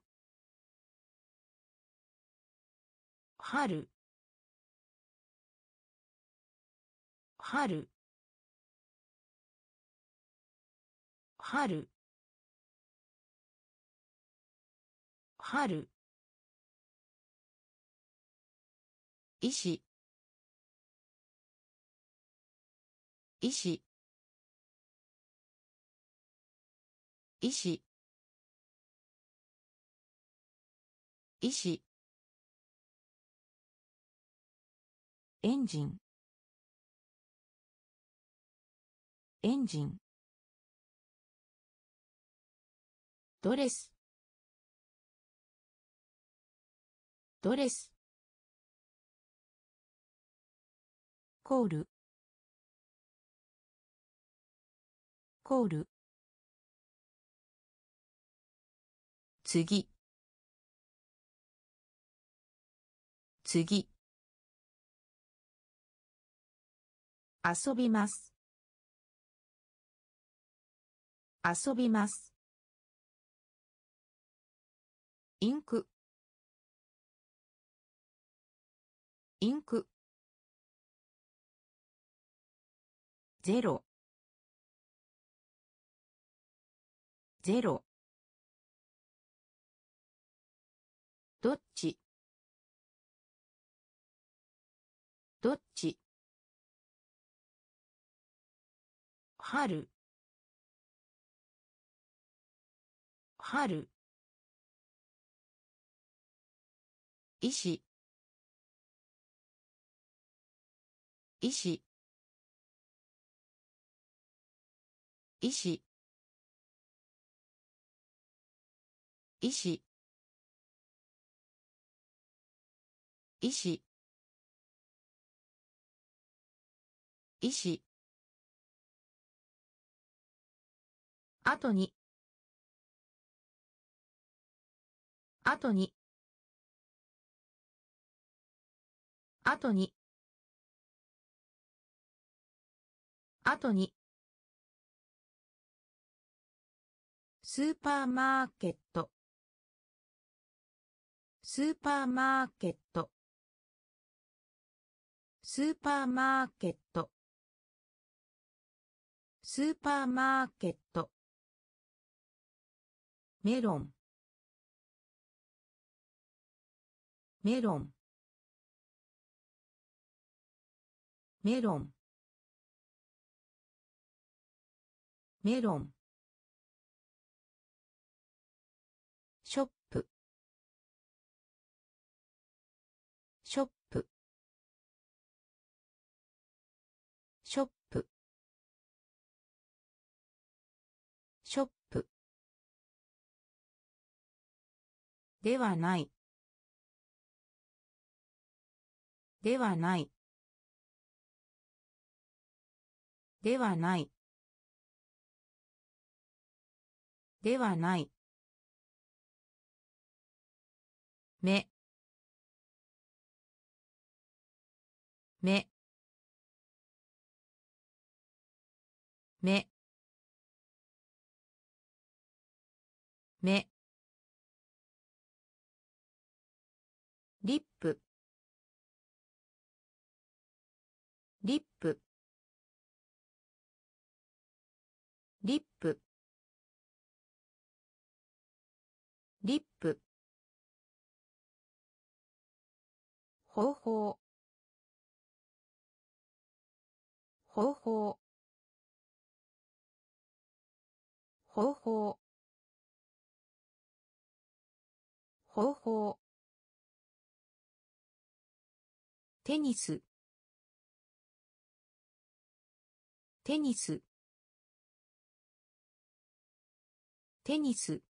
春。春。春。春。医師医師医師医師エンジン。エンジン。ドレス。ドレス。コール。コール。次。次。遊びます。遊びます。インク。インク。ゼロ。ゼロ。どっち？どっち？春。春。医師。医師。医師医師医師医師後に。後に。後に。後に。スーパーマーケット。スーパーマーケット。スーパーマーケット。スーパーマーケット。メロン。メロン。メロン。メロン。ではない。ではない。ではない。ではない。目。目。目。目。リップ。リップ。方法。方法。方法。方法。テニス。テニス。テニス。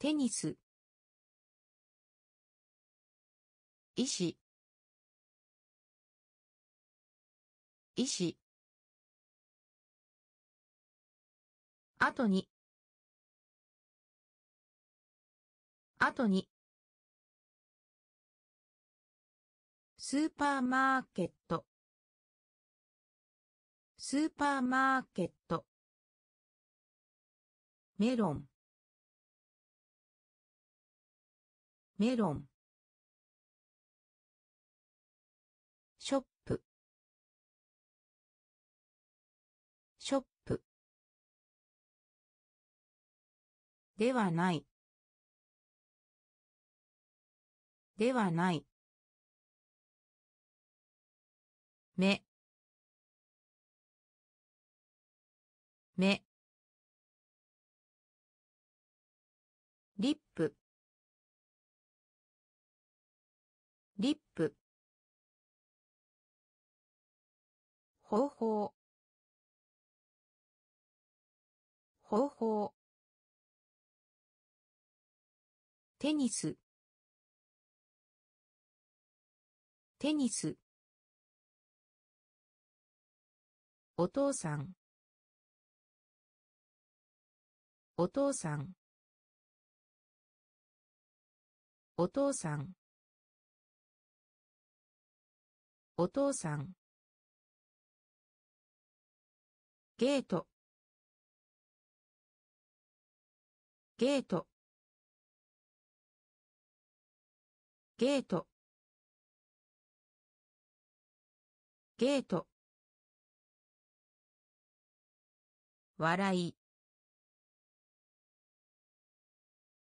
テニス。医師。医師。後に。後に。スーパーマーケット。スーパーマーケット。メロン。メロン。ショップ。ショップ。ではない。ではない。目。目。リップ。リップ。方法。方法。テニス。テニス。お父さん。お父さん。お父さん。お父さん。ゲート。ゲート。ゲート。ゲート。笑い。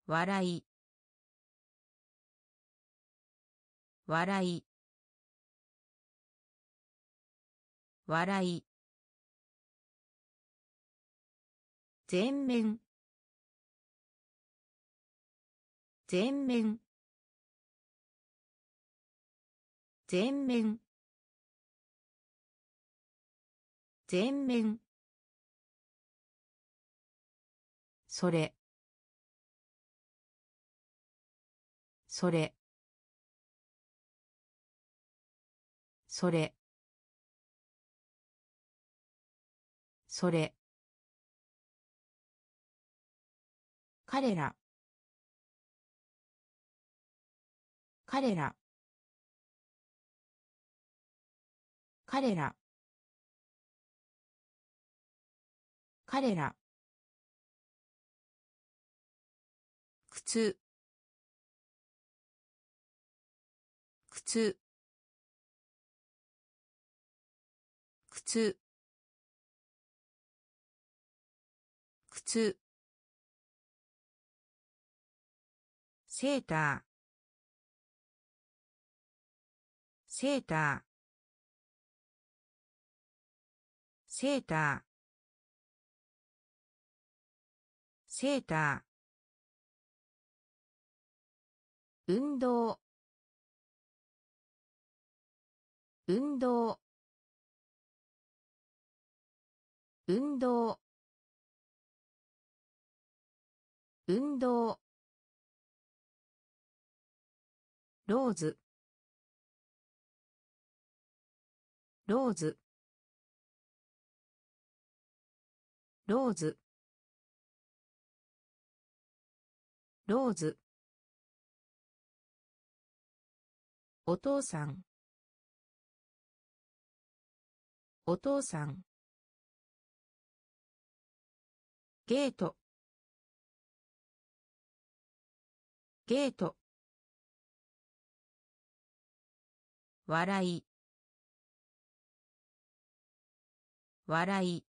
笑い。笑い。笑い。全面。全面。全面。全面。それ。それ。それ。それ。彼ら。彼ら。彼ら。彼ら。靴。靴。靴。靴。セーター。セーター。セーター。セーター。運動。運動。運動。運動。ローズ。ローズ。ローズ。ローズ。お父さん。お父さん。ゲート。ゲート。笑い。笑い。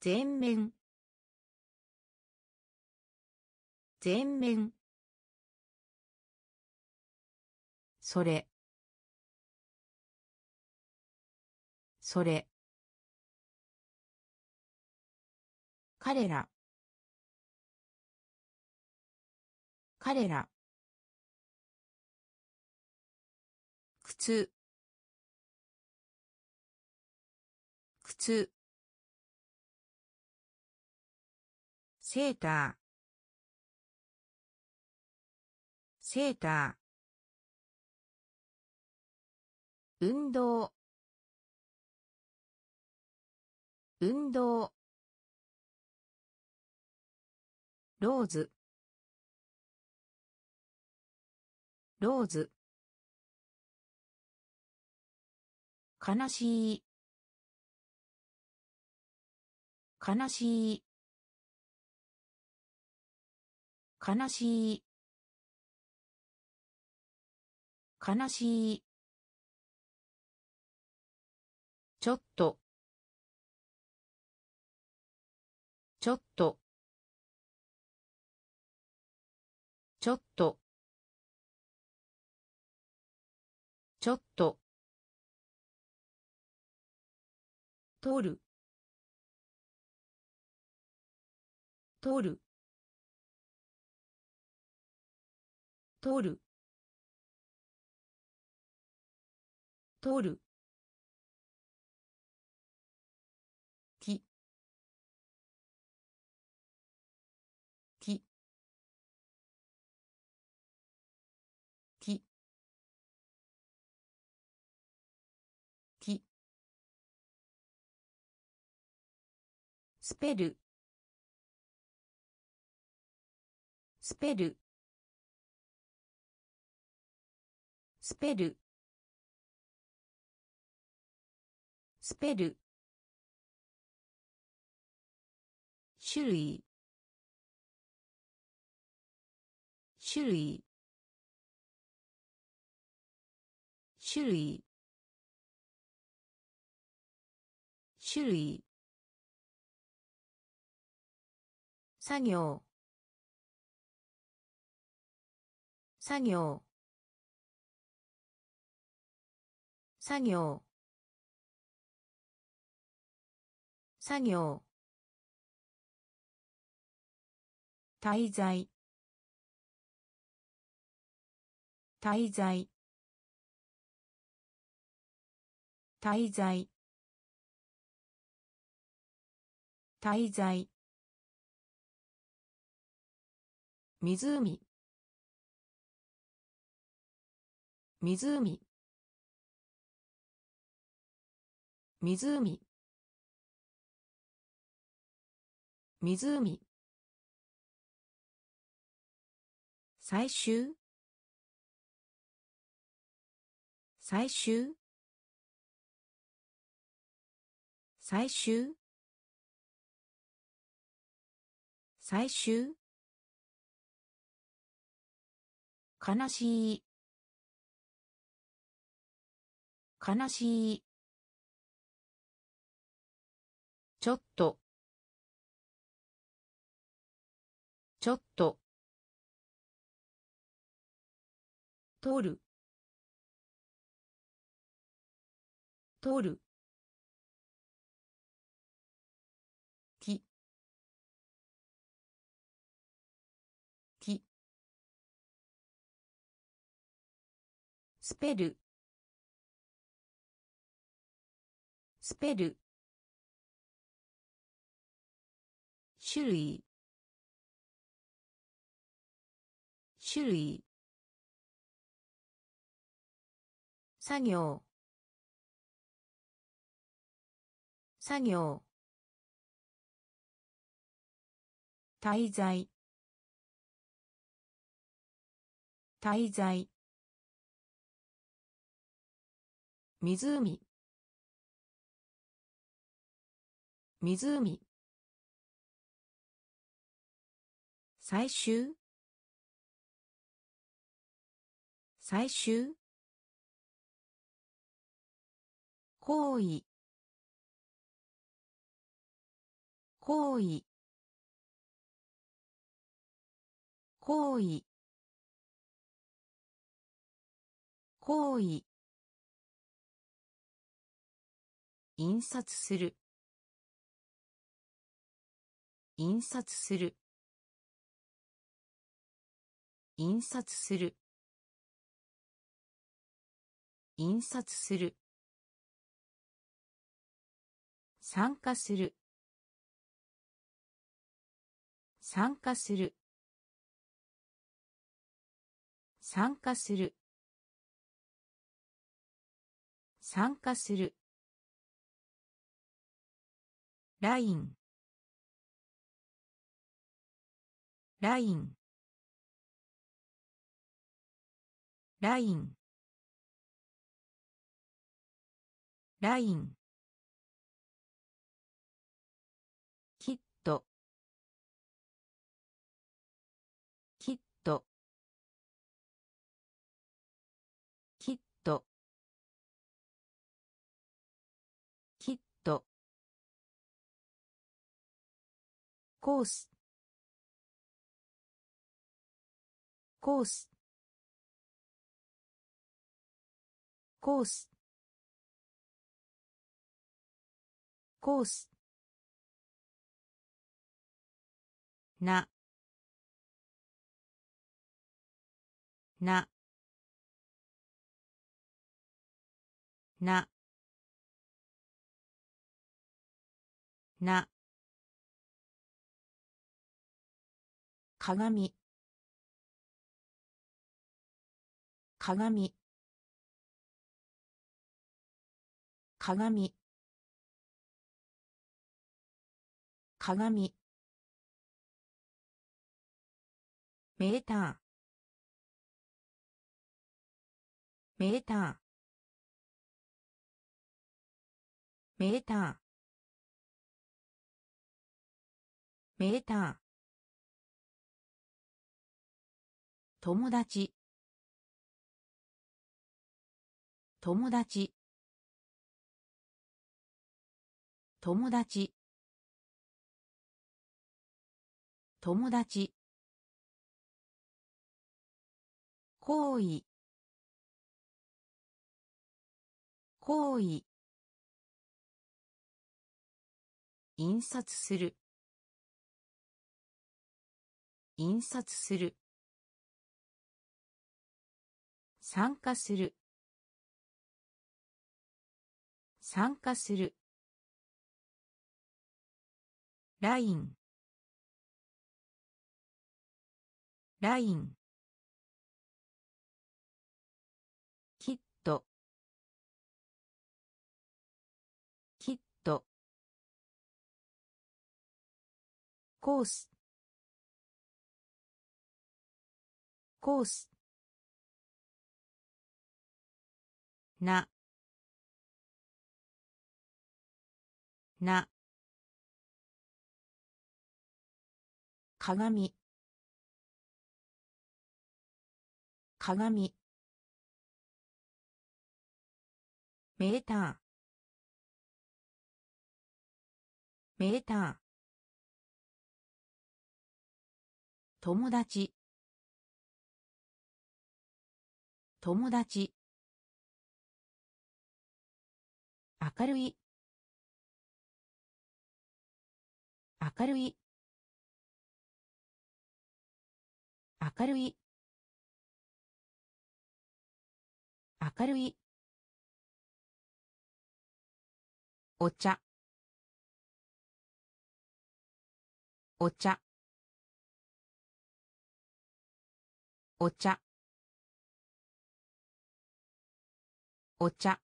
全面。全面。それ。それ。彼ら。彼ら。靴。靴。セーター。セーター。運動。運動。ローズ。ローズ。悲しい。悲しい。悲しい。悲しい。ちょっと。ちょっと。ちょっと。ちょっと。取る。取る。取る。取る。スペルスペルスペルスペル種類。種類。種類。種類。作業。作業。作業。作業。滞在。滞在。滞在。滞在。湖。湖。湖。湖。最終？最終？最終？最終？悲しい。悲しい。ちょっと。ちょっと。取る。取る。スペルスペル種類種類作業作業滞在滞在湖。湖。最終。最終。行為。行為。行為。行為印刷する。印刷する。印刷する。印刷する。参加する。参加する。参加する。参加する。ライン。ライン。ライン。ライン。コース。コース。コース。コース。な。な。な。な。鏡。鏡。鏡。鏡。メーター。メーター。メーター。メーター。友達。友達。友達。友達。行為。行為。印刷する。印刷する。参加する。参加する。ライン。ライン。キット。キット。コース。コース。な。な。鏡。鏡。メーター。メーター。友達。友達。明るい。明るい。明るい。明るい。お茶。お茶。お茶。お茶。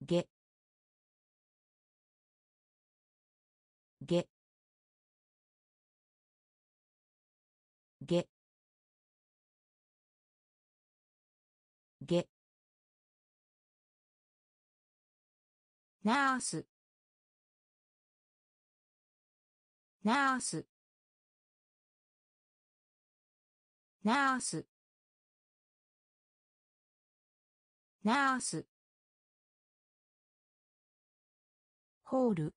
げ。げ。げ。げ。ナースナースナースナースホール。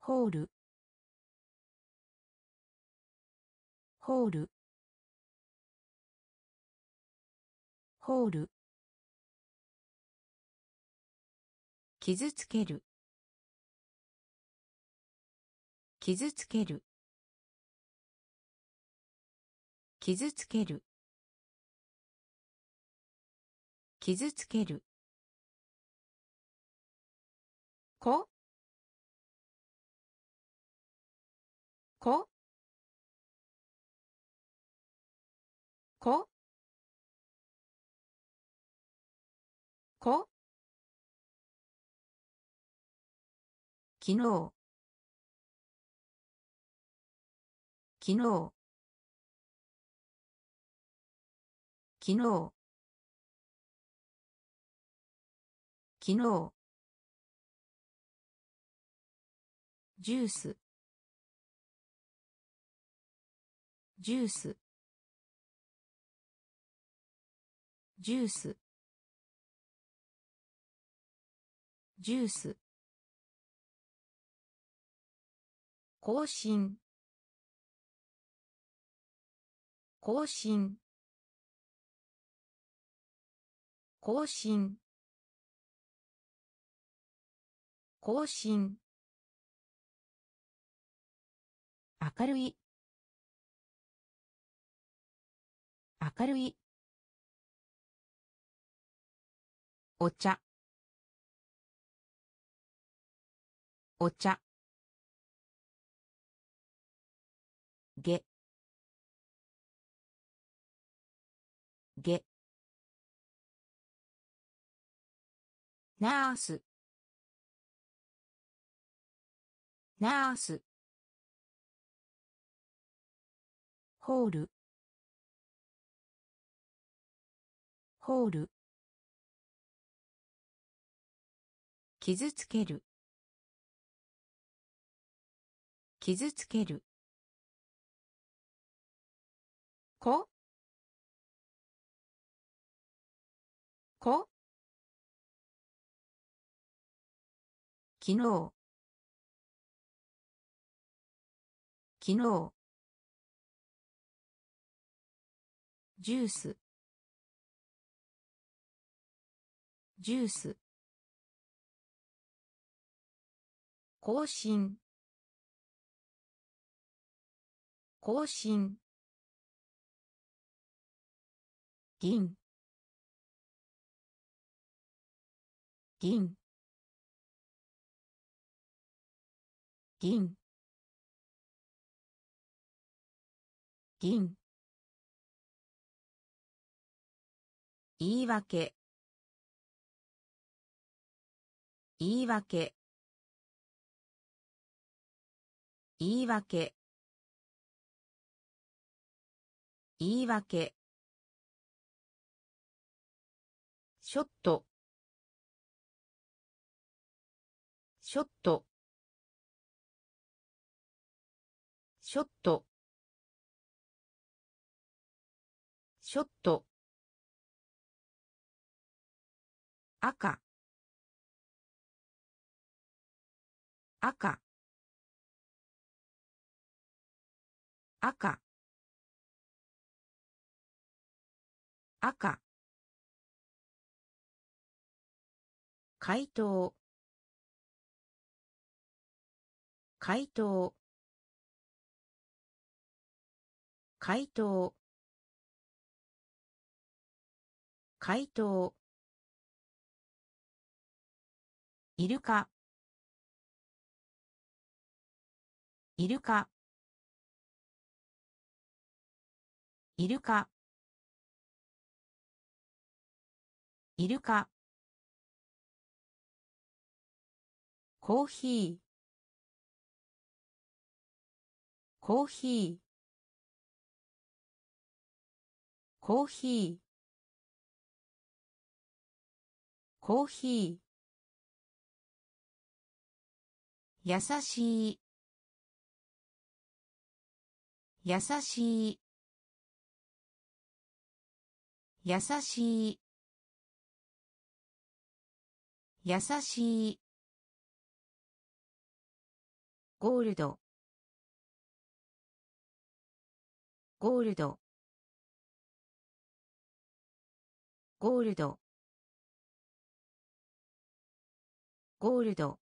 ホール。ホール。ホール。傷つける。傷つける。傷つける。傷つける。こ？こ？こ？こ？昨日昨日昨日昨日ジュース。ジュース。ジュース。ジュース。更新。更新。更新。更新。明るい。明るい。お茶。お茶。げ。げ。ナース。ナース。ホール。ホール。傷つける。傷つける。こ？こ？昨日。昨日ジュース。ジュース。更新。更新。銀。銀。銀。銀。言い訳。言い訳。言い訳。言い訳。ショット。ショット。ショット。ショット。赤。赤。赤。赤。回答。回答。回答。回答。イルカイルカイルカイルカコーヒー。コーヒー。コーヒー。コーヒー。優しい。優しい。優しい。優しい。ゴールド。ゴールド。ゴールド。ゴールド。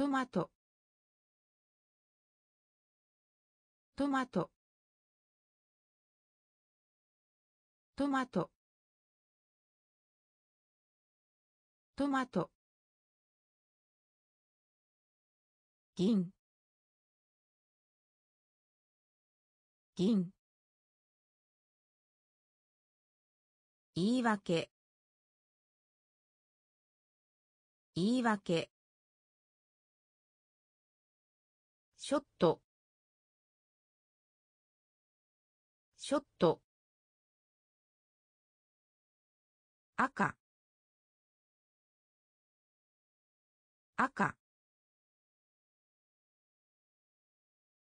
トマト。トマト。トマト。トマト。銀。銀。言い訳。言い訳。ショット。ショット。赤。赤。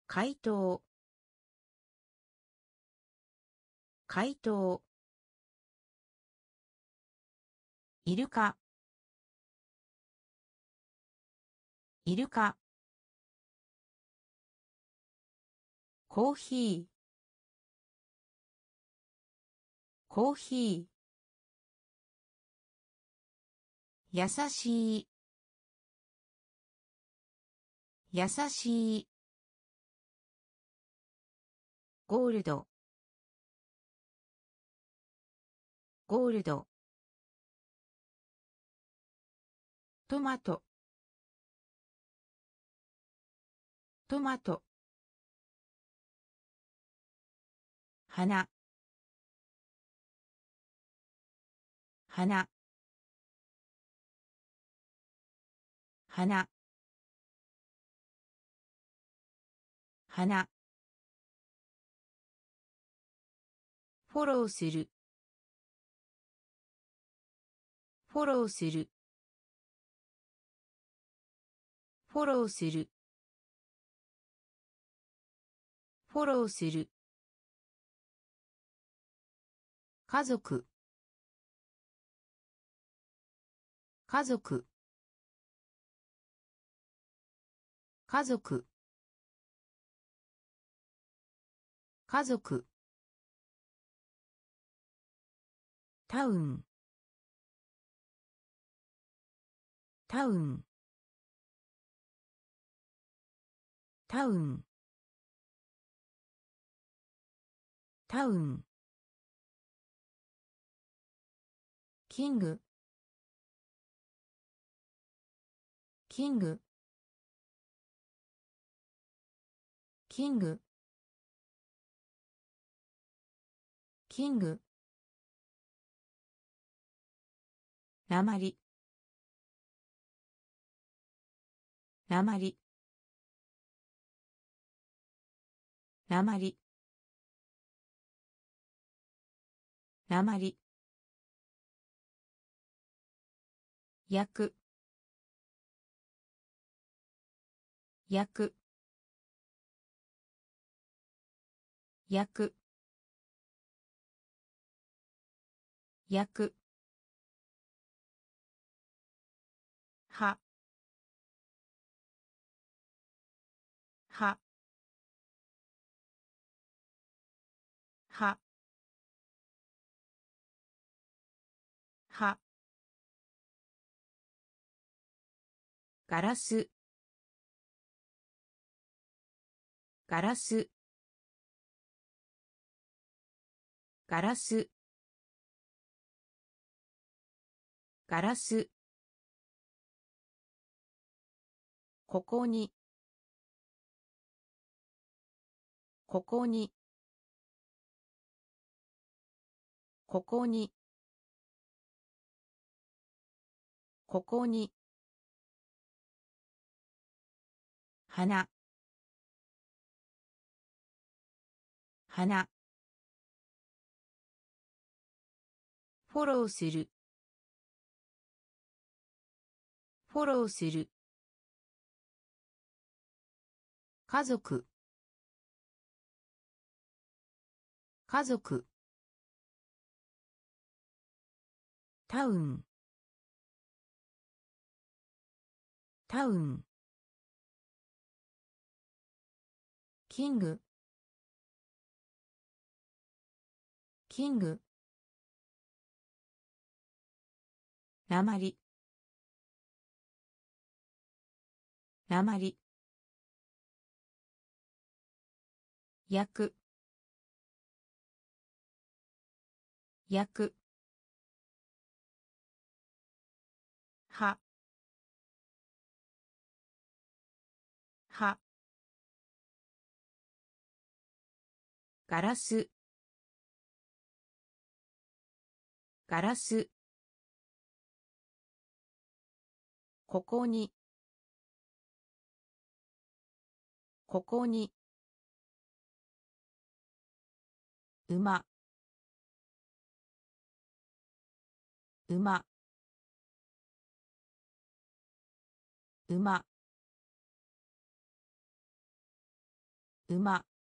回答。回答。イルカ。イルカ。コーヒー。コーヒー。優しい。優しい。ゴールド。ゴールド。トマト。トマト。花。花。花。花。フォローする。フォローする。フォローする。フォローする。家族。家族。家族。家族。タウン。タウン。タウン。タウン。キング。キング。キング。キング。なまりなまりなまりなまり焼く焼く焼く焼くガラス。ガラス。ガラス。ガラス。ここに。ここに。ここに。ここに。花。花。フォローする。フォローする。家族。家族。タウン。タウン。キング。キング。なまりなまり焼く焼くガラス。ガラス。ここに。ここに。馬。馬。馬。馬。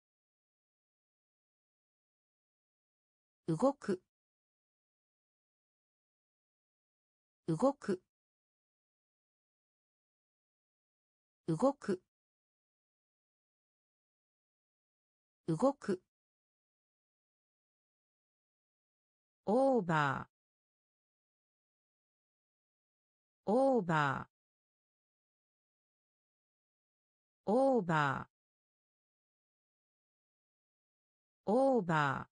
動く。動く。動く。動く。オーバー。オーバー。オーバー。オーバー。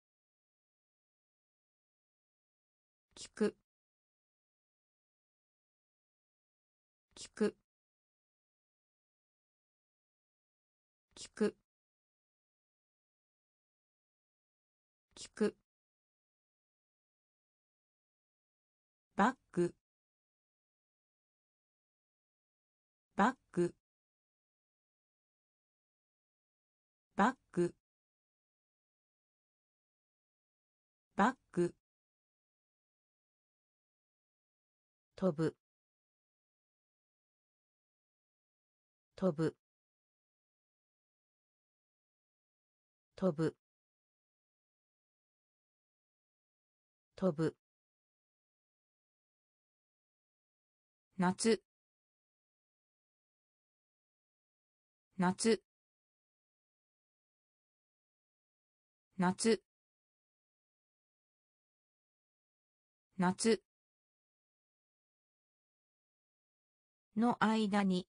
バッグ。バッグ。バッグ。バッグ。飛ぶ。飛ぶ。飛ぶ。飛ぶ。夏。夏。夏。夏。の間に。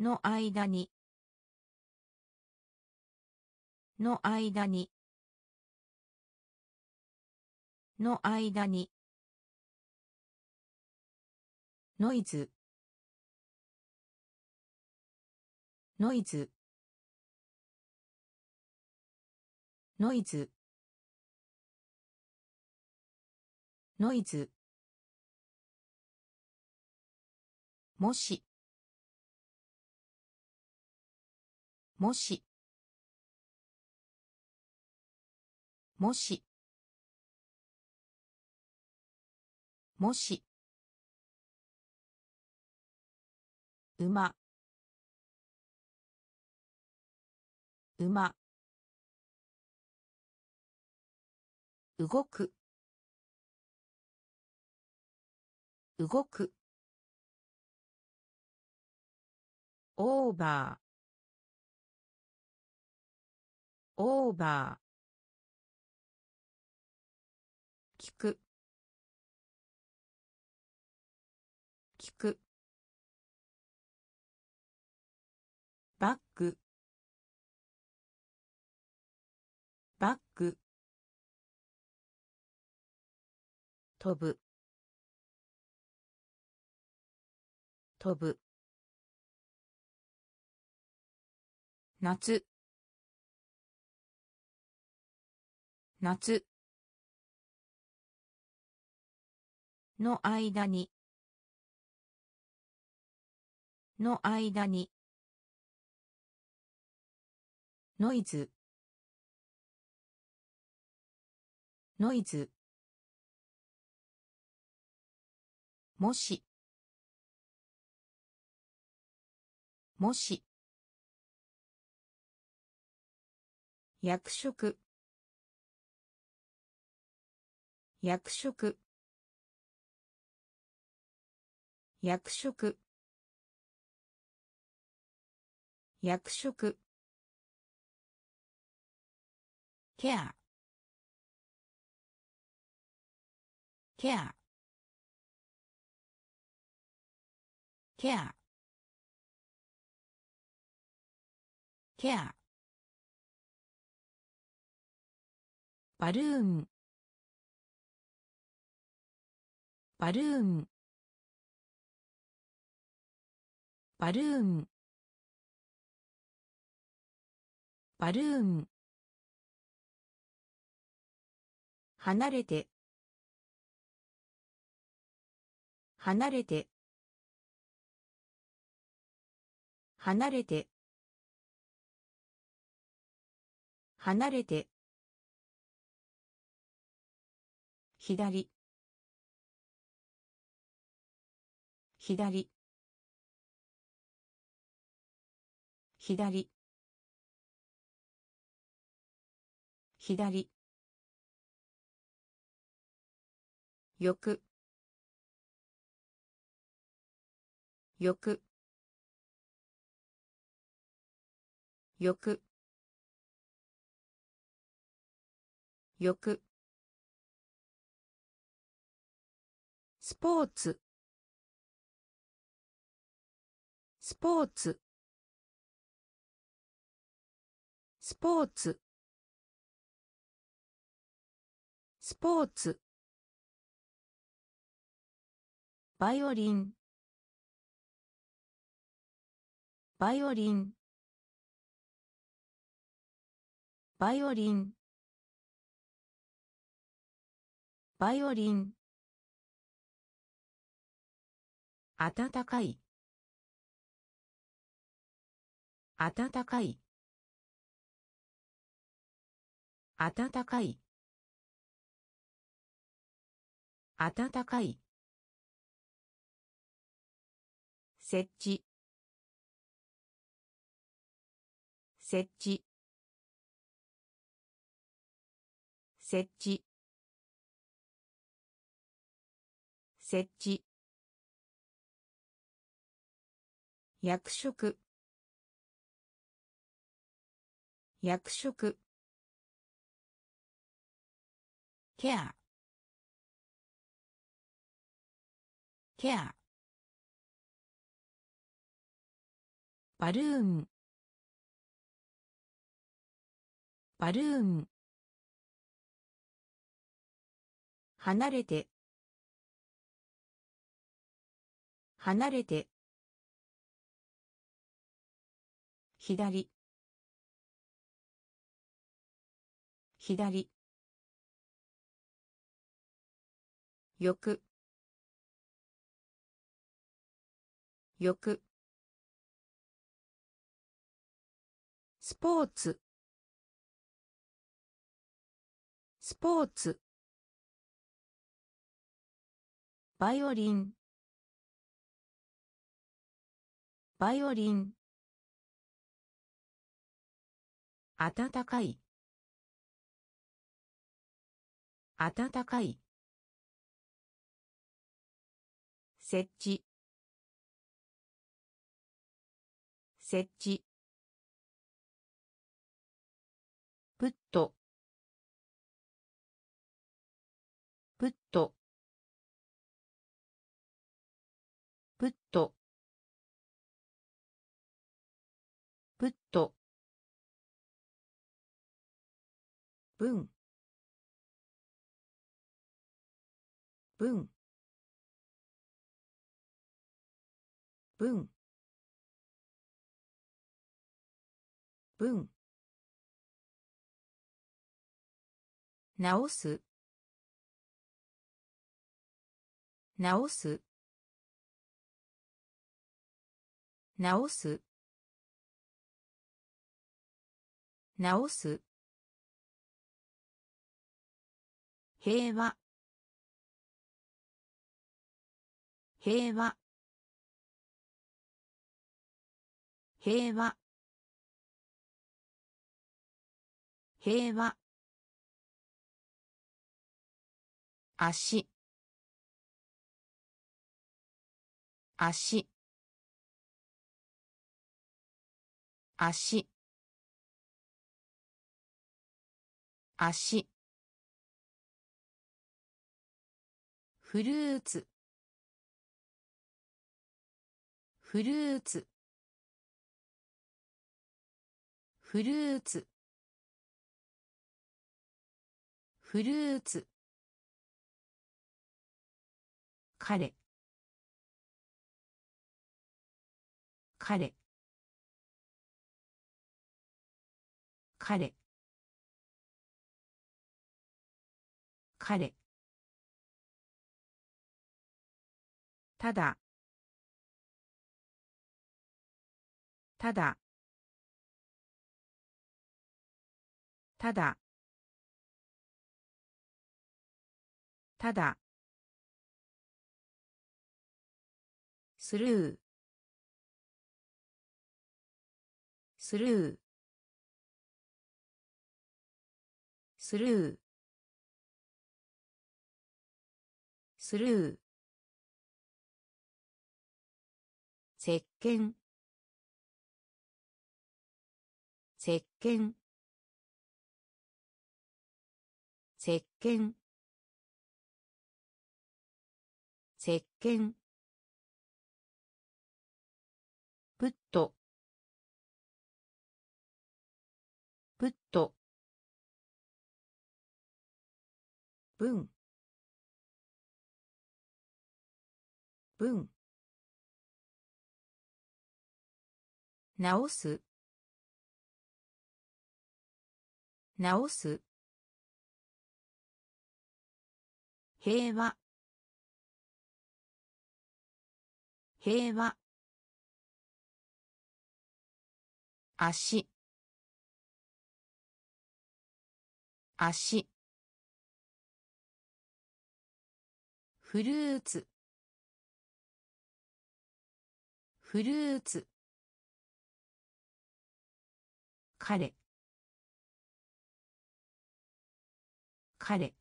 の間に。の間に。の間に。ノイズ。ノイズ。ノイズ。ノイズ。もし。もし。もし。もし。馬。馬。動く。動く。オーバー。オーバー。バッグ。バッグ。飛ぶ。飛ぶ。夏。夏。の間に。の間に。ノイズ。ノイズ。もし。もし。役職役職役職役職ケアケアケアケアバルーンバルーンバルーンバルーン離れて。離れて。離れて。離れて。左。左。左。左。よくよくよくよくスポーツ。スポーツ。スポーツ。スポーツ。バイオリンバイオリンバイオリンバイオリン暖かい。暖かい。暖かい。暖かい。設置。設置。設置。設置。役職。役職。ケア。ケア。バルーン。バルーン。離れて。離れて。左。左。よくよくスポーツ。スポーツ。バイオリン。バイオリン。暖かい。暖かい。設置。設置。文。文。文。文。直す。直す。直す。直す。平和。平和。平和。平和。足。足。足。足。フルーツ。フルーツ。フルーツ。フルーツ。彼。彼。彼。彼。ただ。ただ。ただ。ただ。スルー。スルー。スルー。スルー。石鹸。石鹸。石鹸。石鹸。プット。プット。文。文。直す。直す。平和。平和。足。足。フルーツ。フルーツ。彼。彼。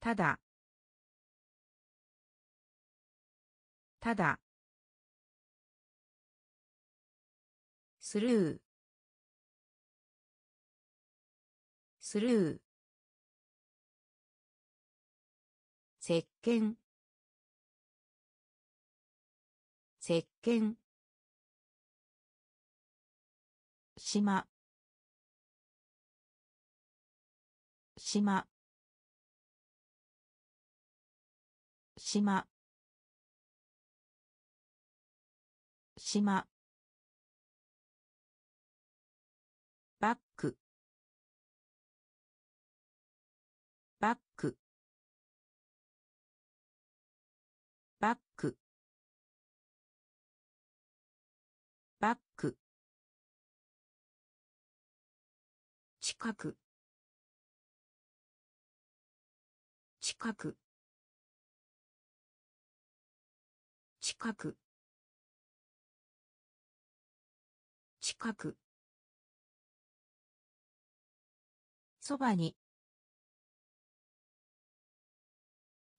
ただ。ただ。スルー。スルー。石鹸石鹸島。島。島。島。近く。近く。近く。近く。そばに。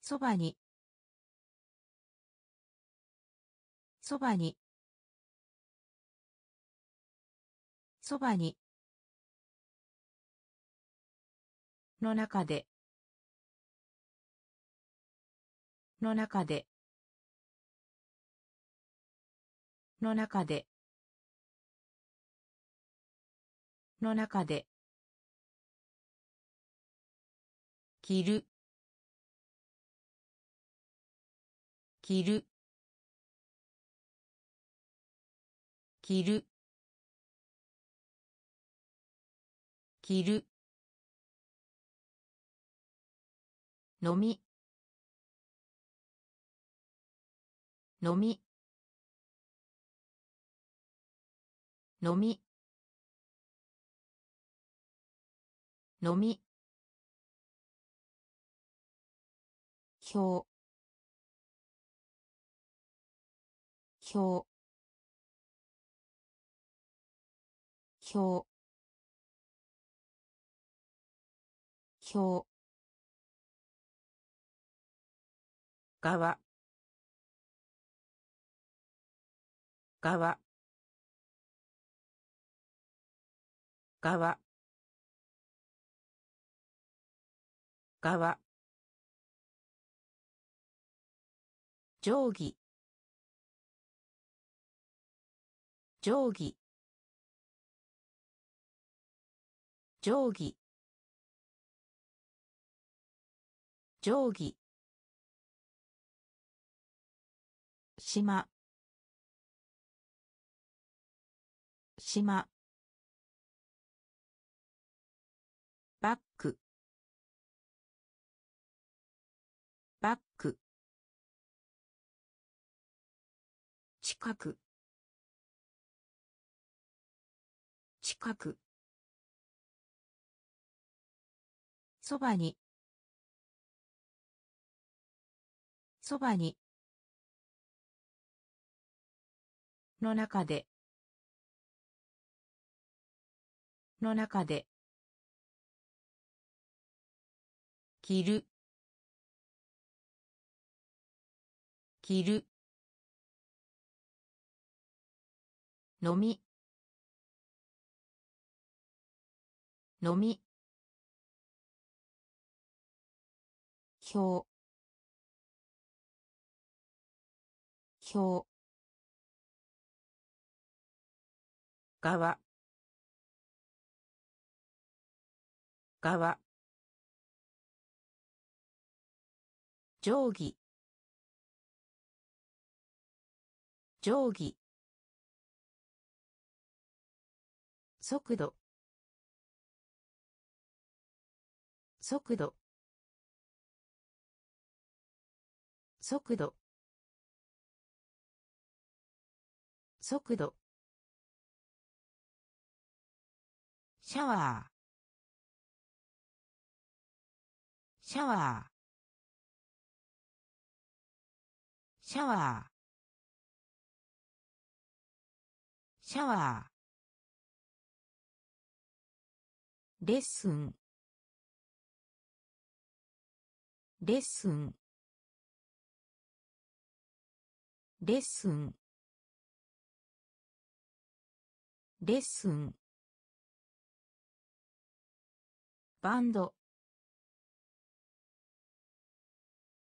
そばに。そばに。そばに。の中で。の中で。の中で。の中で。着る。着る。着る。着る。飲み。飲み。飲み。飲み。表。表。表。表。側。側。側。側。定規。定規。定規。定規。島。島。バック。バック。近く。近く。そばに。そばに。の中で。の中で。着る。着る。飲み。飲み。表。表。側。側。定規。定規。速度。速度。速度。速度。シャワー。シャワー。シャワー。シャワー。レッスン。レッスン。レッスン。レッスン。バンド。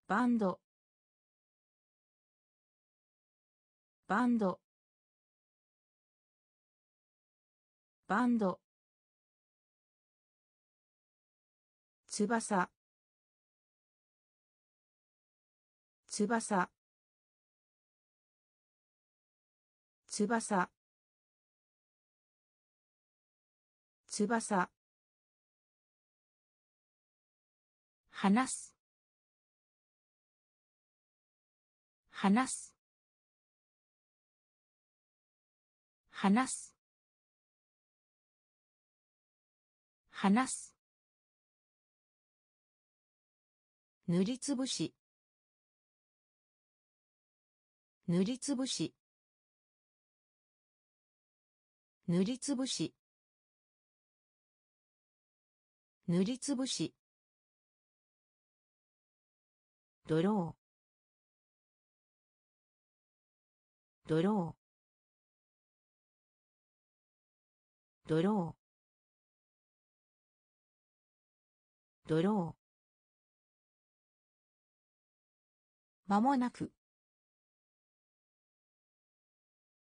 バンド。バンド。バンド。翼。翼。翼。翼。話す。話す。話す。話す。塗りつぶし。塗りつぶし。塗りつぶし。塗りつぶし。ドロー。ドロー。ドロー。ドロー。まもなく。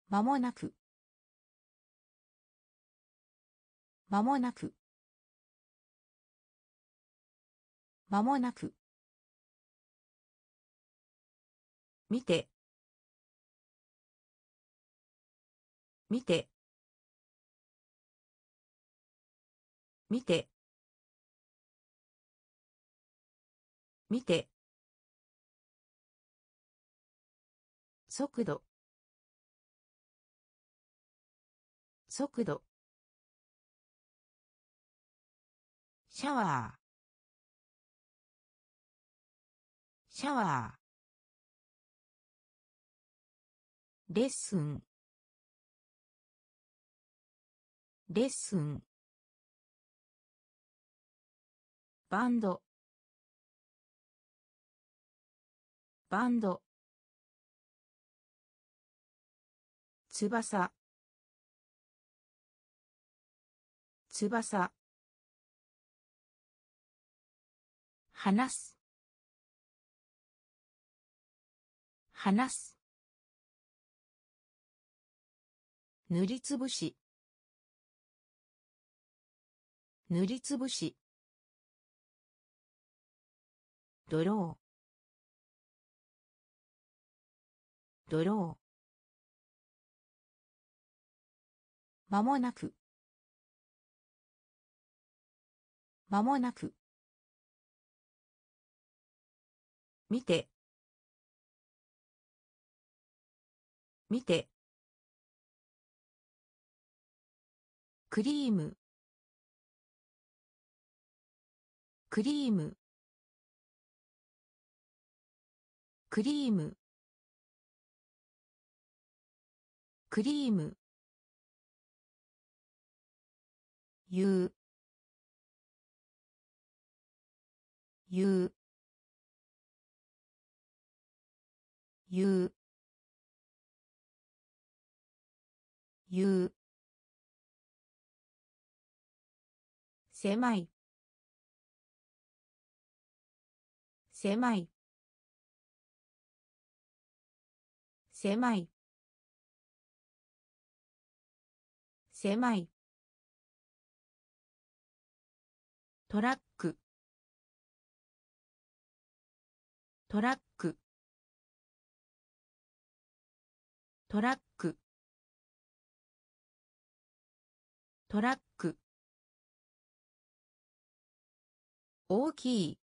まもなく。まもなく。まもなく。見て。見て。見て。見て。速度。速度。シャワー。シャワー。レッスン。レッスン。バンド。バンド。翼。翼。話す。話す。塗りつぶし。塗りつぶし。ドロー。ドロー。まもなく。まもなく。見て。見て。クリーム。クリーム。クリーム。クリーム。言う言う言う言う狭い。狭い。狭い。狭い。トラック。トラック。トラック。トラック。大きい。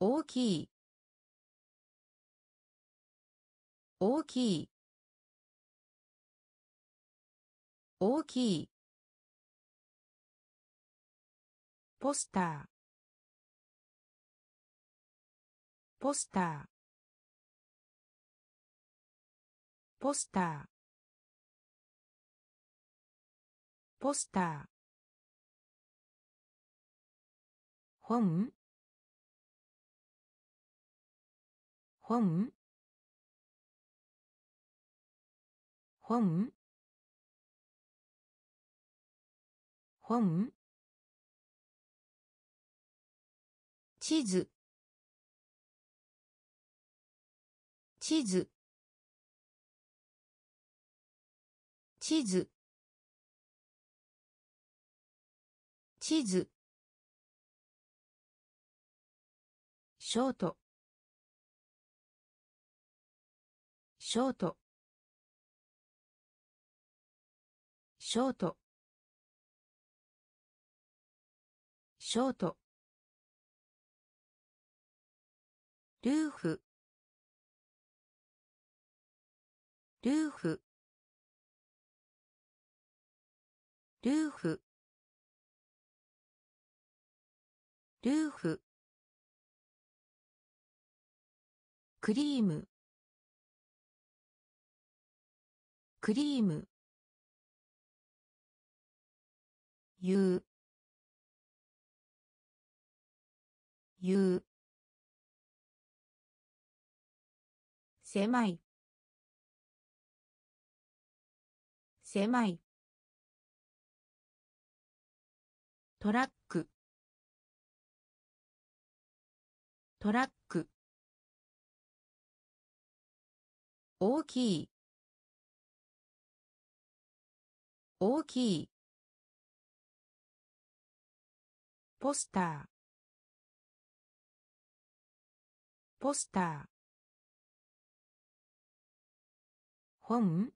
大きい。大きい。大きい。ポスター。ポスター。ポスター。ポスター。本？本？本？本？地図。地図。地図。地図。ショート。ショート。ショート。ショート。ルーフ。ルーフ。ルーフ。ルーフ。クリーム。クリーム。言う言う狭い。狭い。トラック。トラッ大きい。大きい。ポスター。ポスター。本？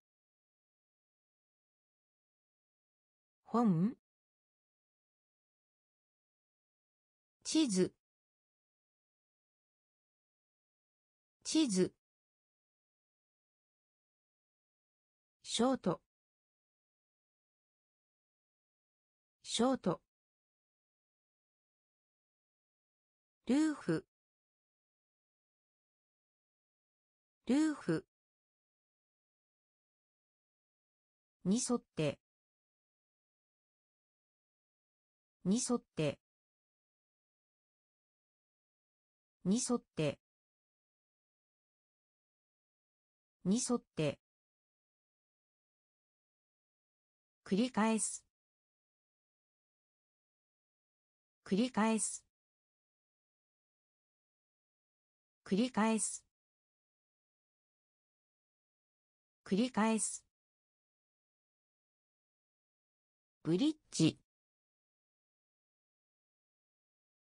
本？地図。地図。ショート。ショート。ルーフ。ルーフ。に沿って。に沿って。に沿って。に沿って。繰り返す。繰り返す。繰り返す。繰り返す。ブリッジ。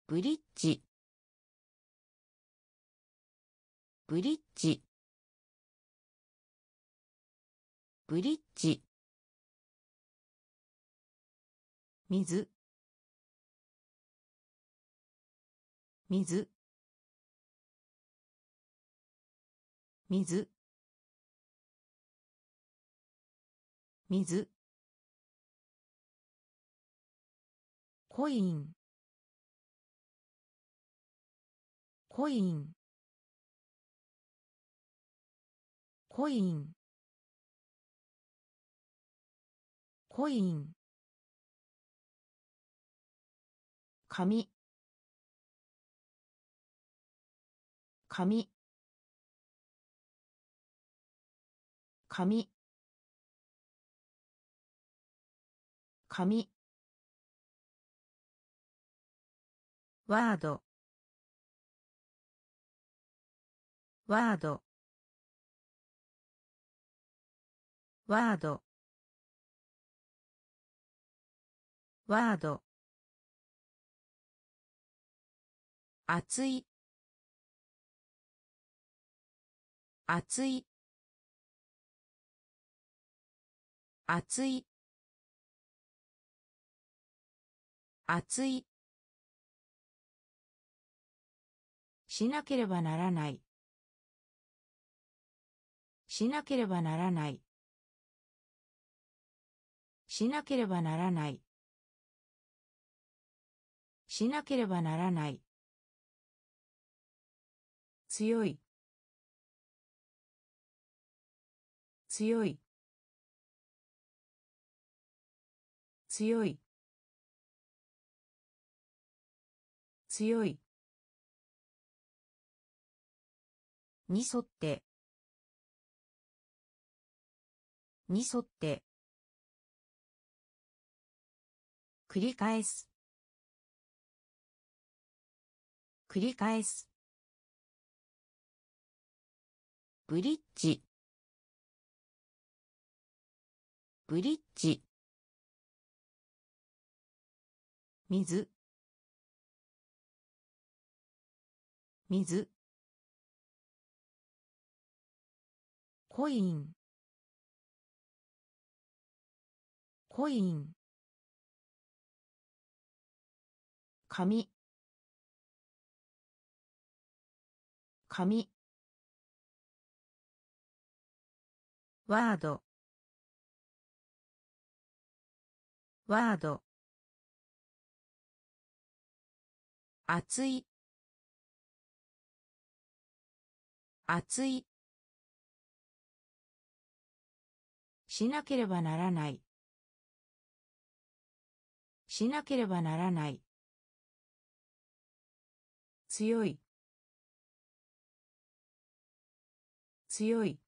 ブリッジ。ブリッジ。ブリッジ。水。水。水。水。コイン。コイン。コイン。コイン。紙。紙。紙。紙。ワード。ワード。ワード。ワード。熱い。熱い。熱い。熱い。しなければならない。しなければならない。しなければならない。しなければならない。強い。強い。強い。強い。に沿って。に沿って。繰り返す。繰り返す。ブリッジ。ブリッジ。水。水。コイン。コイン。紙。紙。ワード。ワード。熱い。熱い。しなければならない。しなければならない。強い。強い。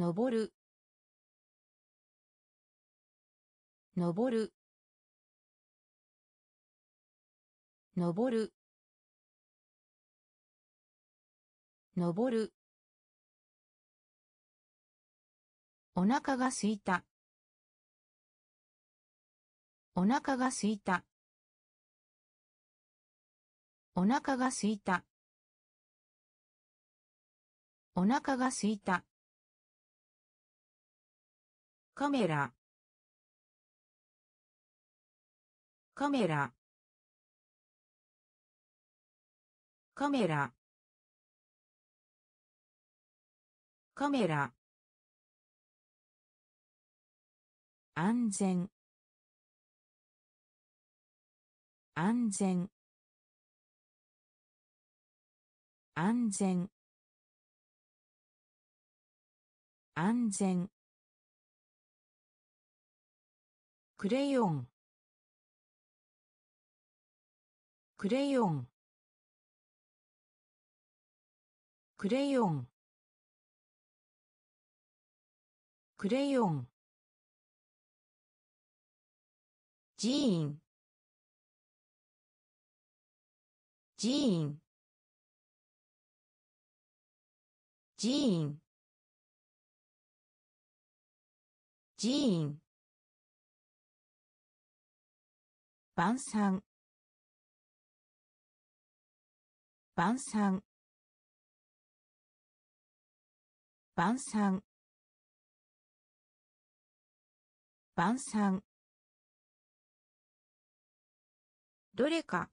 登る。登る。登る。登る。お腹がすいた。お腹がすいた。お腹がすいた。お腹がすいた。カメラ。カメラ。カメラ。カメラ。安全。安全。安全。安全。クレヨン。クレヨン。クレヨン。クレヨン。寺院寺院寺院寺院晩餐。晩餐。晩餐。晩餐。どれか。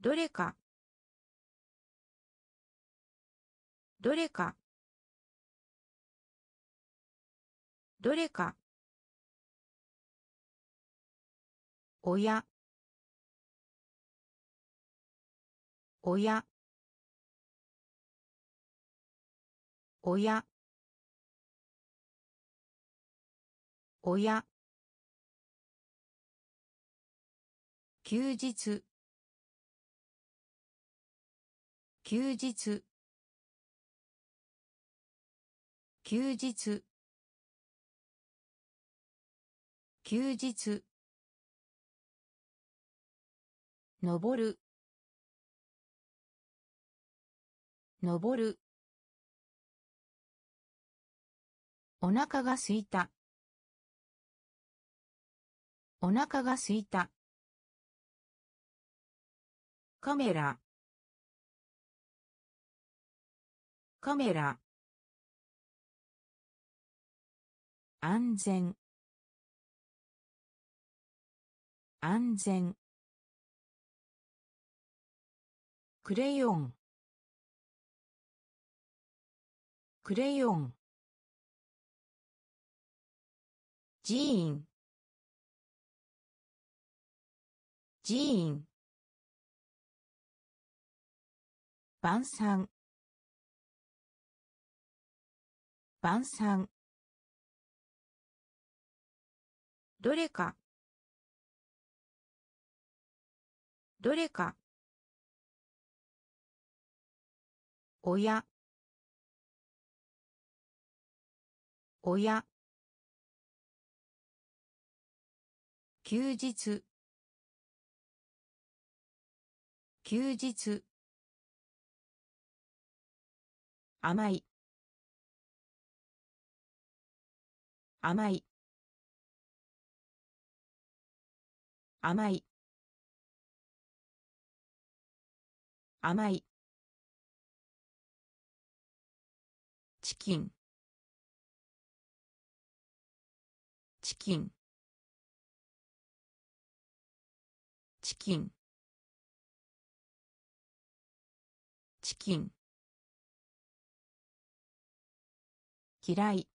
どれか。どれか。どれか。親。親。親。親。休日。休日。休日。休日。登る。登る。お腹がすいた。お腹がすいた。カメラ。カメラ。安全。安全。クレヨン。クレヨン。寺院寺院晩餐。晩餐。どれか。どれか。親。親。休日。休日。甘い。甘い。甘い。甘い。チキン。チキン。チキン。チキン。嫌い。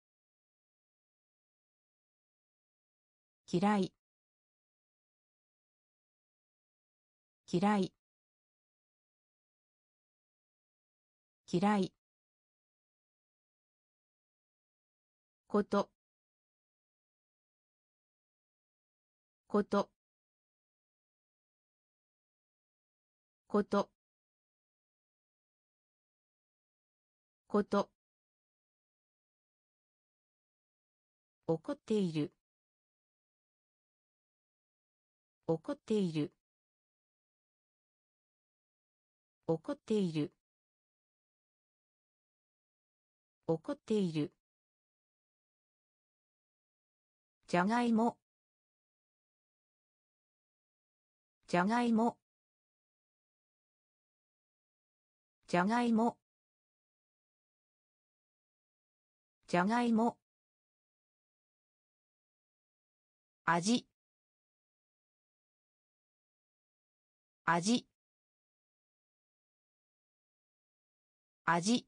嫌い。嫌い。嫌い。こと。こと。こと。こと。怒っている。怒っている。怒っている。怒っている。じゃがいも。じゃがいも。じゃがいも。じゃがいも。味。味。味。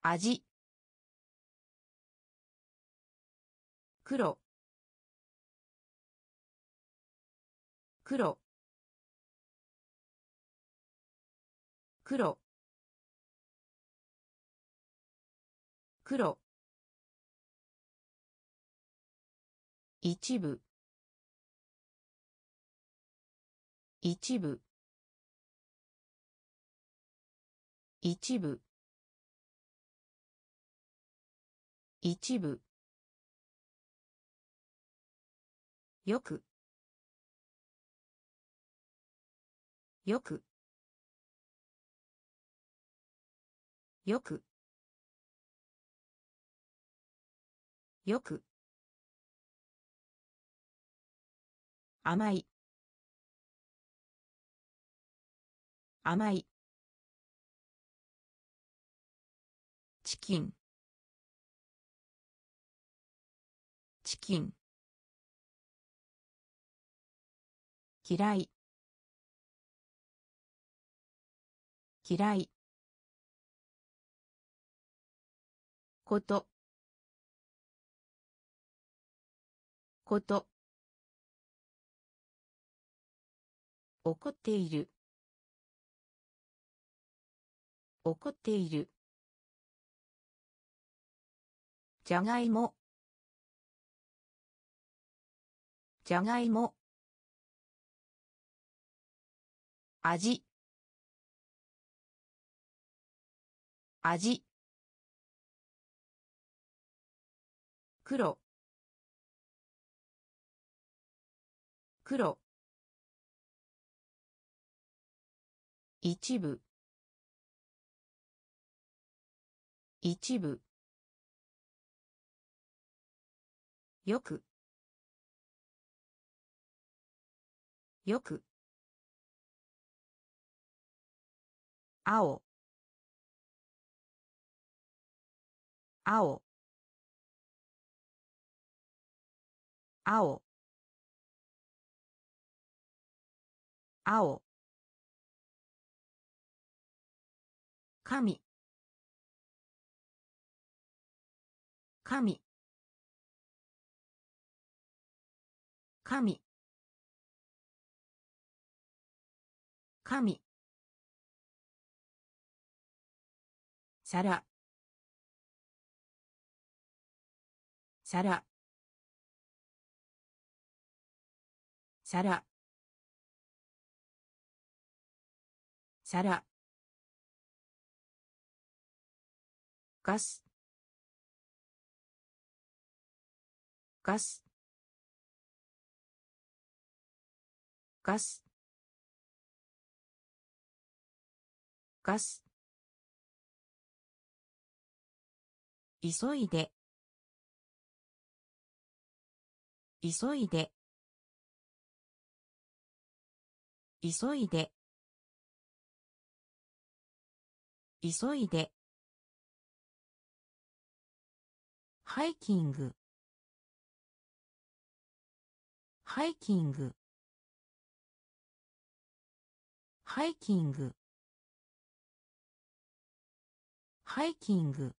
味。黒。黒。黒。黒。一部。一部。一部。一部。よく。よく。よく。よく。甘い。甘い。チキン。チキン。嫌い。嫌い。こと。こと。怒っている。怒っている。じゃがいも。じゃがいも。味。味。黒。黒。一部。一部。よく。よく。青。青。青。青。神。神。神。神。皿。皿。皿。皿。ガス。ガス。ガス。ガス。急いで。急いで。急いで。急いで。ハイキング。ハイキング。ハイキング。ハイキング。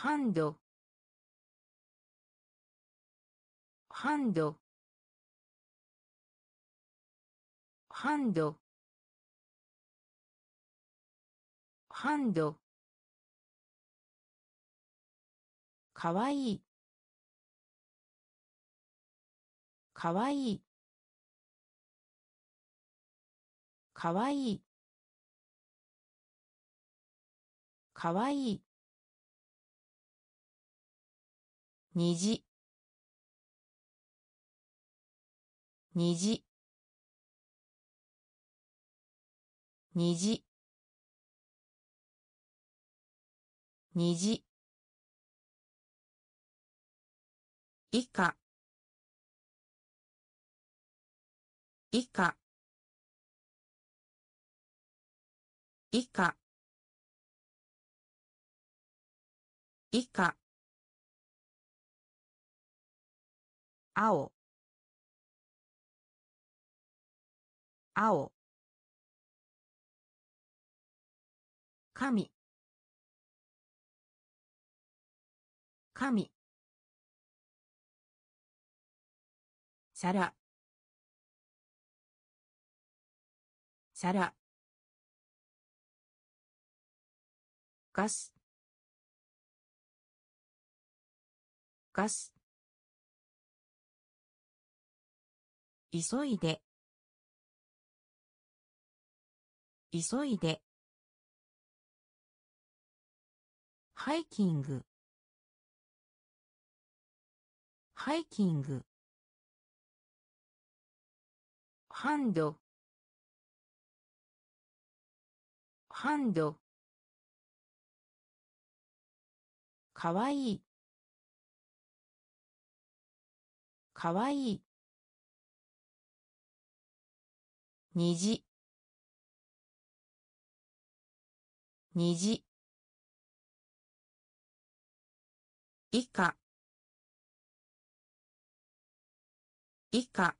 ハンドハンドハンドハンドかわい。いかわい。いかわい。いかわいい。虹。虹。虹。虹。以下。以下。以下。以下。青。青。神。神。皿皿ガス。ガス。急いで。急いで。ハイキング。ハイキング。ハンド。ハンド。かわいい。かわいい。虹。虹。以下。以下。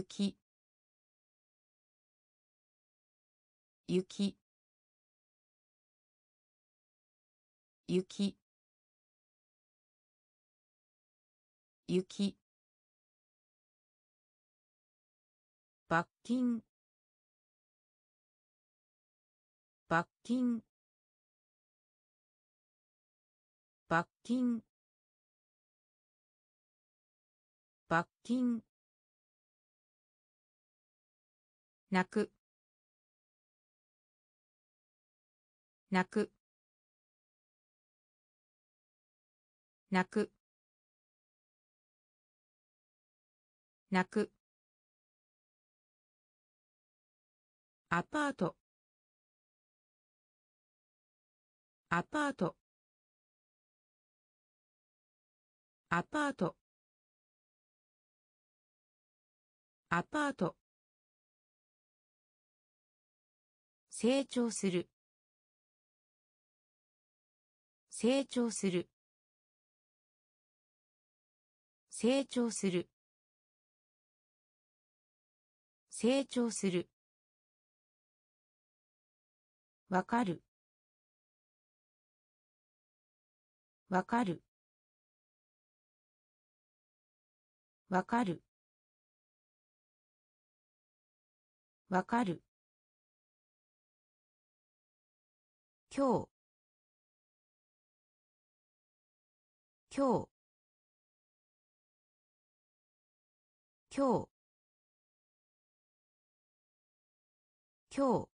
雪。雪。雪。雪。罰金。罰金。罰金。罰金。泣く。泣く。泣く。泣く。アパート。アパート。アパート。アパート。成長する。成長する。成長する。成長する。わかる。わかる。わかる。わかる。今日。今日。今日。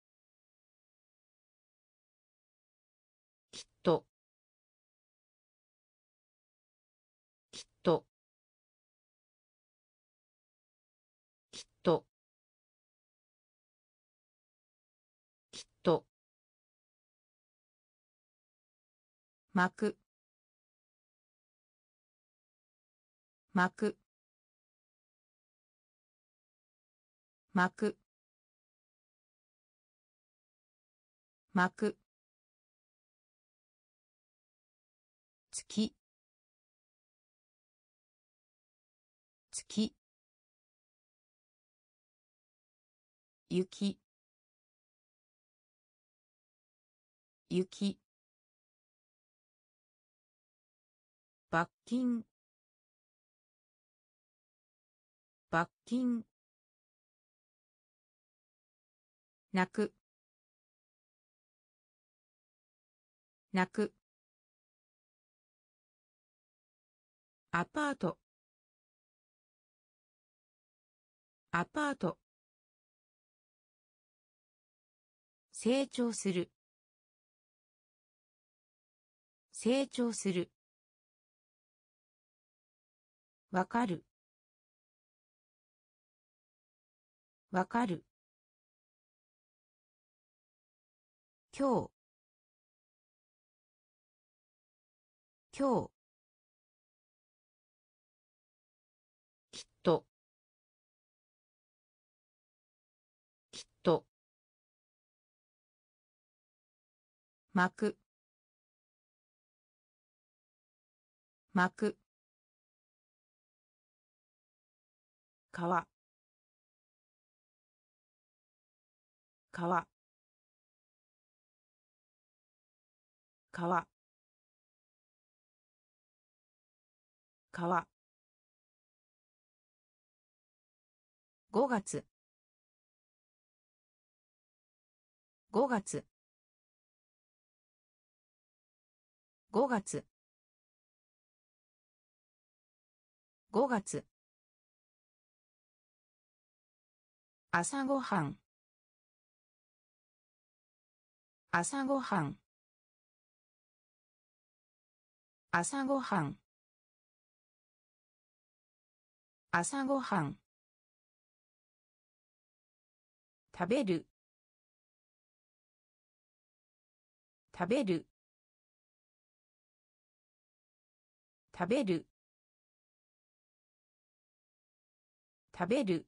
巻く巻く巻く巻く月。月。雪。雪。罰金。罰金。泣く。泣く。アパート。アパート。成長する。成長する。わかる。わかる。今日。今日。巻く。巻く。川。川。川。川。5月。5月。5月。5月。朝ごはん。朝ごはん。朝ごはん。朝ごはん。食べる。食べる。食べる。食べる。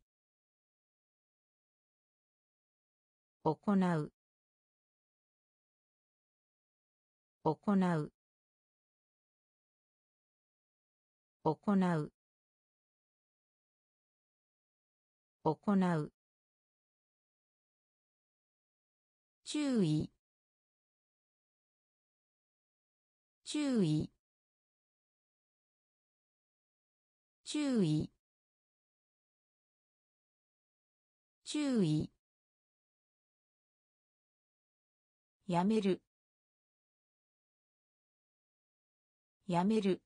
行う。行う。行う。行う。注意。注意。注意。注意。やめる。やめる。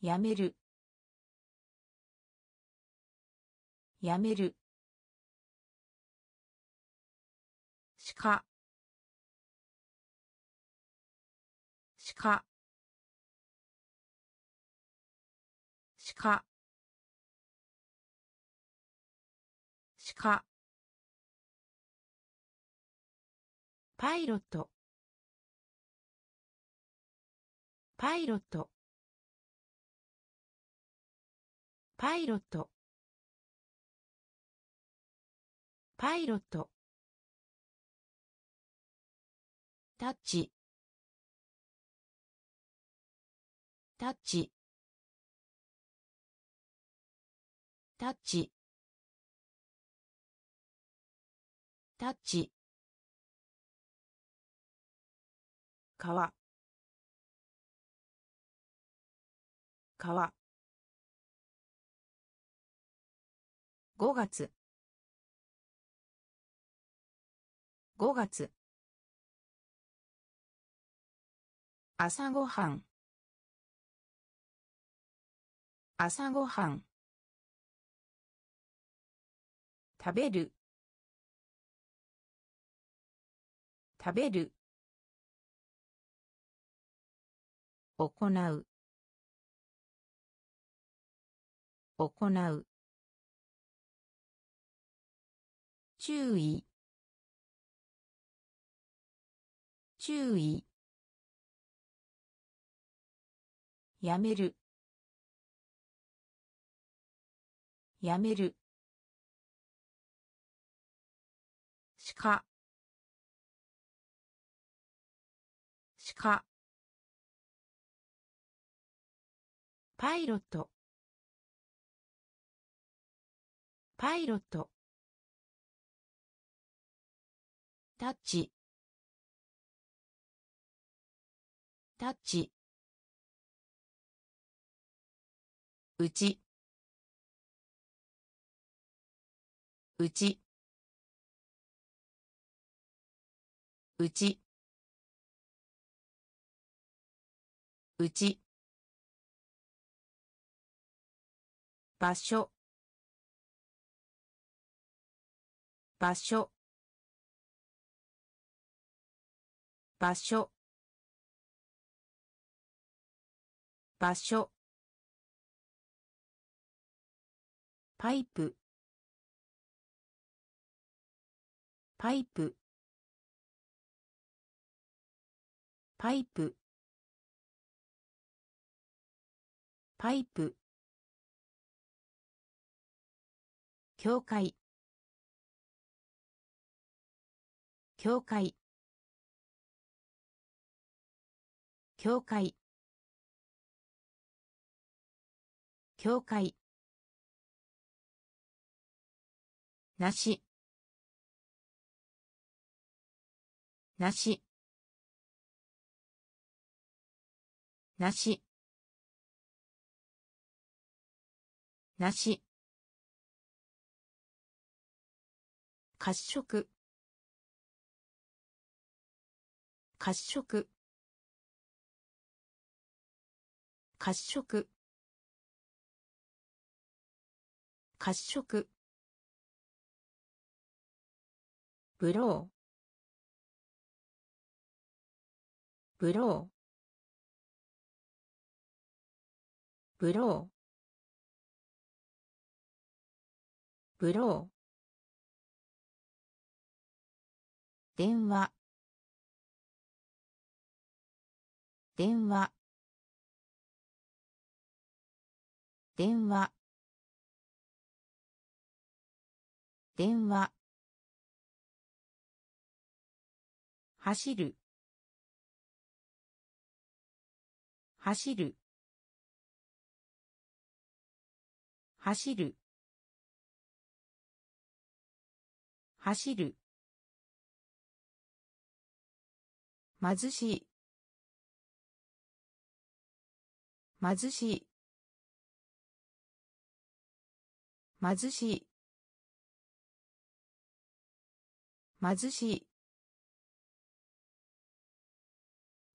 やめる。やめる。しかしかパイロット。パイロット。パイロット。パイロット。タッチ。タッチ。タッチ。タッチ。川。川。5月。5月。朝ごはん。朝ごはん。食べる。食べる。行う。行う。注意。注意。やめる。やめる。しか。パイロット。パイロット。タッチ。タッチ。うち。うち。うち。うち場所。場所。場所。場所。パイプ。パイプ。パイプ。パイプ。教会。教会。教会。教会。なし。なし。なし。なし。褐色。褐色。褐色。褐色。ブロー。ブロー。ブロー。電話。電話。電話。電話。走る。走る。走る。走る。貧しい。貧しい。貧しい。貧しい。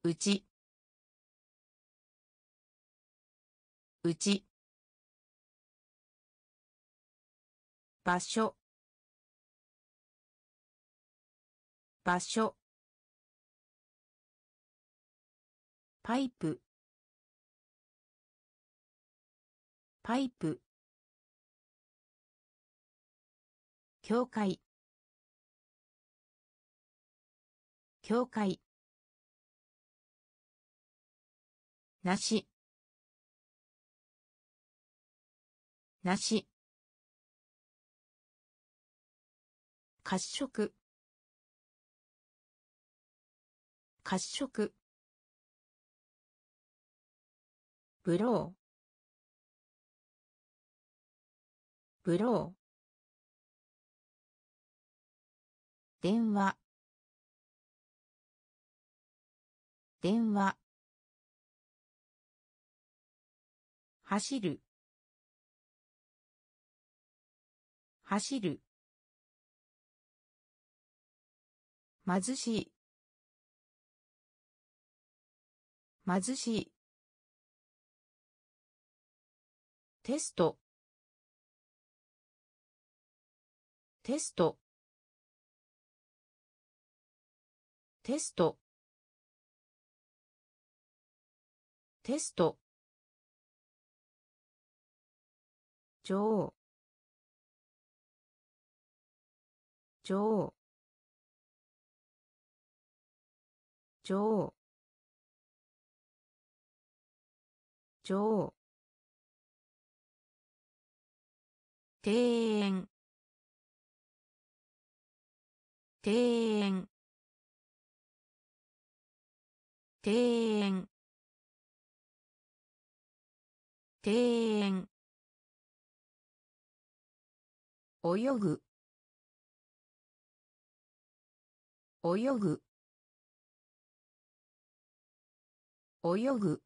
うち。うち。場所。場所。パイプ。パイプ。教会。教会。なし。なし。褐色。褐色。ブロー。ブロー。電話。電話。走る。走る。貧しい。貧しい。テスト。テスト。テスト。テスト。女王。女王。女王。女王。庭園。庭園。庭園。庭園。泳ぐ。泳ぐ。泳ぐ。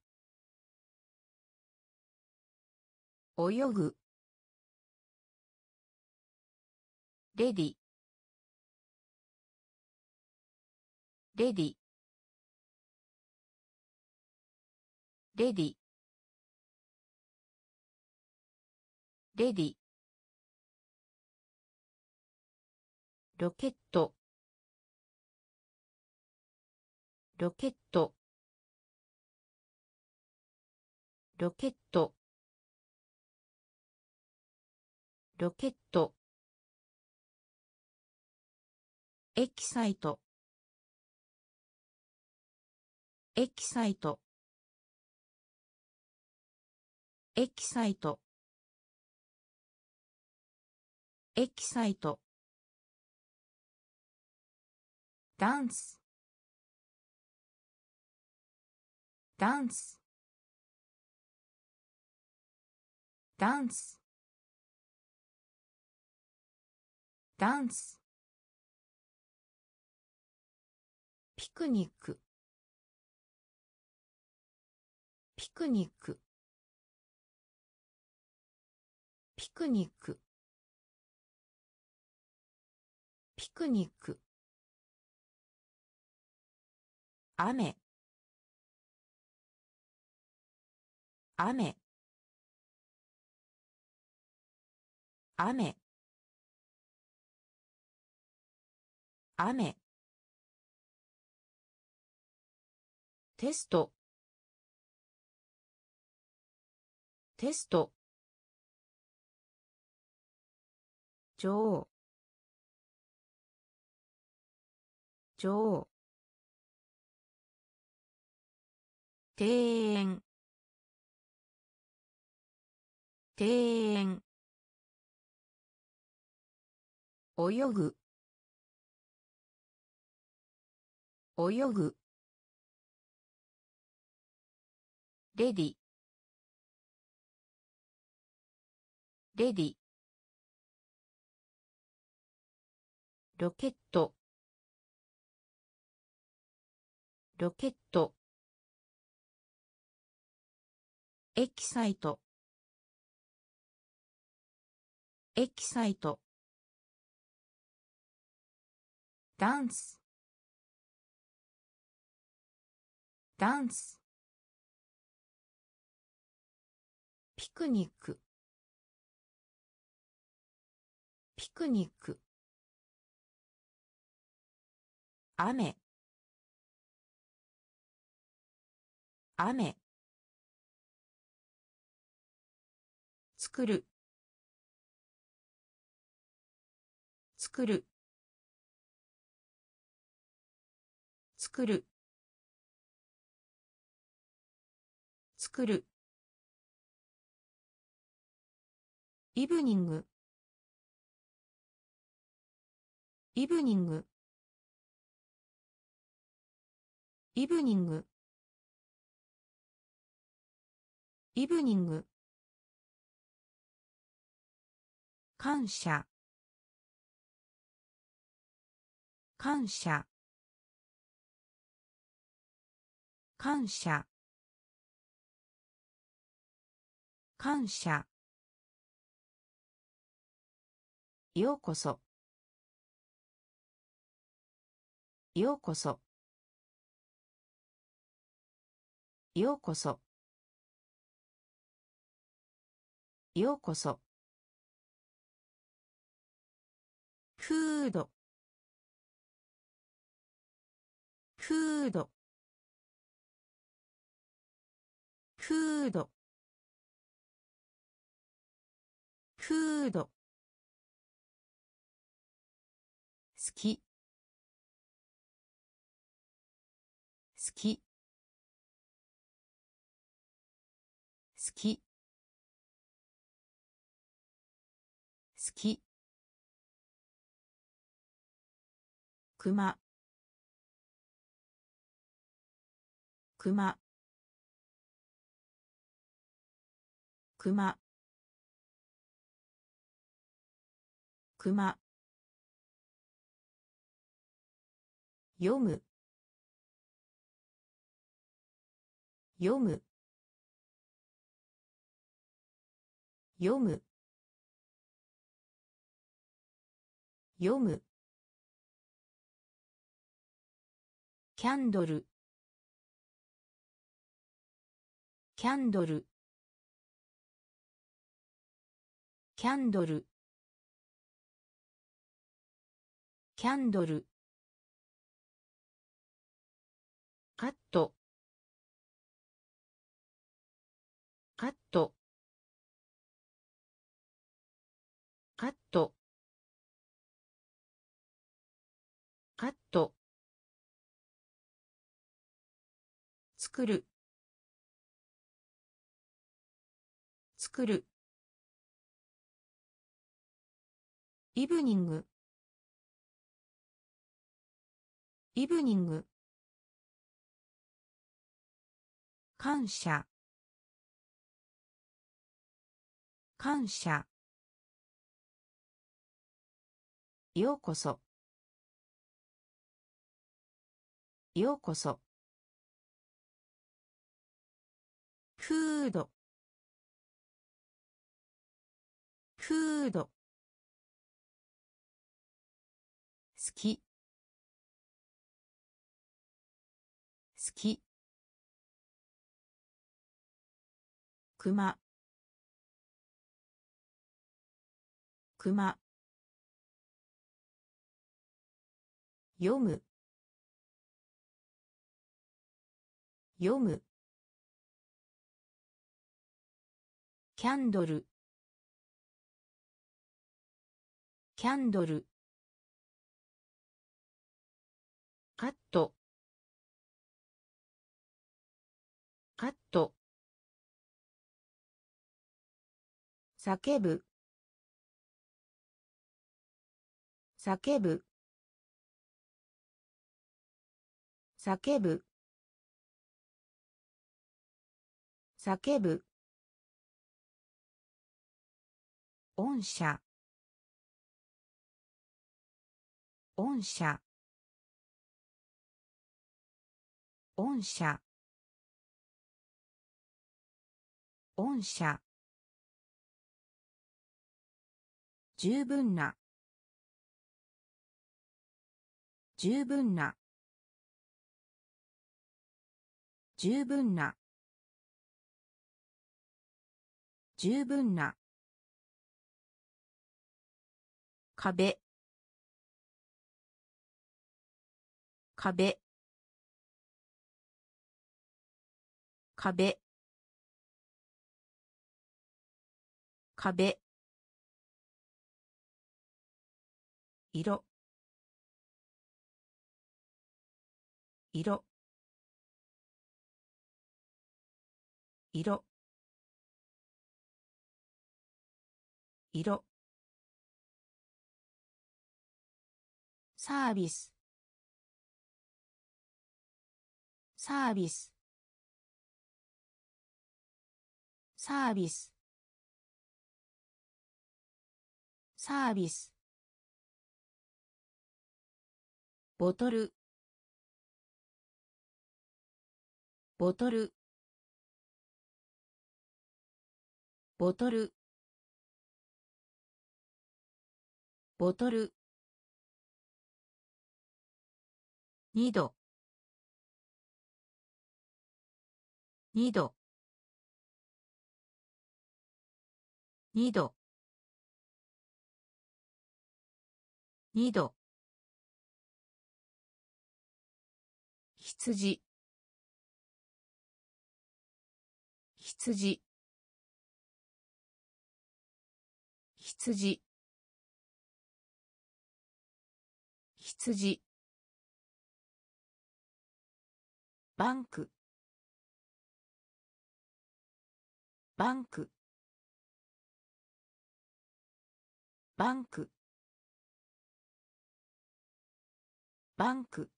泳ぐ。レディ。レディ。レディ。レディ。ロケット。ロケット。ロケット。ロケット。エキサイト。エキサイト。エキサイト。エキサイト。ダンス。ダンス。ダンス。ダンス。ピクニック。ピクニック。ピクニック。ピクニック。雨。雨。雨。雨。テスト。テスト。女王。女王。庭園。庭園。泳ぐ。泳ぐ。レディ。レディ。ロケット。ロケット。エキサイト。エキサイト。ダンス。ダンス。クニック。ピクニック。雨。雨。作る。作る。作る。作る。イブニング。イブニング。イブニング。イブニング。感謝。感謝。感謝。感謝。ようこそ。ようこそ。ようこそ。ようこそ。フード。フード。フード。フード。好き。好き。好き。好き。くまくまくまくま読む。読む。読む。読む。キャンドル。キャンドル。キャンドル。キャンドル。カット。カット。カット。カット。作る。作る。イブニング。イブニング。感謝。感謝。ようこそ。ようこそ。フードフード好き好き。くまくま読む。読む。キャンドル。キャンドル。カット。カット。叫ぶ。叫ぶ。叫ぶ。叫ぶ。御社御社御社御社十分な。十分な。十分な。十分な。壁。壁。壁。壁。色。色。色。色。サービス。サービス。サービス。サービス。ボトル。ボトル。ボトル。ボトル。二度。二度。二度。二度。羊。羊。羊。羊。バンク。バンク。バンク。バンク。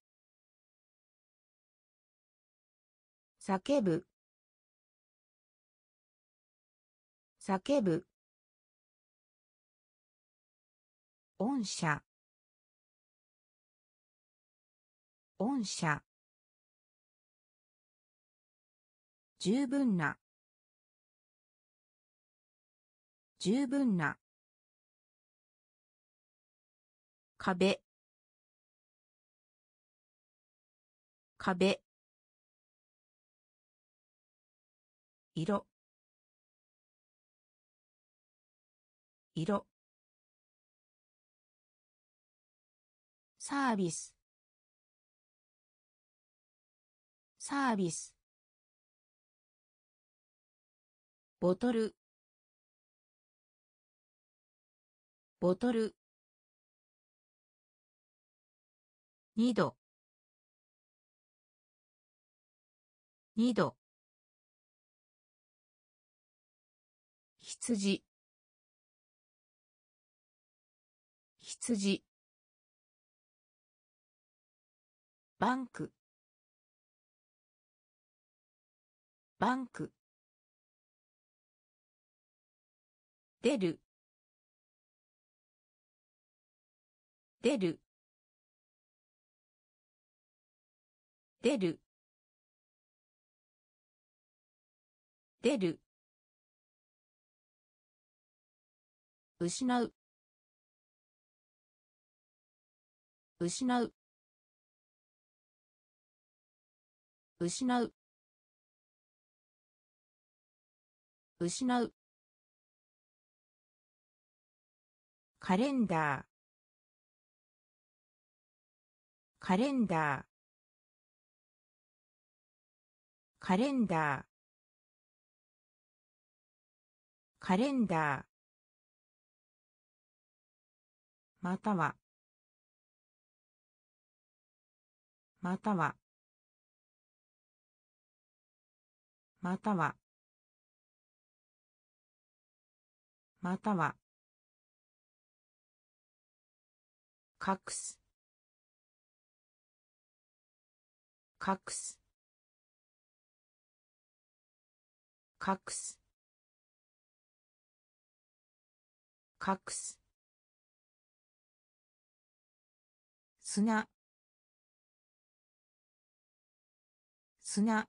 叫ぶ。叫ぶ。御社御社十分な。十分な。壁。壁。色。色。サービス。サービス。ボトル。ボトル。二度。二度。羊。羊。バンク。バンク。出る。出る。出る。出る。失う。失う。失う。失う。カレンダー。カレンダー。カレンダー。カレンダー。または。または。または。または。隠す。隠す。隠す。隠す。砂。砂。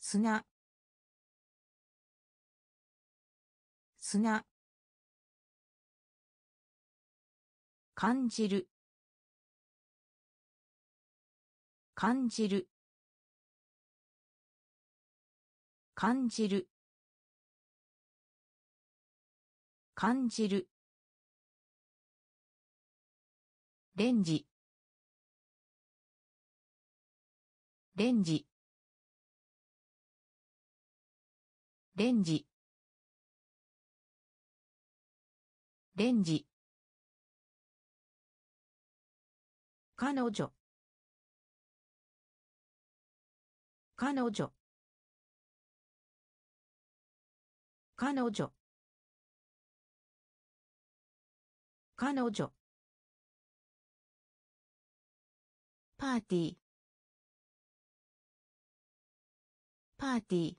砂。砂。感じる。感じる。感じる。感じる。レンジ。レンジ。レンジ。レンジ。彼女。彼女。彼女。彼女。パーティー。パーティー。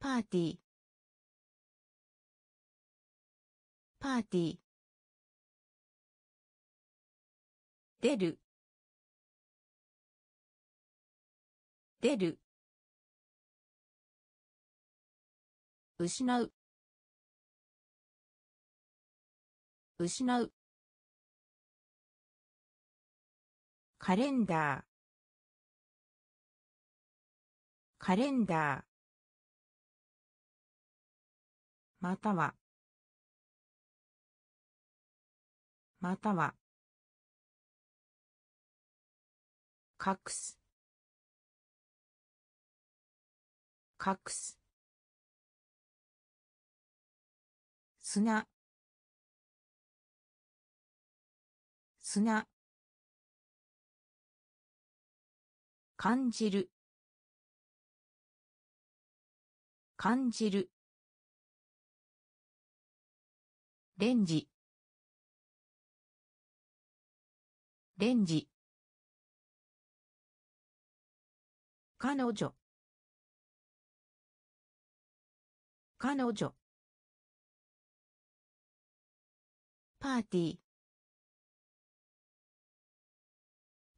パーティー。パーティー。出る。出る。失う。失う。カレンダー。カレンダー。または。または。隠す。隠す。砂砂感じる。感じる。レンジ。レンジ。彼女。彼女。パーティー。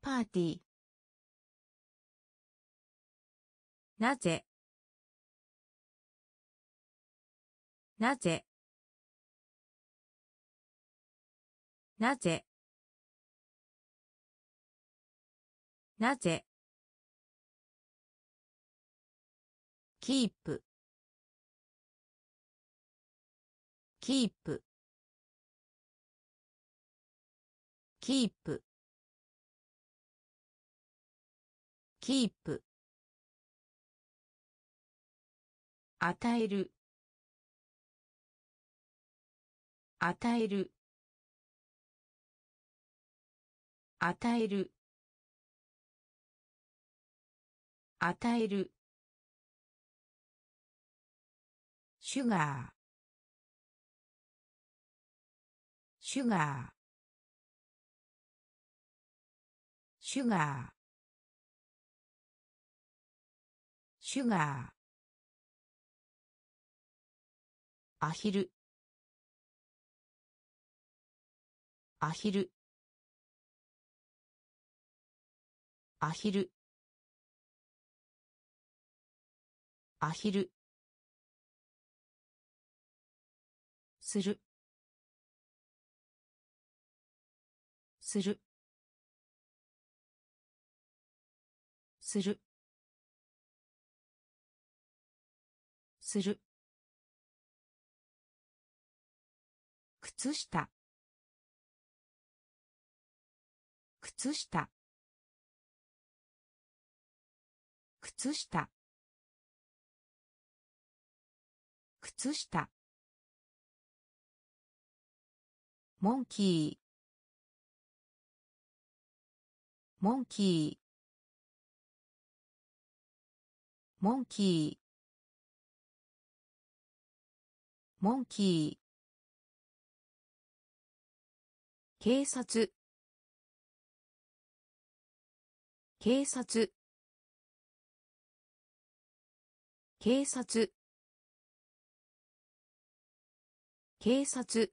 パーティー。なぜ？なぜ？なぜ？なぜ？キープ。キープ。キープ。キープ。与える。与える。与える。与える。シュガー。シュガー。シュガー。シュガー。アヒル。アヒル。アヒル。アヒル。する。する。する。する。靴下。靴下。靴下。靴下。モンキー。モンキー。モンキー。モンキー。警察。警察。警察。警察。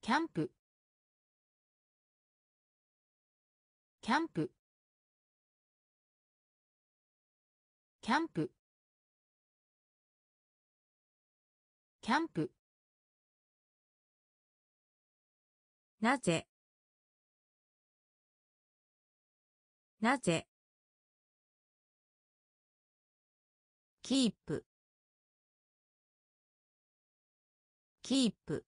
キャンプ。キャンプ。キャンプ。キャンプ。なぜ？なぜ？キープ。キープ。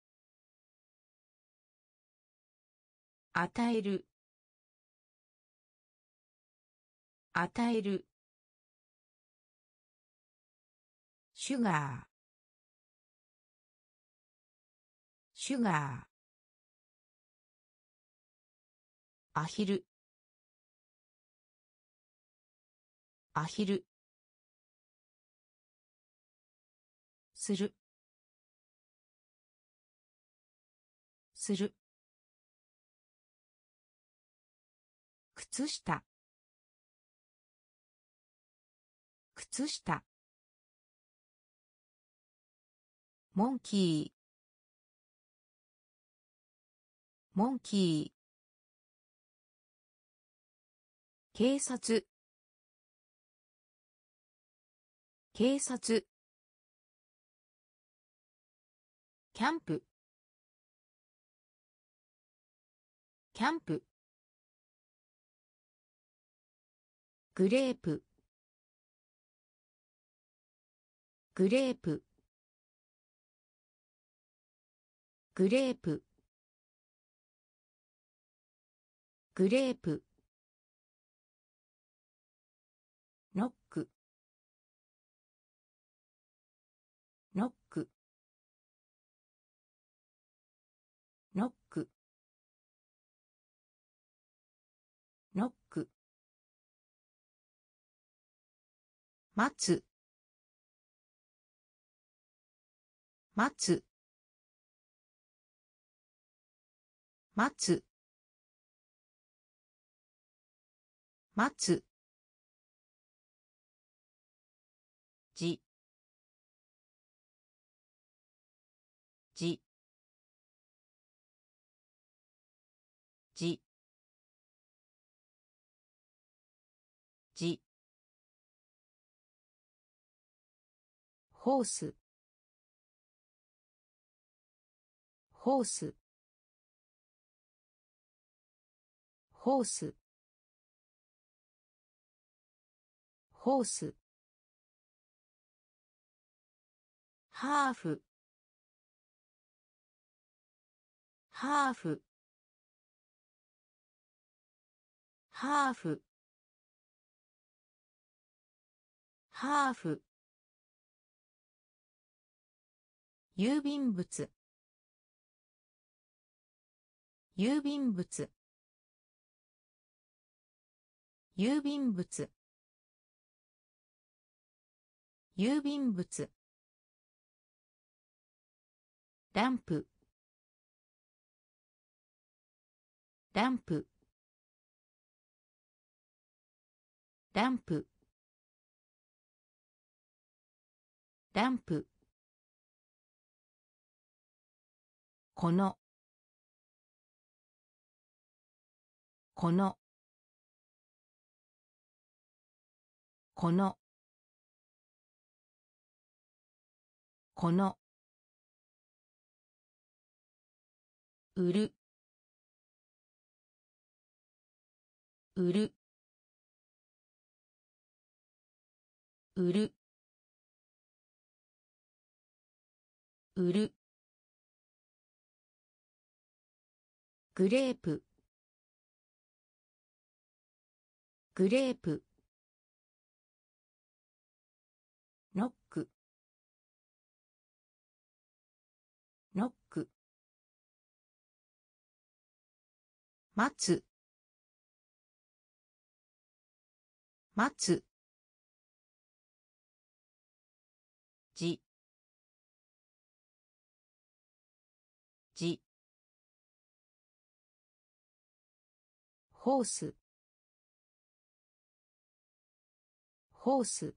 与える。与える。シュガー。シュガー。アヒル。アヒル。する。する。靴下。靴下。モンキー。モンキー。警察。警察。キャンプ。キャンプ。グレープ。グレープ。グレープ。グレープ。待つ。待つ。待つ。待つ。じ。じ。じ。じホース。ホース。ホース。ホース。ハーフ。ハーフ。ハーフ。ハーフ。郵便物。郵便物。郵便物。郵便物。ランプ。ランプ。ランプ。ランプ。この。この。この。この。売る。売る。売る。売るグレープ。グレープ。ノック。ノック。待つ。待つ。じ。じ。ホース。ホース。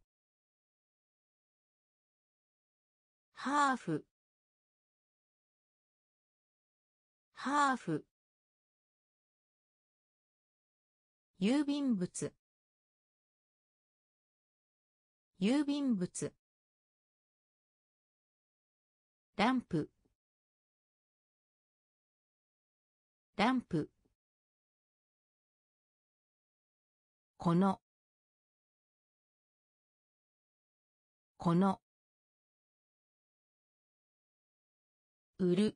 ハーフ。ハーフ。郵便物。郵便物。ランプ。ランプ。この。この。売る。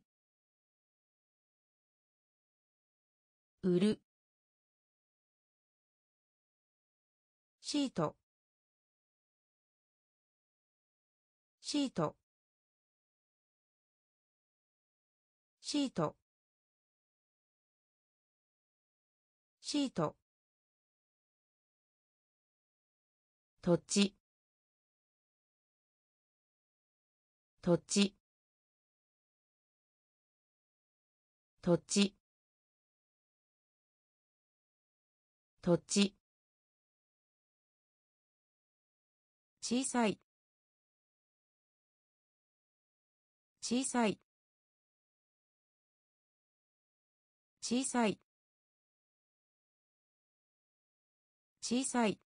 売る。シート。シート。シート。シート。土地。土地。土地。土地。小さい。小さい。小さい。小さい。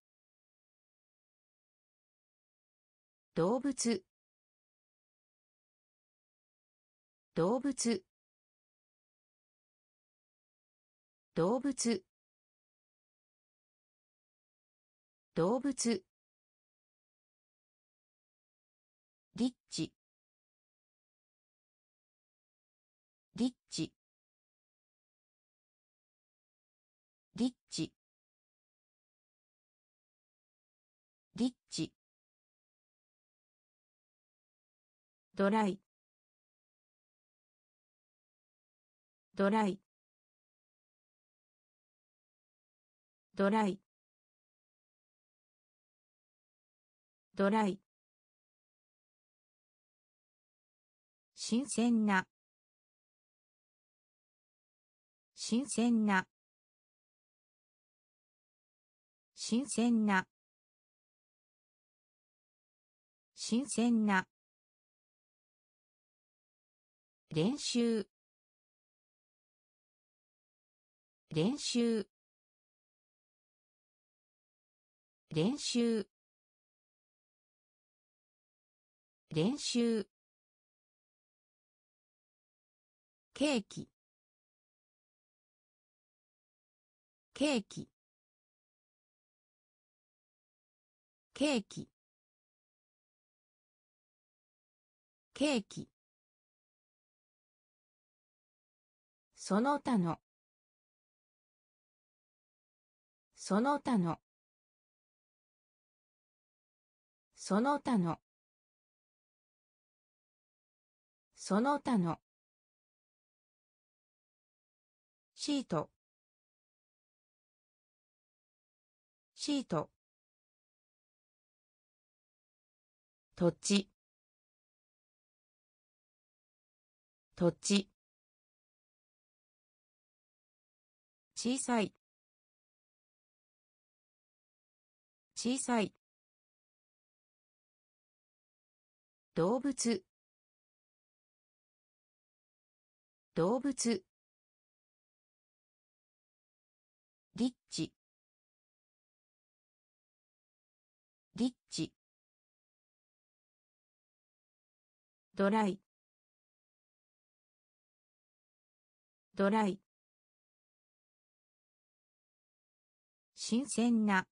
動物。動物。動物。動物。リッチリッチドライ。ドライ。ドライ。ドライ。新鮮な。新鮮な。新鮮な。新鮮な。練習。練習。練習。練習。ケーキ。ケーキ。ケーキ。ケーキ。その他の。その他の。その他の。その他の。シート。シート。土地。土地。小さい。小さい。動物。動物。リッチリッチドライ。ドライ。新鮮な。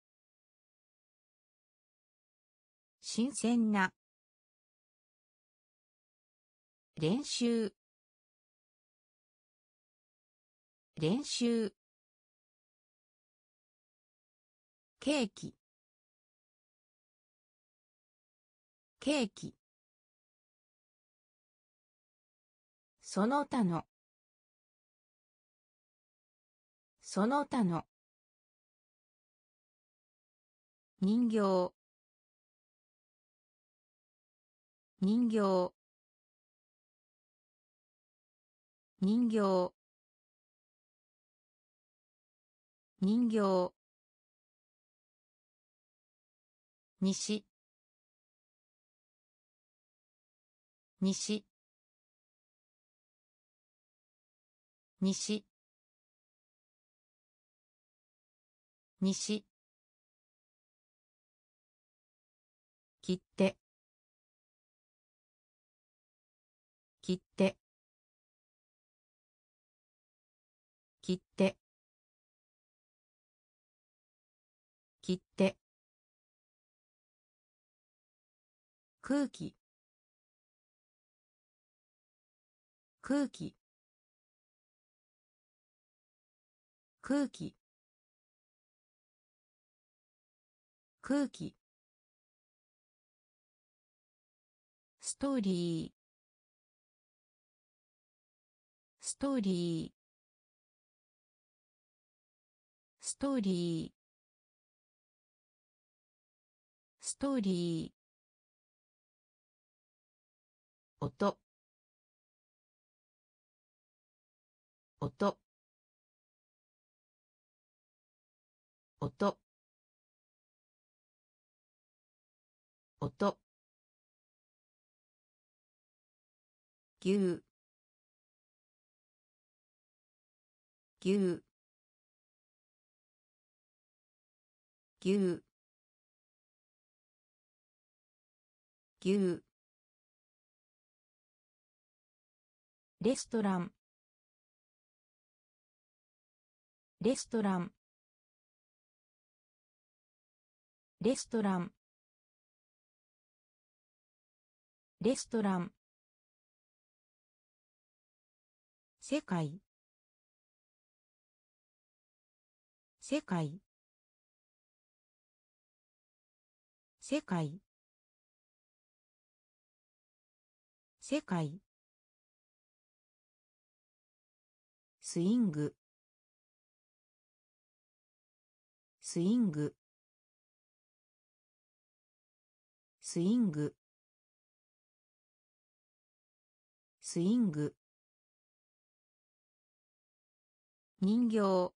新鮮な。練習。練習。ケーキ。ケーキ。その他の。その他の。人形。人形。人形。人形。西。西。西。西。切って。切って。切って。切って。空気。空気。空気。空気。ストーリー。ストーリー。ストーリー。ストーリー。音。音。音。音。牛。牛。牛。牛。レストラン。レストラン。レストラン。レストラン。世界。世界。世界。世界。スイング。スイング。スイング。スイング。人形。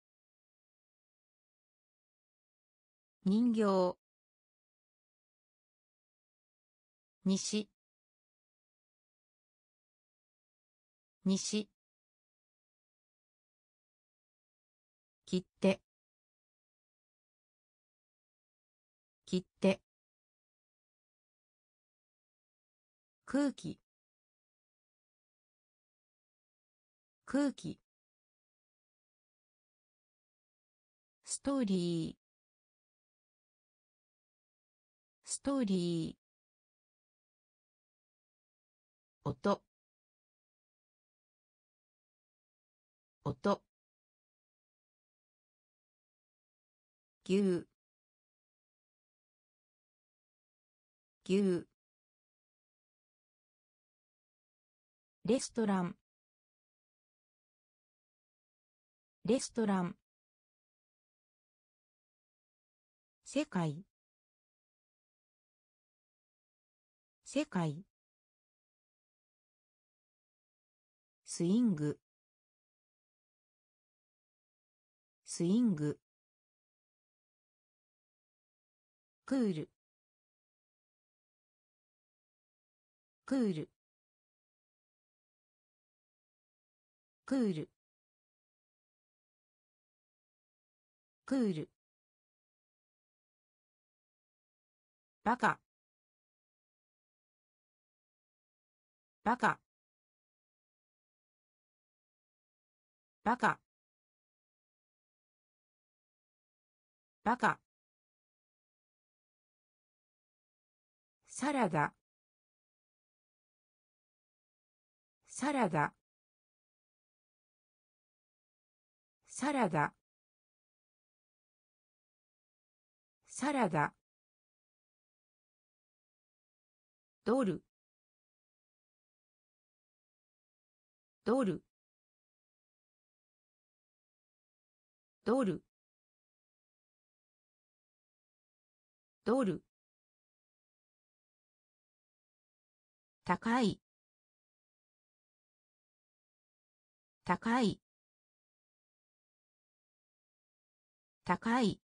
人形。西。西。切って切って空気。空気。ストーリー。ストーリー。音。音。牛。牛。レストラン。レストラン世界。世界。スイング。スイング。クール。クール。クール。クール。バカ。バカ。バカ。バカ。サラダ。サラダ。サラダ。サラダ。ドル。ドル。ドル。ドル。高い。高い。高い。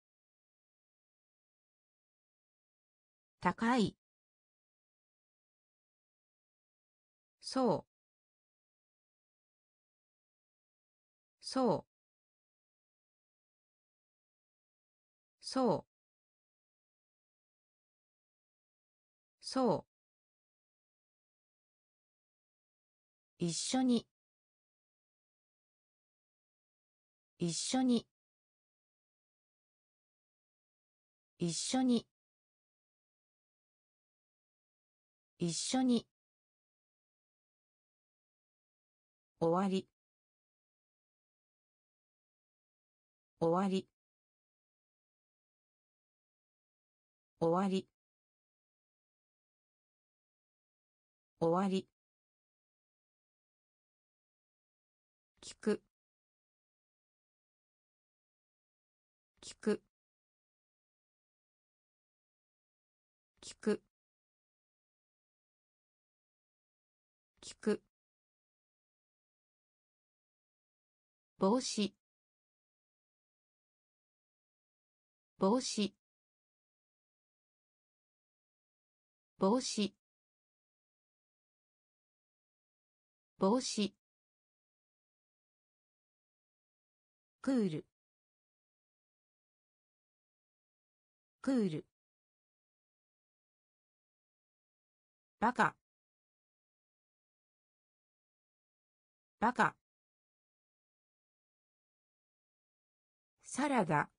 高い。そう。そう。そう。そう。一緒に。一緒に。一緒に。一緒に。終わり。終わり。終わり。終わり。帽子。帽子。帽子。帽子。クール。クール。バカ。バカ。サラダ。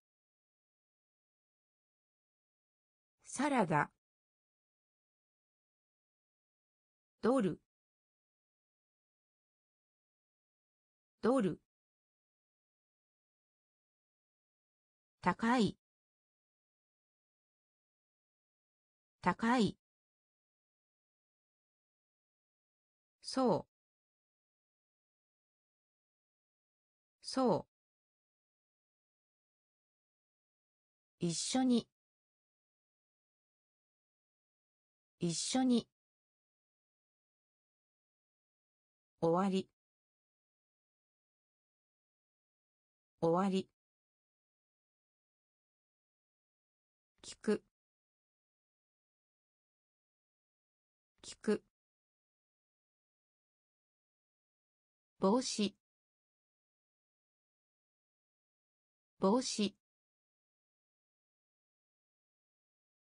サラダ。ドル。ドル。高い。高い。そう。そう。一緒に。一緒に。終わり。終わり。聞く。聞く。帽子帽子